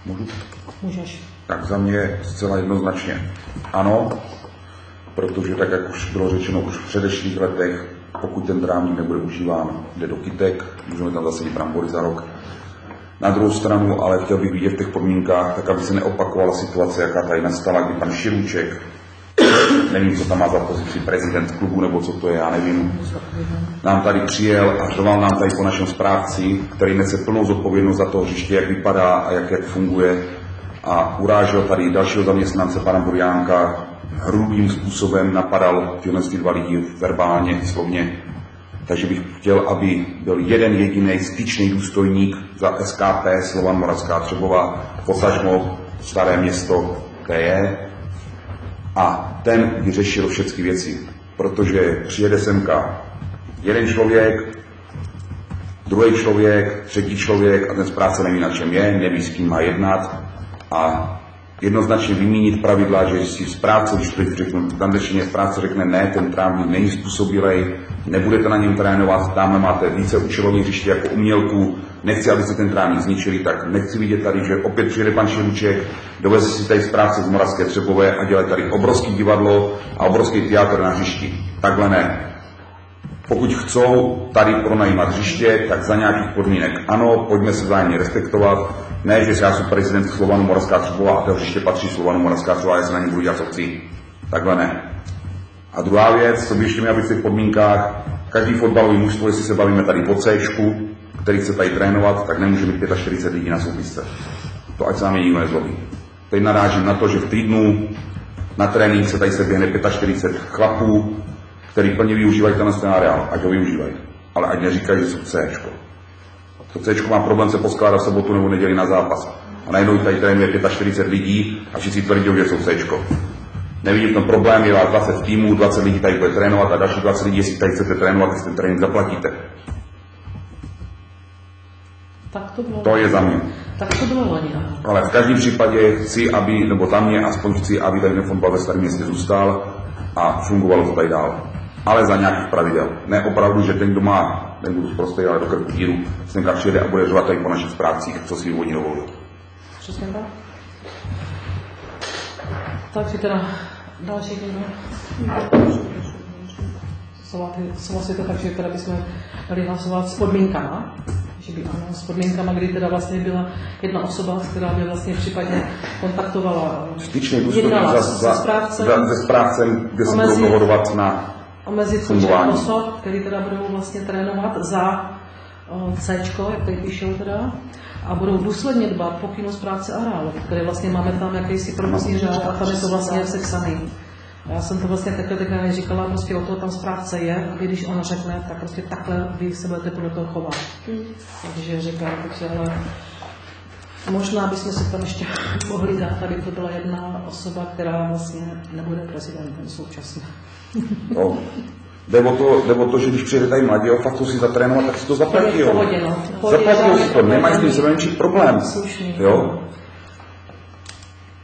Můžu? Můžeš. Tak za mě zcela jednoznačně ano, protože tak, jak už bylo řečeno už v předešlých letech, pokud ten trávník nebude užíván, jde do kytek, můžeme tam zase brambory za rok. Na druhou stranu, ale chtěl bych vidět v těch podmínkách, tak aby se neopakovala situace, jaká tady nastala, kdy pan Širůček, nevím, co tam má za pozici, prezident klubu, nebo co to je, já nevím, nám tady přijel a řval nám tady po našem správci, který nese plnou zodpovědnost za to hřiště, jak vypadá a jak, jak funguje a urážel tady dalšího zaměstnance, pana Burjánka, hrubým způsobem napadal tyhle ty dva lidi verbálně, slovně. Takže bych chtěl, aby byl jeden jediný styčný důstojník za SKP Slovan Moravská Třebová, potažmo Staré město TJ, a ten vyřešil všechny věci. Protože přijede semka jeden člověk, druhý člověk, třetí člověk a ten správce neví, na čem je, neví, s kým má jednat a jednoznačně vymínit pravidla, že si správce, když to řeknu, v angličtině správce řekne ne, ten trávník není způsobilej, nebudete na něm trénovat, tam máte více účelových hřiště jako umělku, nechci, abyste ten trávník zničili, tak nechci vidět tady, že opět přijede pan Šeruček, doveze si tady správce z Moravské Třebové a dělá tady obrovský divadlo a obrovský teatr na hřišti. Takhle ne. Pokud chcou tady pronajímat hřiště, tak za nějakých podmínek ano, pojďme se vzájemně respektovat. Ne, že já jsem prezident Slovanu Moravská Třebová a to hřiště patří Slovanu Moravská Třebová, já se na něm budu dělat, co chci. Takhle ne. A druhá věc, co by ještě měla být v těch podmínkách, každý fotbalový mužstvo, jestli se bavíme tady po C, který chce tady trénovat, tak nemůže mít 45 lidí na soupisce. To ať se na mě nikdo nezlobí. Teď narážím na to, že v týdnu na trénink se tady se běhne 45 chlapů, který plně využívají ten areál, ať ho využívají. Ale ať neříkají, že jsou C. To C má problém se poskládat v sobotu nebo neděli na zápas. A najednou tady trénuje 45 lidí a všichni tvrdí, že jsou C. Nevidím v tom problém, je vás 20 týmů, 20 lidí tady bude trénovat a další 20 lidí, jestli tady chcete trénovat, tak ten trénink zaplatíte. Tak to bylo. To je za mě. Tak to bylo loni. Ale v každém případě chci, aby, nebo za mě aspoň chci, aby tady ten fotbal ve starém městě zůstal a fungovalo to tady dál. Ale za nějakých pravidel. Ne opravdu, že ten, kdo má, ten budu zprostý, ale do krku díru, sem přijede a bude řovat tady po našich správcích, co si oni dovolují. Přesně tak. Takže teda další někdo. Souhlasí- Souhlasíte tak, že teda bychom měli hlasovat s podmínkama, že by ano, s podmínkama, kdy teda vlastně byla jedna osoba, která by vlastně případně kontaktovala, Styčný jednala za, se za, správcem, za, ze správcem, kde se budou dohodovat na omezit počet fungování. osob, který teda budou vlastně trénovat za o, C, jak tady píšou teda, a budou důsledně dbat pokynu správce areálu, který vlastně máme tam jakýsi provozní řád a tam je to vlastně sepsaný. A já jsem to vlastně takhle takhle říkala, prostě o to tam správce je, aby když on řekne, tak prostě takhle vy se budete podle toho chovat. Takže říkám, takže ale možná bychom si tam ještě mohli dát, aby to byla jedna osoba, která vlastně nebude prezidentem současně. No, jde o, to, jde o to, že když přijede tady mladí a fakt to si zatrénovat, tak si to zaplatí. No. Zaplatí si to, nemají s tím sebemenší problém. Slušný. Jo?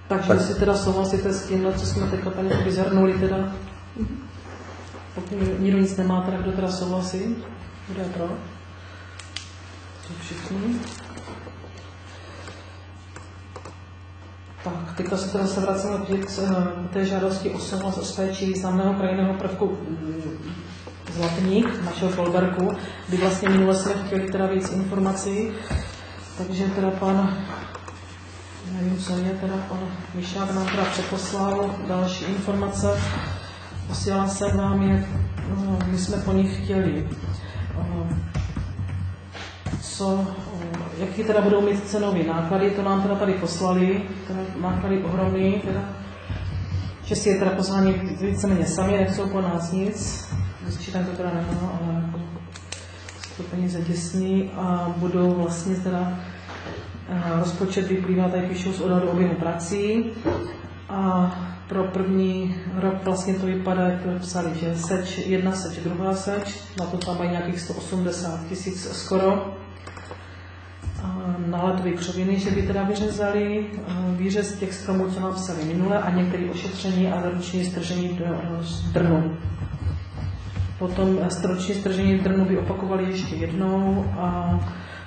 Takže Tak- jestli teda souhlasíte s tímhle, co jsme teďka tady vyzhrnuli teda, pokud nikdo nic nemá, tak kdo teda souhlasí? Kdo je pro? To všichni. Tak, teďka se teda se vracíme k eh, té žádosti o souhlas s péčí významného krajinného prvku mm, Zlatník, našeho Folberku, kdy vlastně minule jsme chtěli teda víc informací, takže teda pan Nevím, co je teda pan Mišák nám teda přeposlal další informace. Posílala se nám je, no, my jsme po nich chtěli. eh, Co, jaký teda budou mít cenové náklady, to nám teda tady poslali, teda náklady ohromný, teda, že si je teda poslání víceméně sami, nechcou po nás nic, sčítám to teda nemá, ale to peníze děsní a budou vlastně teda Eh, Rozpočet vyplývá, tady píšou z odhadu objemu prací. A pro první rok vlastně to vypadá, jak to psali, že seč, jedna seč, druhá seč, na to tam mají nějakých 180 tisíc skoro. A náletové křoviny, že by teda vyřezali, eh, výřez těch stromů, co nám psali minule a některé ošetření a zaruční stržení drnu. Potom stroční stržení drnu by opakovali ještě jednou a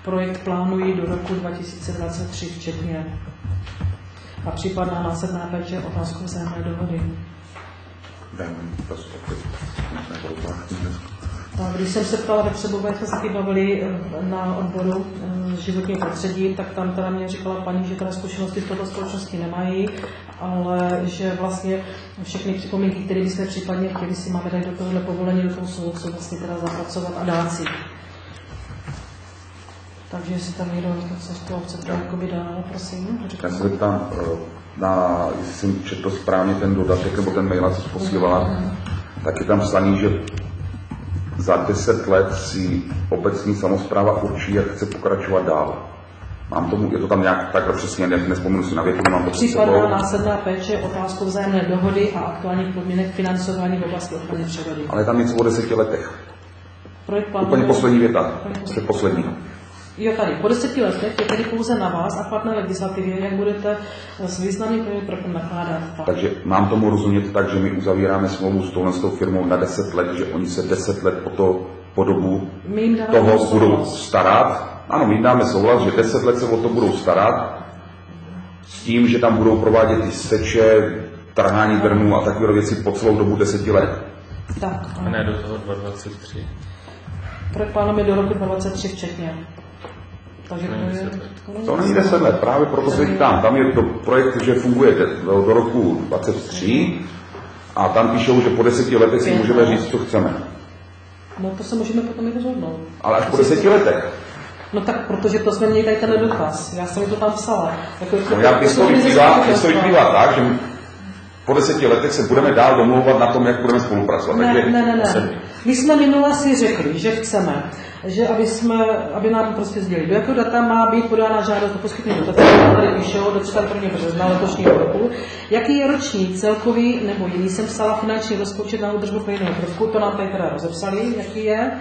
projekt plánují do roku 2023 včetně. A případná následná péče otázku vzájemné dohody. To jsou opět, Když jsem se ptala Vepřebové, jsme se taky bavili eh, na odboru eh, životního prostředí, tak tam teda mě říkala paní, že teda zkušenosti v této společnosti nemají, ale že vlastně všechny připomínky, které bychom případně chtěli, si máme dát do tohohle povolení, do toho soudu, vlastně teda zapracovat a dát si. Takže jestli tam někdo něco z toho chce jakoby dál, prosím. Já se zeptám, eh, na, jestli jsem četl správně ten dodatek, nebo ten mail, co posílala, tak je tam psaný, že za 10 let si obecní samozpráva určí, jak chce pokračovat dál. Mám tomu, je to tam nějak takhle přesně, ne, nespomenu si na větu, mám to. Případná následná péče, otázku vzájemné dohody a aktuálních podmínek financování v oblasti ochrany přírody. Ale tam něco o deseti letech. Projekt plánuje- Úplně poslední věta. Úplně Jo, tady, po deseti letech je tedy pouze na vás a platné legislativě, jak budete s významným prvkem nakládat. Tak. Takže mám tomu rozumět tak, že my uzavíráme smlouvu s touhle firmou na 10 let, že oni se 10 let o to po dobu My jim dáváme toho souhlas. budou starat. Ano, my jim dáme souhlas, že 10 let se o to budou starat, s tím, že tam budou provádět ty seče, trhání drnů a takové věci po celou dobu 10 let. Tak, A ano. ne do toho 2023. projekt plánujeme do roku 2023 včetně. Takže to je... To není 10 let, právě proto se ptám. Tam je to projekt, že funguje do, do roku 23 a tam píšou, že po 10 letech si můžeme říct, co chceme. No to se můžeme potom i rozhodnout. Ale až po 10 letech. No tak, protože to jsme měli tady ten dotaz. Já jsem to tam psala. Jako, No já, když to vyplývá tak, že po deseti letech se budeme dál domlouvat na tom, jak budeme spolupracovat. Ne, Takže ne, ne, ne. My jsme minule si řekli, že chceme, že aby, jsme, aby nám prostě sdělili, do jakého data má být podána žádost o poskytnutí dotace, tady píšou do 31. března letošního roku, jaký je roční celkový, nebo jiný? Jsem psala finanční rozpočet na údržbu pejného prvku, to nám tady teda rozepsali, jaký je,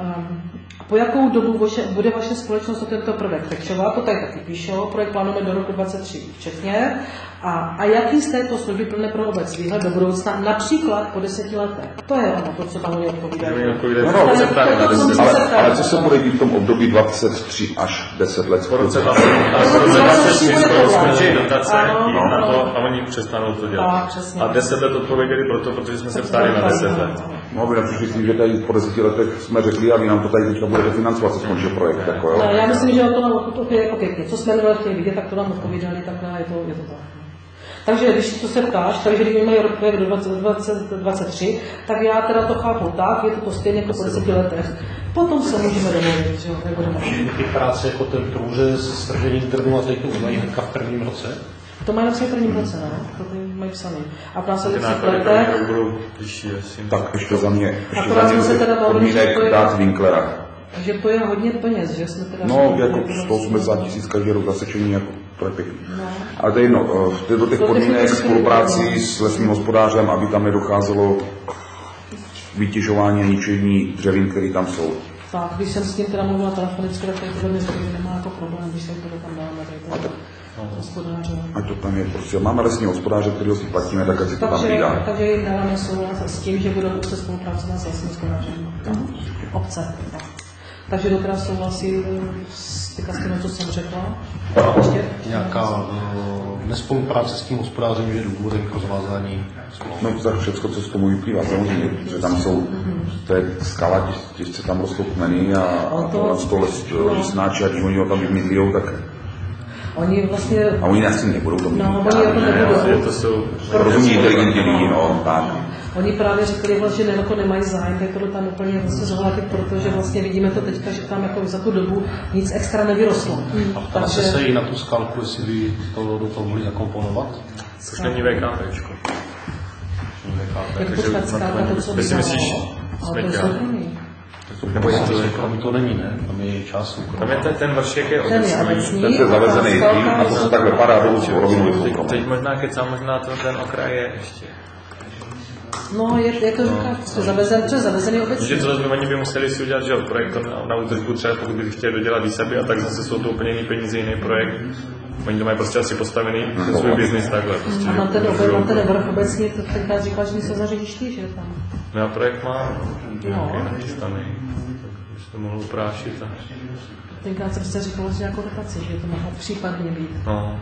um, po jakou dobu vaše, bude vaše společnost o tento prvek pečovat, to tady taky píšou, projekt plánujeme do roku 2023 včetně, a, a jaký z této služby plne pro obec výhled do budoucna, například po deseti letech. To je ono, to, co tam oni odpovídají. No, po no, to- 10. Ale, ale co se bude dít v tom období 23 až 10 let? Po roce 20 a roce po roce 23 23 bude to skončí vláda. dotace Ano, na to a oni přestanou to dělat. A 10 let odpověděli proto, protože jsme se ptali na 10 let. No, vy nepřišli s tím, že tady po deseti letech jsme řekli a vy nám to tady teďka budete financovat, co skončil projekt. Jako, jo? Já myslím, že to nám odpověděli jako pěkně. Co jsme minule chtěli vidět, tak to nám odpovídali, tak je to, je to tak. Takže když to se ptáš, takže když mají rok projekt do 2023, tak já teda to chápu tak, je to to stejně jako po deseti letech. Potom se můžeme domluvit, že jo, jak budeme. Ty práce jako ten průřez, stržení drnu a teď to udělají hnedka v prvním roce. To mají na svém prvním roce, no? To tady mají psaný. A v následujících letech. Tak ještě za mě, ještě Akorát za mě jsme se teda bavili, že to podmínek je- dát Winklera. že to je hodně peněz, že jsme teda... No, jako 180 tisíc každý rok zasečení, jako to je pěkný. Ale to je jedno, eh, v do těch To podmínek spolupráci s lesním hospodářem, aby tam nedocházelo k vytěžování a ničení dřevin, které tam jsou. Tak, když jsem s tím teda mluvila telefonicky, tak tady podle mě nemá jako problém, když se to tam dáme, tady to hospodáře. Ať to tam je prostě. Máme lesní hospodáře, kterého si platíme, tak ať si to tam Takže, vydá. takže jim dáváme souhlas s tím, že budou se spolupracovat s lesním hospodářem. Obce. tak. Takže dokrát souhlasí s, teďka s tím, co jsem řekla. Ještě? Nějaká eh, nespolupráce s tím hospodářem je důvodem k rozvázání. No tak všechno, co z tomu vyplývá, samozřejmě, že tam jsou, to je skala, těž- těžce tam rostou kmeny a, a to- to, les, lesnáči, a když oni ho tam vymydlijou, tak Oni vlastně... a oni asi nebudou to mít. No, oni jako ne, nebudou. ale Je to jsou Rozumí inteligentní lidi, no, tak. Oni právě řekli, vlastně, že ne, jako nemají zájem tady tohle tam úplně vlastně zohlednit, protože vlastně vidíme to teďka, že tam jako za tu dobu nic extra nevyrostlo. A ptala se se i na tu skalku, jestli by to do toho mohli zakomponovat. což není VKPčko. jak počkat zkrátka to, co Ty si myslíš Ale je soukromý. Nebo je to Tam to není, ne? Tam je část soukromá. Tam je ten, ten vršek je Ten je obecný. Ten je zavezený tým a to se tak vypadá dolů po rovinu Teď, teď možná kecám, možná to, ten okraj je ještě. No, je, jak to říkáš, prostě zavezen, to je zavezený obecný. Že to zase oni by museli si udělat, že projekt na, na údržbu třeba, pokud by chtěli dodělat výsadby a tak zase jsou to úplně jiný peníze, jiný projekt. Oni to mají prostě asi postavený, ten svůj biznis takhle. Prostě, A na ten, že obe, na ten můžou- vrch obecně, to tenkrát říkal, že se zařídíš ty, že tam. No a projekt má No. nějaký nachystaný, tak by se to mohlo uprášit. A, Tenkrát jsem se říkal, že nějakou dotaci, že to mohlo případně být. no,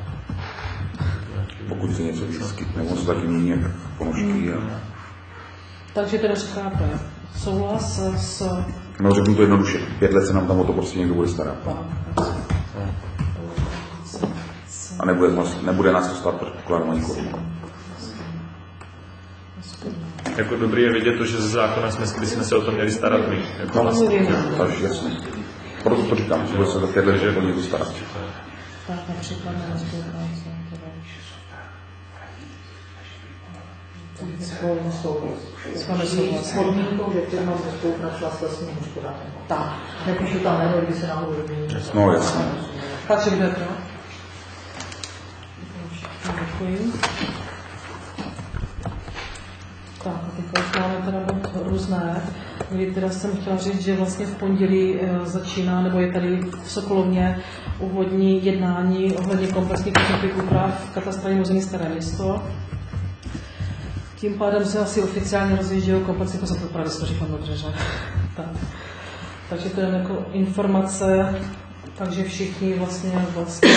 Pokud se něco vyskytne, on se taky mění jak ponožky. A... Takže teda říkáte, souhlas s... No řeknu to jednoduše, pět let se nám tam o to prostě někdo bude starat. A nebude, nás- nebude nás to stát předpokládám ani korunu. jako dobrý je vidět to, že ze zákona jsme, by jsme se o to měli starat my. Jako No, vlastně. takže jasně. Proto to říkám, že bude se za pět let o někdo starat. Tak například na spolupráci. S vámi souhlas. S podmínkou, že firma by spolupracovala s lesním hospodářem. Tak, Nepíšu tam jméno, kdy se náhodou. No jasně. takže kdo je pro? Děkuji. Tak, teď už máme teda bod různé, kdy teda jsem chtěla říct, že vlastně v pondělí eh, začíná, nebo je tady v Sokolovně úvodní jednání ohledně komplexních pozemkových úprav v katastrálním území Staré město. Tím pádem se asi oficiálně rozjíždějí komplexní pozemkové úpravy, to dobře, že? tak. Takže to je jako informace, takže všichni vlastně, vlastně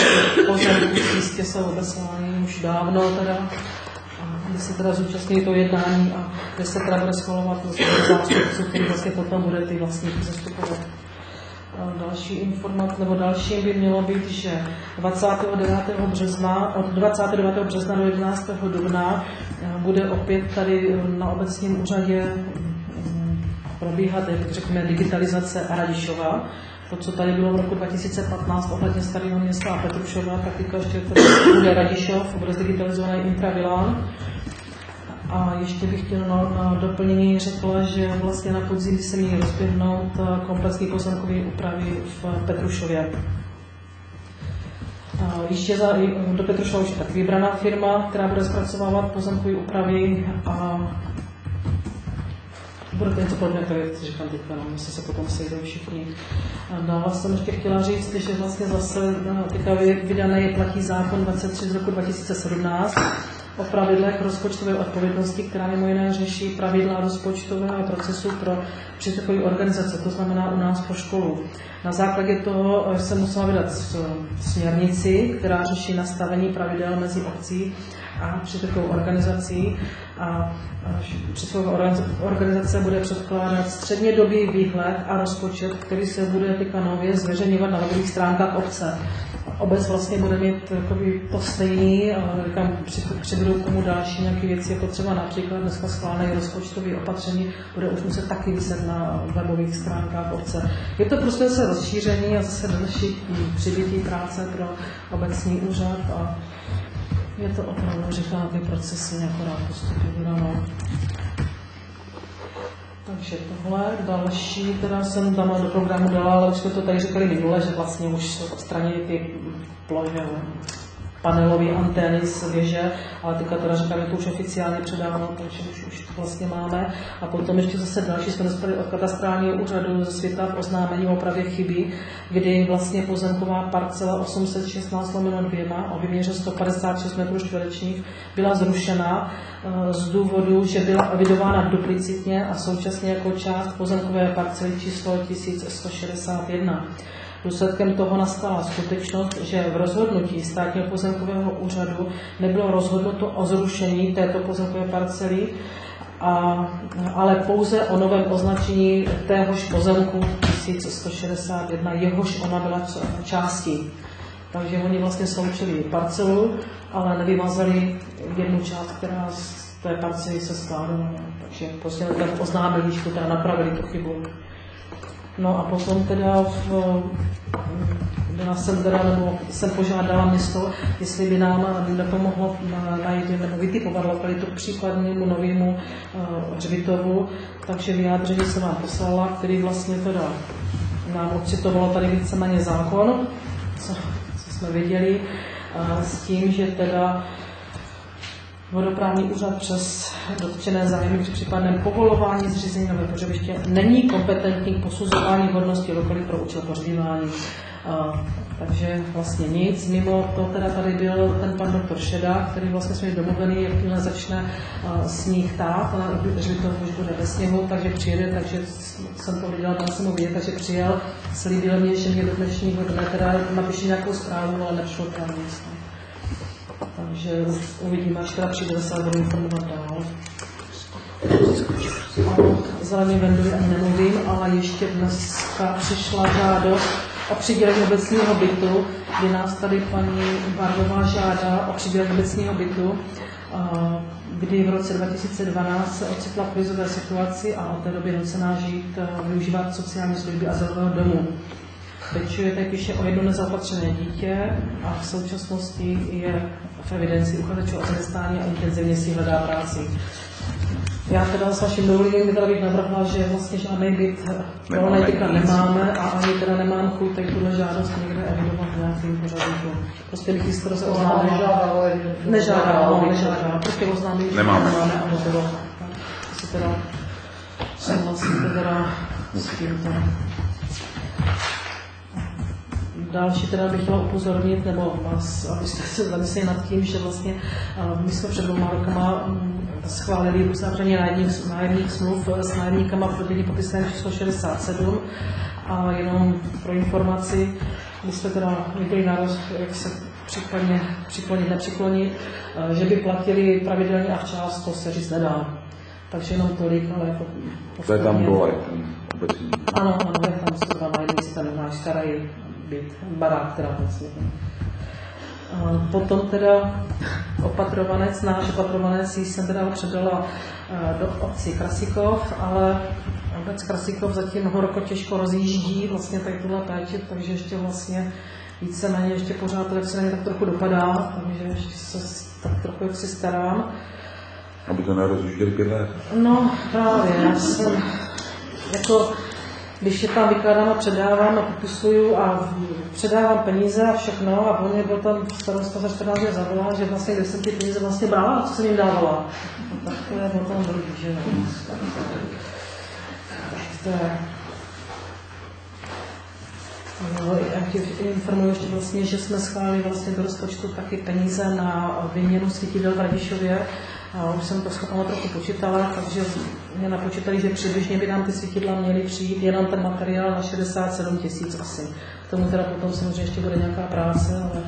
pozemky jistě jsou obesláni už dávno teda. A my se teda zúčastnili to jednání a kde se teda bude schvalovat zástupců, který vlastně potom bude ty vlastníky zastupovat. Další informace, nebo další by mělo být, že 29. března, od 29. března do 11. dubna eh, bude opět tady na obecním úřadě mm, probíhat, jak řekněme, digitalizace Radišova. To, co tady bylo v roku 2015 ohledně Starého města a Petrušova, tak teďka ještě bude Radišov, bude zdigitalizovaný intravilán. A ještě bych chtěl na, na doplnění řekla, že vlastně na podzim se měly rozběhnout eh, komplexní pozemkové úpravy v Petrušově. Ještě za, do Petrušova už je tak vybraná firma, která bude zpracovávat pozemkové úpravy a bude něco říkám teďka, no, jestli se potom sejdou všichni. Dále jsem ještě chtěla říct, že vlastně zase no, teďka vy- vydaný platí zákon 23 z roku 2017 o pravidlech rozpočtové odpovědnosti, která mimo jiné řeší pravidla rozpočtového procesu pro příspěvkové organizace, to znamená u nás po školu. Na základě toho jsem musela vydat směrnici, která řeší nastavení pravidel mezi obcí a příspěvkovou organizací a příspěvková organizace- organizace bude předkládat střednědobý výhled a rozpočet, který se bude teďka nově zveřejňovat na webových stránkách obce. Obec vlastně bude mít takový to stejný, říkám, při- přibudou k tomu další nějaké věci, jako třeba například dneska schválené rozpočtové opatření, bude už muset taky vyset na webových stránkách obce. Je to prostě zase rozšíření a zase další přibytí práce pro obecní úřad a je to opravdu, říkám, ty procesy akorát postupně vydanou. Takže tohle, další, teda jsem tam do programu dala, ale už jsme to tady říkali minule, že vlastně už odstranili ty plože, panelové antény z věže, ale teďka teda říkáme, to už oficiálně předáno, takže už, už to vlastně máme. A potom ještě zase další jsme dostali od katastrálního úřadu ze světa v oznámení o opravě chyby, kdy vlastně pozemková parcela 816 lomeno 2 o vyměře 156 metrů čtverečních byla zrušena eh, z důvodu, že byla evidována duplicitně a současně jako část pozemkové parcely číslo 1161. Důsledkem toho nastala skutečnost, že v rozhodnutí státního pozemkového úřadu nebylo rozhodnuto o zrušení této pozemkové parcely, a, ale pouze o novém označení téhož pozemku 1161, jehož ona byla částí. Takže oni vlastně sloučili parcelu, ale nevymazali jednu část, která z té parcely se skládala. Takže prostě ten oznámili, že to teda napravili tu chybu. No a potom teda v, byla jsem teda, nebo jsem požádala město, jestli by nám nepomohlo na- najít nebo vytipovat lokalitu k případnému novému uh, hřbitovu, takže vyjádření jsem vám poslala, který vlastně teda nám odcitovalo tady víceméně zákon, co, co jsme viděli, uh, s tím, že teda Vodoprávní úřad přes dotčené zájmy při případném povolování zřízení nové pohřebiště není kompetentní k posuzování hodnosti lokalit pro účel pohřbívání. A, takže vlastně nic. Mimo to teda tady byl ten pan doktor Šeda, který vlastně jsme domluvený, jakmile začne sníh tát, že to už bude ve sněhu, takže přijede, takže jsem to viděla, tam jsem ho vidět, takže přijel, slíbil mě, že mě do dnešního dne teda napíše nějakou zprávu, ale nepřišlo tam nic. Takže uvidíme, až teda přijde zase, budu informovat dál. Zelený vendovi ani nemluvím, ale ještě dneska přišla žádost o přidělení obecního bytu, kdy nás tady paní Barbová žádá o přidělení obecního bytu, a kdy v roce 2012 se ocitla v krizové situaci a od té doby nucená žít, a využívat sociální služby azylového domu. Pečuje tady píše o jedno nezaopatřené dítě a v současnosti je v evidenci uchazečů o zaměstnání a intenzivně si hledá práci. Já teda s vaším dovolením teda bych navrhla, že vlastně žádný byt volný teďka nemáme a ani teda nemám chuť tady tuhle žádost někde evidovat nějakým pořadníku. Prostě bych jistě se oznámila. nežádá, ale- Nežádá, ano, nežádá. Prostě oznámím, že Nemáme. nemáme a hotovo. To si teda souhlasíte teda s tímto. Další teda bych chtěla upozornit, nebo vás, abyste se zamysleli nad tím, že vlastně eh, my jsme před dvěma rokama mm, schválili uzavření nájemních, nájemních smluv s nájemníkama v rodinný popisem číslo 67 a jenom pro informaci, my jsme teda viděli na roz, jak se případně přiklonit, nepřiklonit, eh, že by platili pravidelně a včas, to se říct nedá. Takže jenom tolik, ale jako To je tam postupně- dole, ten obecní. ano, ano, je tam se dva nájemníci, ten náš starý byt, barák teda vlastně. A Potom teda opatrovanec, náš opatrovanec ji jsem teda předala eh, do obci Krasikov, ale obec Krasikov zatím horko těžko rozjíždí vlastně tady tuhle péči, takže ještě vlastně víceméně ještě pořád to jak se na ně tak trochu dopadá, takže ještě se tak trochu jak si starám. Aby to nerozjížděli pět let. No právě, já jsem jako když je tam vykládám a předávám a popisuju a předávám peníze a všechno a po mě byl tam starosta za 14 dní zavolá, že vlastně kde jsem ty peníze vlastně brala a co jsem jim dávala. No, tak to je potom blbý, že jo. No, já tě informuji ještě vlastně, že jsme schválili vlastně do rozpočtu taky peníze na vyměnu svítidel v Radišově. A už jsem to schopná trochu počítala, takže mě napočítali, že přibližně by nám ty svítidla měly přijít jenom ten materiál na 67 tisíc asi. K tomu teda potom samozřejmě ještě bude nějaká práce, ale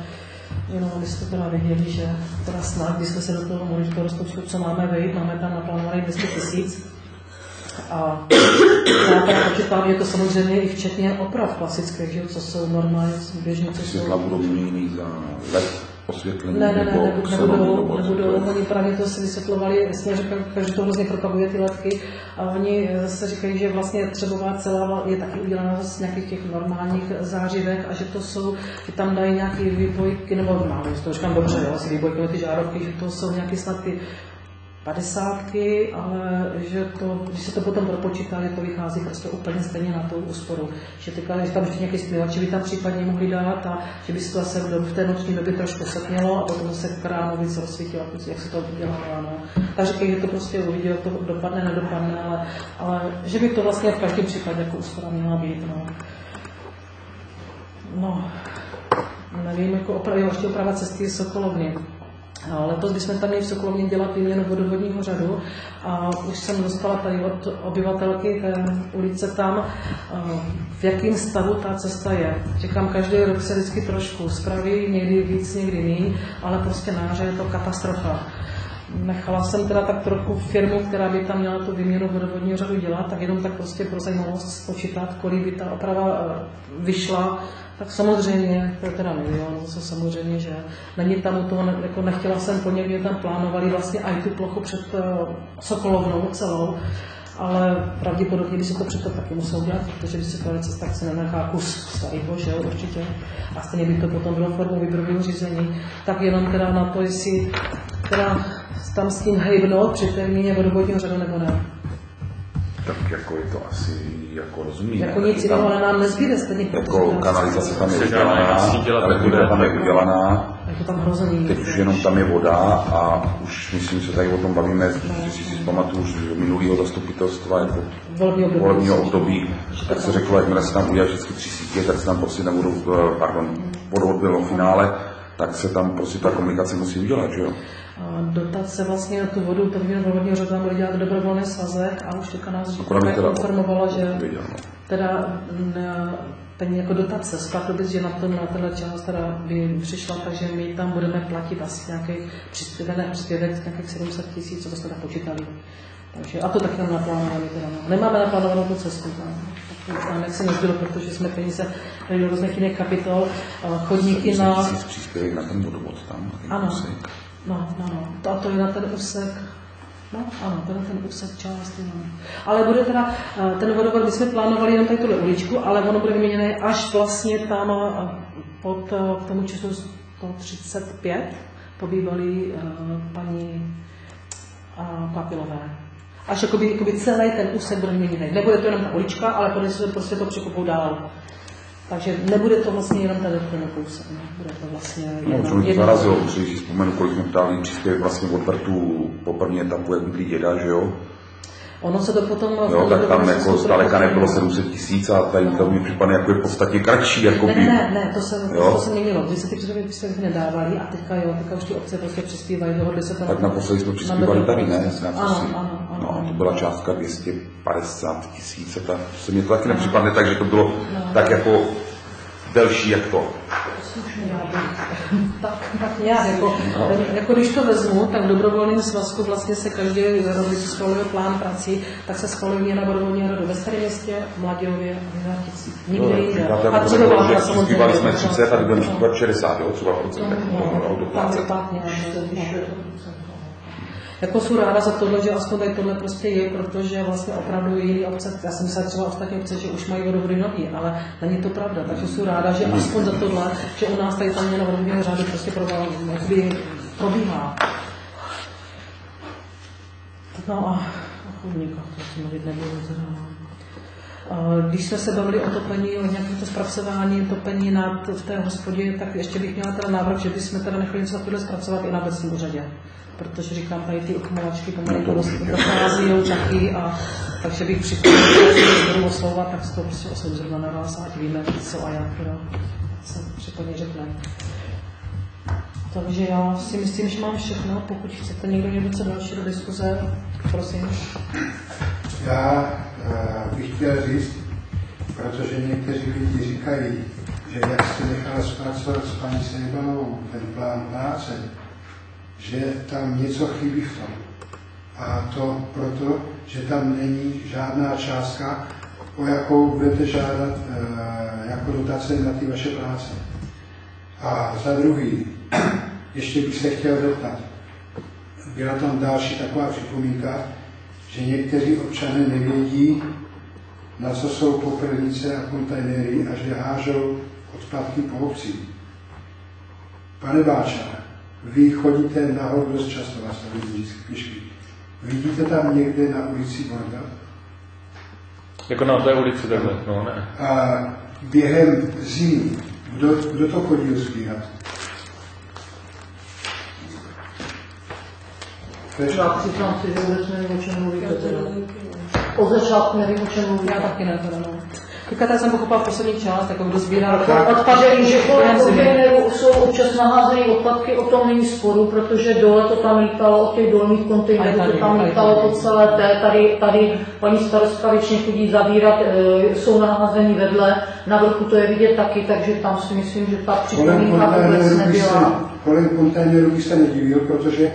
jenom abyste teda věděli, že teda snad, když jsme se do toho mohli do rozpočtu, co máme vejít, máme tam naplánovaný 200 tisíc. A já teda počítám, je to samozřejmě i včetně oprav klasických, že, co jsou normálně běžně, co jsou... Světla budou měněný za let osvětlení Ne, ne, ne, nebo nebudou, nebudou, oni právě to si vysvětlovali, jsme řekli, že to hrozně propaguje ty letky a oni se říkají, že vlastně třebová celá je taky udělána z nějakých těch normálních zářivek a že to jsou, že tam dají nějaké výbojky, nebo máme, to říkám dobře, jo, asi výbojky, ty žárovky, že to jsou nějaké snad ty padesátky, ale že to, když se to potom propočítali, to vychází prostě úplně stejně na tu úsporu. Že teďka, že tam ještě nějaký zpěvači by tam případně mohli dát a že by se to zase v té noční době trošku setmělo a potom se kránu víc rozsvítilo, jak se to dělá. No. Takže když to prostě uvidí, jak to dopadne, nedopadne, ale, ale že by to vlastně v každém případě jako úspora měla být. No. no nevím, jako oprav, jo, ještě oprava cesty Sokolovny. Letos bychom tam měli v Sokolovně dělat výměnu vodovodního řadu a už jsem dostala tady od obyvatelky té ulice tam, eh, v jakém stavu ta cesta je. Říkám, každý rok se vždycky trošku spraví, někdy víc, někdy méně, ale prostě náře je to katastrofa. Nechala jsem teda tak trochu firmu, která by tam měla tu výměnu vodovodního řadu dělat, tak jenom tak prostě pro zajímavost spočítat, kolik by ta oprava eh, vyšla, tak samozřejmě, to je teda milion, co samozřejmě, že není tam u toho, ne- jako nechtěla jsem po něm, tam plánovali vlastně i tu plochu před uh, Sokolovnou celou, ale pravděpodobně by se to přeto taky muselo udělat, protože by se to cesta se nenechá kus starého, že jo, určitě. A stejně by to potom bylo formou výběrového řízení. Tak jenom teda na to, jestli teda tam s tím hejbnout při termíně vodovodního řadu nebo ne. Tak jako je to asi jako rozumí. Jako ne? nic Tam- jiného nám nezbyde stejně. Jako kanalizace tam je udělaná, elektrika tam je udělaná, Je to tam hrozený. teď už jenom tam je voda a už myslím, se tady o tom bavíme, jestli si pamatuju už z minulého zastupitelstva, jako volebního období, tak se řeklo, jakmile se tam udělá vždycky tři sítě, tak se tam prostě nebudou, eh, pardon, vodovod bylo v finále, tak se tam prostě ta komunikace musí udělat, že jo? Dotace vlastně na tu vodu, to výměnu vodního řadu bude dělat dobrovolný svazek a už teďka nás teda informovala, že no. teda na, peníze jako dotace z Pardubic, že na, to, na tenhle část teda by přišla, takže my tam budeme platit asi nějaký příspěvek, ne, příspěvek nějakých 700 tisíc, co to jsme tak počítali. Takže, a to taky nám naplánované. Teda, no. Nemáme naplánovanou tu cestu. No. Tak to nám jak se nezbylo, protože jsme peníze dali do různých jiných kapitol, a chodníky na... Příspěvek na ten vodovod tam, ten Ano, úsek. No, no, no. To, to je na ten úsek, no ano, to je na ten úsek část, no. Ale bude teda, eh, ten vodovod, my jsme plánovali jenom tady tuhle uličku, ale ono bude vyměněné až vlastně tam eh, pod eh, k tomu číslu 135, po bývalý eh, paní Papilové. Až jakoby, jakoby celý ten úsek bude vyměněný. Nebude to jenom ta ulička, ale bude se prostě to překopou dál. Takže nebude to vlastně jenom ten kousek, no. bude to vlastně No, co mě to jedna- zarazilo, protože si vzpomenu, kolik jsme dali příspěvek vlastně od vrtu po první etapu, jak děda, že jo? Ono se to potom... Jo, tak tam jako zdaleka nebylo 700 tisíc a tady to mi připadne jako je podstatně kratší, jako Ne, by. ne, ne, to se, Jo? to se měnilo. Když se ty příspěvky nedávali a teďka jo, teďka už ty obce prostě přispívají, dohodli se tam. Tak naposledy jsme přispívali tady, ne? Ano, cosi. ano, ano. No, to byla částka 250 tisíc, a ta se mi to taky nepřipadne tak, že to bylo No. tak jako delší jak to. Tak, tak nějak, jako, jako, když to vezmu, tak v dobrovolném svazku vlastně se každý rok, když se schvaluje plán prací, tak se schvaluje na dobrovolní radu ve Starém městě, v Mladějově, v Jinátici. Nikde jinde. Říkáte, A co to bylo, samozřejmě. jsme 30 a budeme přispívat 60, jo, třeba procent, No, to mohlo tam doplácet. vypátně, no. Jako jsou ráda za tohle, že aspoň tady tohle prostě je, protože vlastně opravdu jiný obce, já jsem myslela třeba ostatní obce, že už mají vodovody nový, ale není to pravda, takže jsou ráda, že aspoň za tohle, že u nás tady tam měla vodového řádu prostě probíhá. no a o chodníkách, to si mluvit nebudu zrovna. Když jsme se bavili o topení, o nějakém to zpracování topení na v té hospodě, tak ještě bych měla teda návrh, že bychom teda nechali něco takového zpracovat i na obecním úřadě. Protože říkám, tady ty okumulačky pomalu No to dost určitě. dochází taky a takže bych připravil, že budu oslovovat, tak z toho prostě oslovím zrovna na vás, ať víme, co a jak teda se případně řekne. Takže já si myslím, že mám všechno. Pokud chcete někdo něco další do diskuze, prosím. Já eh, bych chtěl říct, protože někteří lidi říkají, že jak jste nechala zpracovat s paní Sejbanovou ten plán práce, že tam něco chybí v tom. A to proto, že tam není žádná částka, o jakou budete žádat eh, jako dotace na ty vaše práce. A za druhý, ještě bych se chtěl zeptat, byla tam další taková připomínka, že někteří občané nevědí, na co jsou popelnice a kontejnery a že hážou odpadky po obci. Pane Báča, vy chodíte nahoru dost často, vás tady vždycky pěšky. Vidíte tam někde na ulici Borda? Jako na té ulici takhle, no ne. A během zimy, kdo, kdo to chodí sbírat? Já přiznám si, že vůbec nevím, o čem mluvíte teda. Od začátku nevím, o čem mluvíte. Já taky ne, teda no. Teďka tady jsem pochopila v poslední část, jako kdo sbírá Odpady, že kolem kontejnerů jsou občas naházeny odpadky, o tom není sporu, protože dole to tam lítalo, od těch dolních kontejnerů to tam lítalo tady. po celé té, tady, tady paní starostka většině chodí zavírat, e, jsou naházeny vedle, na vrchu to je vidět taky, takže tam si myslím, že ta připomínka vůbec kontejneru nebyla. kolem kontejneru bych se nedivil, protože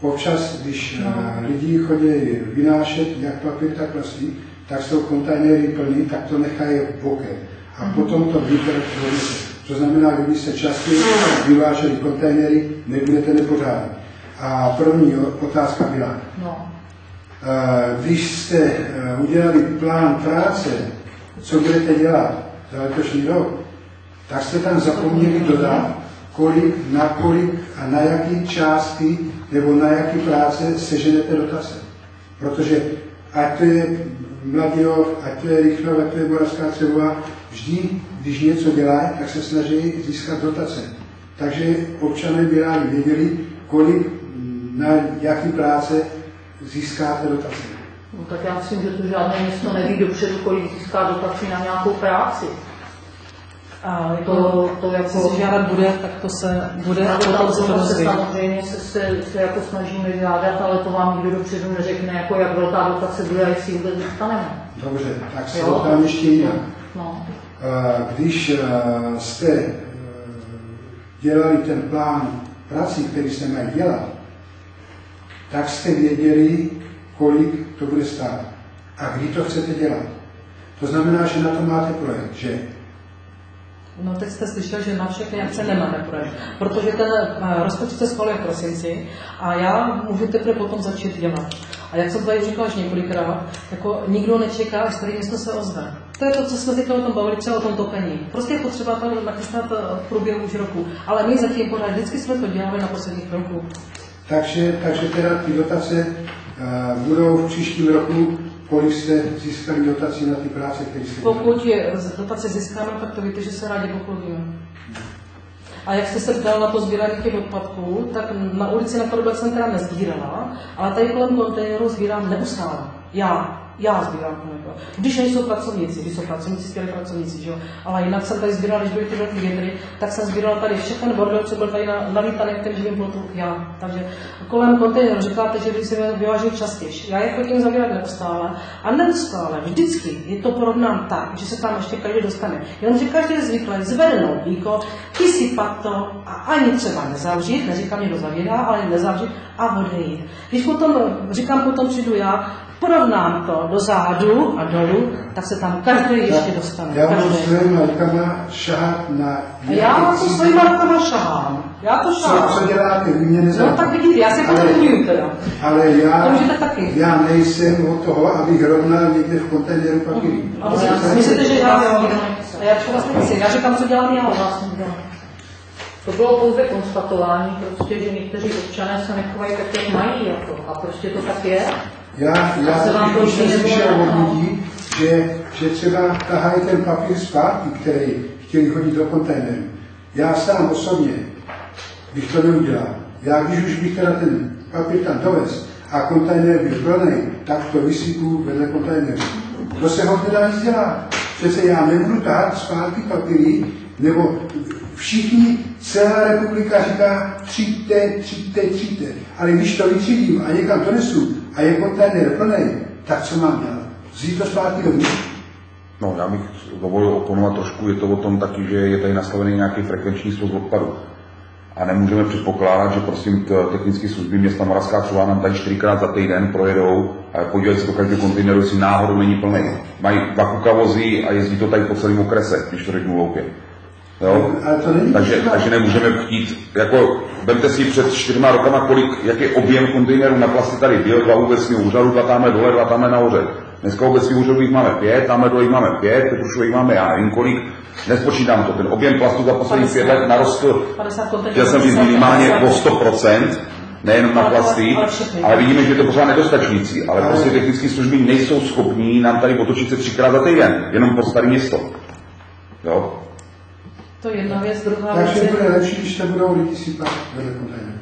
občas, když No. no. lidi chodí vynášet jak papír, tak plastik, tak jsou kontejnery plný, tak to nechají bokem. A potom to vítr donese. To znamená, kdybyste častěji vyváželi kontejnery, nebudete nepořádný. A první otázka byla, No. Eh, když jste eh, udělali plán práce, co budete dělat za letošní rok, tak jste tam zapomněli dodat, kolik, na kolik a na jaký částky nebo na jaký práce seženete dotace. Protože ať to je Mladíov, ať to je Rychnov, ať to je Moravská Třebová, vždy, když něco dělají, tak se snaží získat dotace. Takže občané by rádi věděli, kolik mm, na jaký práce získáte dotace. no. tak já myslím, že to žádné město neví dopředu, kolik získá dotaci na nějakou práci. A jako, To- to jako- se žádat bude, tak to se bude a potom se to to se dozví. samozřejmě se, se, se jako snažíme žádat, ale to vám nikdo dopředu neřekne, jako jak velká dotace bude a jestli ji vůbec dostaneme. Dobře, tak se Jo. tam ještě jinak. No. Eh, Když eh, jste eh, dělali ten plán prací, který jste mají dělat, tak jste věděli, kolik to bude stát a kdy to chcete dělat. To znamená, že na to máte projekt, že? No teď jste slyšel, že na všechny akce nemáme projekt, protože ten eh, rozpočet se schvaluje v prosinci a já můžu teprve potom začít dělat. A jak jsem tady říkala už několikrát, jako nikdo nečeká, až tady město se ozve. To je to, co jsme teďka o tom bavili, třeba o tom topení. Prostě je potřeba to nachystat eh, v průběhu už roku. Ale my zatím pořád, vždycky jsme to dělali na posledních roku. Takže, takže teda ty dotace eh, budou v příštím roku, kolik jste získali dotací na ty práce, které jste. Pokud je dotace získáme, tak to víte, že se rádi pochlubíme. A jak jste se ptal na to sbírání těch odpadků, tak na ulici na Karubek jsem teda nezbírala, ale tady kolem kontejneru sbírám neustále. Já. Já sbírám koneko. Když nejsou pracovníci, když jsou pracovníci, skvělí pracovníci, že jo. Ale jinak jsem tady sbírala, když byly ty velké větry, tak jsem sbírala tady všechny bordel, co byl tady na, nalítaný v tom živém plotu, já. Takže kolem kontejneru říkáte, že by se vyvážil častěji. Já je chodím zavírat neustále a neustále, vždycky je to porovnám tak, že se tam ještě každý dostane. Jenomže každý je zvyklý zvednout víko, vysypat to a ani třeba nezavřít, neříkám někdo zavírá, ale nezavřít a odejít. Když potom, říkám, potom přijdu já, porovnám to do zádu a dolů, tak se tam každý ještě dostane. Já budu Každý. svýma rukama šahat na A já to svýma rukama šahám. Já to Co, co šahám. děláte, vy mě No tak vidíte, já se Ale- podporuju teda. Ale To já, můžete taky. já nejsem od toho, abych rovnal někde v kontejneru papíry. Ale já myslíte, že já. A já to vlastně nechci. Já říkám, co dělám já. To bylo pouze konstatování, prostě, že někteří občané se nechovají tak, jak mají, jako, a prostě to tak je. Já, já jsem slyšel od lidí, že, že třeba tahají ten papír zpátky, který chtěli hodit do kontejneru. Já sám osobně bych to neudělal. Já když už bych teda ten papír tam dovez a kontejner byl plný, tak to vysypu vedle kontejneru. To se ho nedá nic dělat. Přece já nebudu tahat zpátky papíry, nebo všichni, celá republika říká třijte, třijte, třijte. Ale když to vytřídím a někam to nesu a je kontejner plný, tak co mám dělat? Vzít to zpátky domů? No, já bych dovolil oponovat trošku, je to o tom taky, že je tady nastavený nějaký frekvenční svoz odpadu. A nemůžeme předpokládat, že prosím technické služby města Moravská Třová nám tady čtyřikrát za týden projedou a podívají se do každého kontejneru, jestli náhodou není plný. Mají dva kukavozy a jezdí to tady po celém okrese, když to řeknu loupě. Jo? Ale to není Takže, takže nemůžeme chtít, jako, vemte si před čtyřma rokama, kolik, jaký objem kontejnerů na plasty tady byl, dva u obecního úřadu, dva tamhle dole, dva tamhle nahoře. Dneska u obecního úřadu jich máme pět, tamhle dole jich máme pět, Petrušových máme já nevím kolik, nespočítám to, ten objem plastu za posledních pět let narostl, 50 chtěl jsem říct minimálně o 100%, nejenom na plasty, Ale vidíme, že je to pořád nedostačující, ale prostě technické služby nejsou schopní nám tady otočit se třikrát za týden, jenom po staré město. Jo? To je jedna věc, druhá věc Takže je... bude lepší, když to budou lidi sypat vedle kontejneru.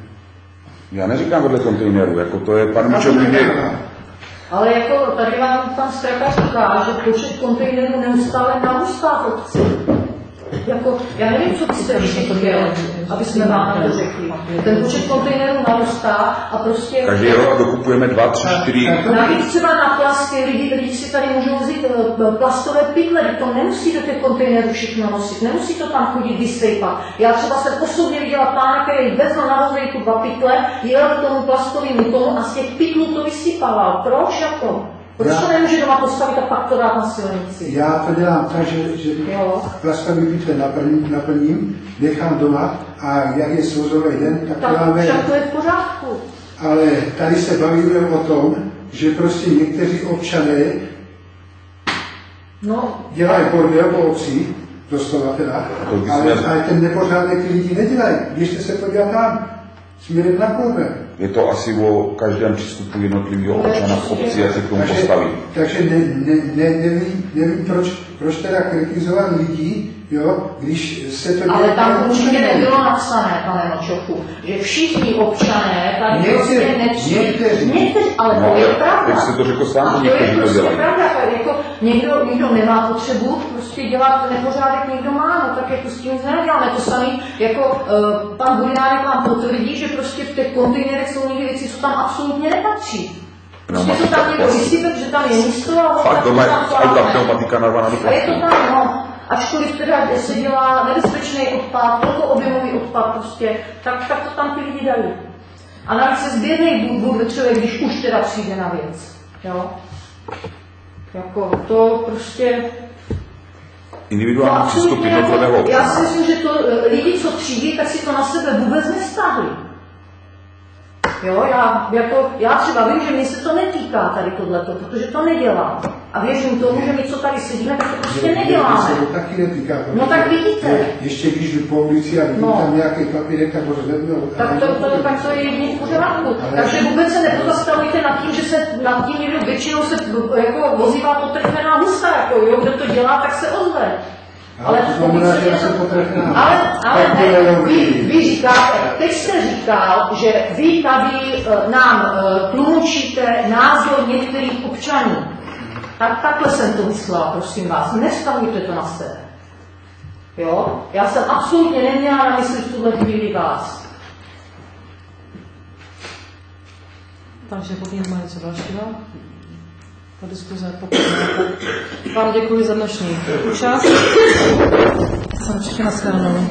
Já neříkám vedle kontejneru, jako to je, mě, nedělám. Ale jako tady vám pan Straka říká, že počet kontejnerů neustále narůstá v obci. Jako, já nevím, co byste ještě chtěl, aby jsme vám to řekli. Ten počet kontejnerů narůstá a prostě... každý rok dokupujeme dva, tři, čtyři, Navíc třeba na plasty, lidi, lidi si tady můžou vzít eh, plastové pytle, to nemusí do těch kontejnerů všechno nosit, nemusí to tam chodit vysejpat. Já třeba jsem osobně viděla pána, který vezl na vozejku dva pytle, jel k tomu plastovému tomu a z těch pytlů to vysypával. Proč jako? Proč Já- to nemůže doma postavit a pak to dát na silnici? Já to dělám tak, že, že Jo. plastový pytle naplním, naplním, nechám doma a jak je svozový den, tak to Tak dáme. však to je v pořádku. Ale tady se bavíme o tom, že prostě někteří občané No, dělají bordel po obci, doslova teda, ale, ale ten nepořádek ty lidi nedělají. Běžte se podívat tam, směrem na Koube. Je to asi o každém přístupu jednotlivého občana v obci, jak se k tomu Takže, postaví. takže ne, ne, ne, nevím, nevím proč, proč teda kritizovat lidi, jo, když se to ale tam určitě nebylo napsané, pane Nočochu, že všichni občané tady Někteří- prostě nepřijdou. někteří. někteří, ale No, to je pravda. teď jste to řekl sám, A že to někteří je to prostě dělají. pravda, jako někdo, někdo nemá potřebu prostě dělat nepořádek, někdo má, no tak jako s tím nic neděláme. To samé, jako uh, pan Budinánek vám potvrdí, že prostě v těch kontejnerech jsou někdy věci, co tam absolutně nepatří. Prostě to tam někdo vysype, že tam je místo a tam to dáme. pneumatika narvaná do A je to plastu. tak, no. Ačkoliv teda se dělá nebezpečný odpad, velkoobjemový odpad prostě, tak, tak to tam ty lidi dají. A navíc se sběrný bude člověk, když už teda přijde na věc. Jo? Jako to prostě... Individuální přístup jednotlivého já si myslím, že to eh, lidi, co třídí, tak si to na sebe vůbec nestáhli. Jo, já, jako, já třeba vím, že mě se to netýká tady tohleto, protože to nedělám. A věřím tomu, že my, co tady sedíme, tak to prostě neděláme. se to taky netýká. No tak vidíte. Je- Ještě když jdu po ulici a vidím No. tam nějaký papírek a to zvednou. Tak to, to, tak to je jedině v pořádku. Ale- Takže vůbec se nepozastavujte nad tím, že se nad tím někdo většinou se jako vozívá potrhnená husa, jako jo, kdo to dělá, tak se ozve. Ale to znamená, se že. Ale, ale ne, vy, vy říkáte, teď jste říkal, že vy tady eh, nám eh, tlumočíte názor některých občanů. Tak takhle jsem to myslela, prosím vás. Nestavujte to na sebe. Jo? Já jsem absolutně neměla na mysli v tuhle chvíli vás. Takže pokud někdo má něco dalšího, ta diskuze tak vám děkuji za dnešní účast. Jsem na shledanou.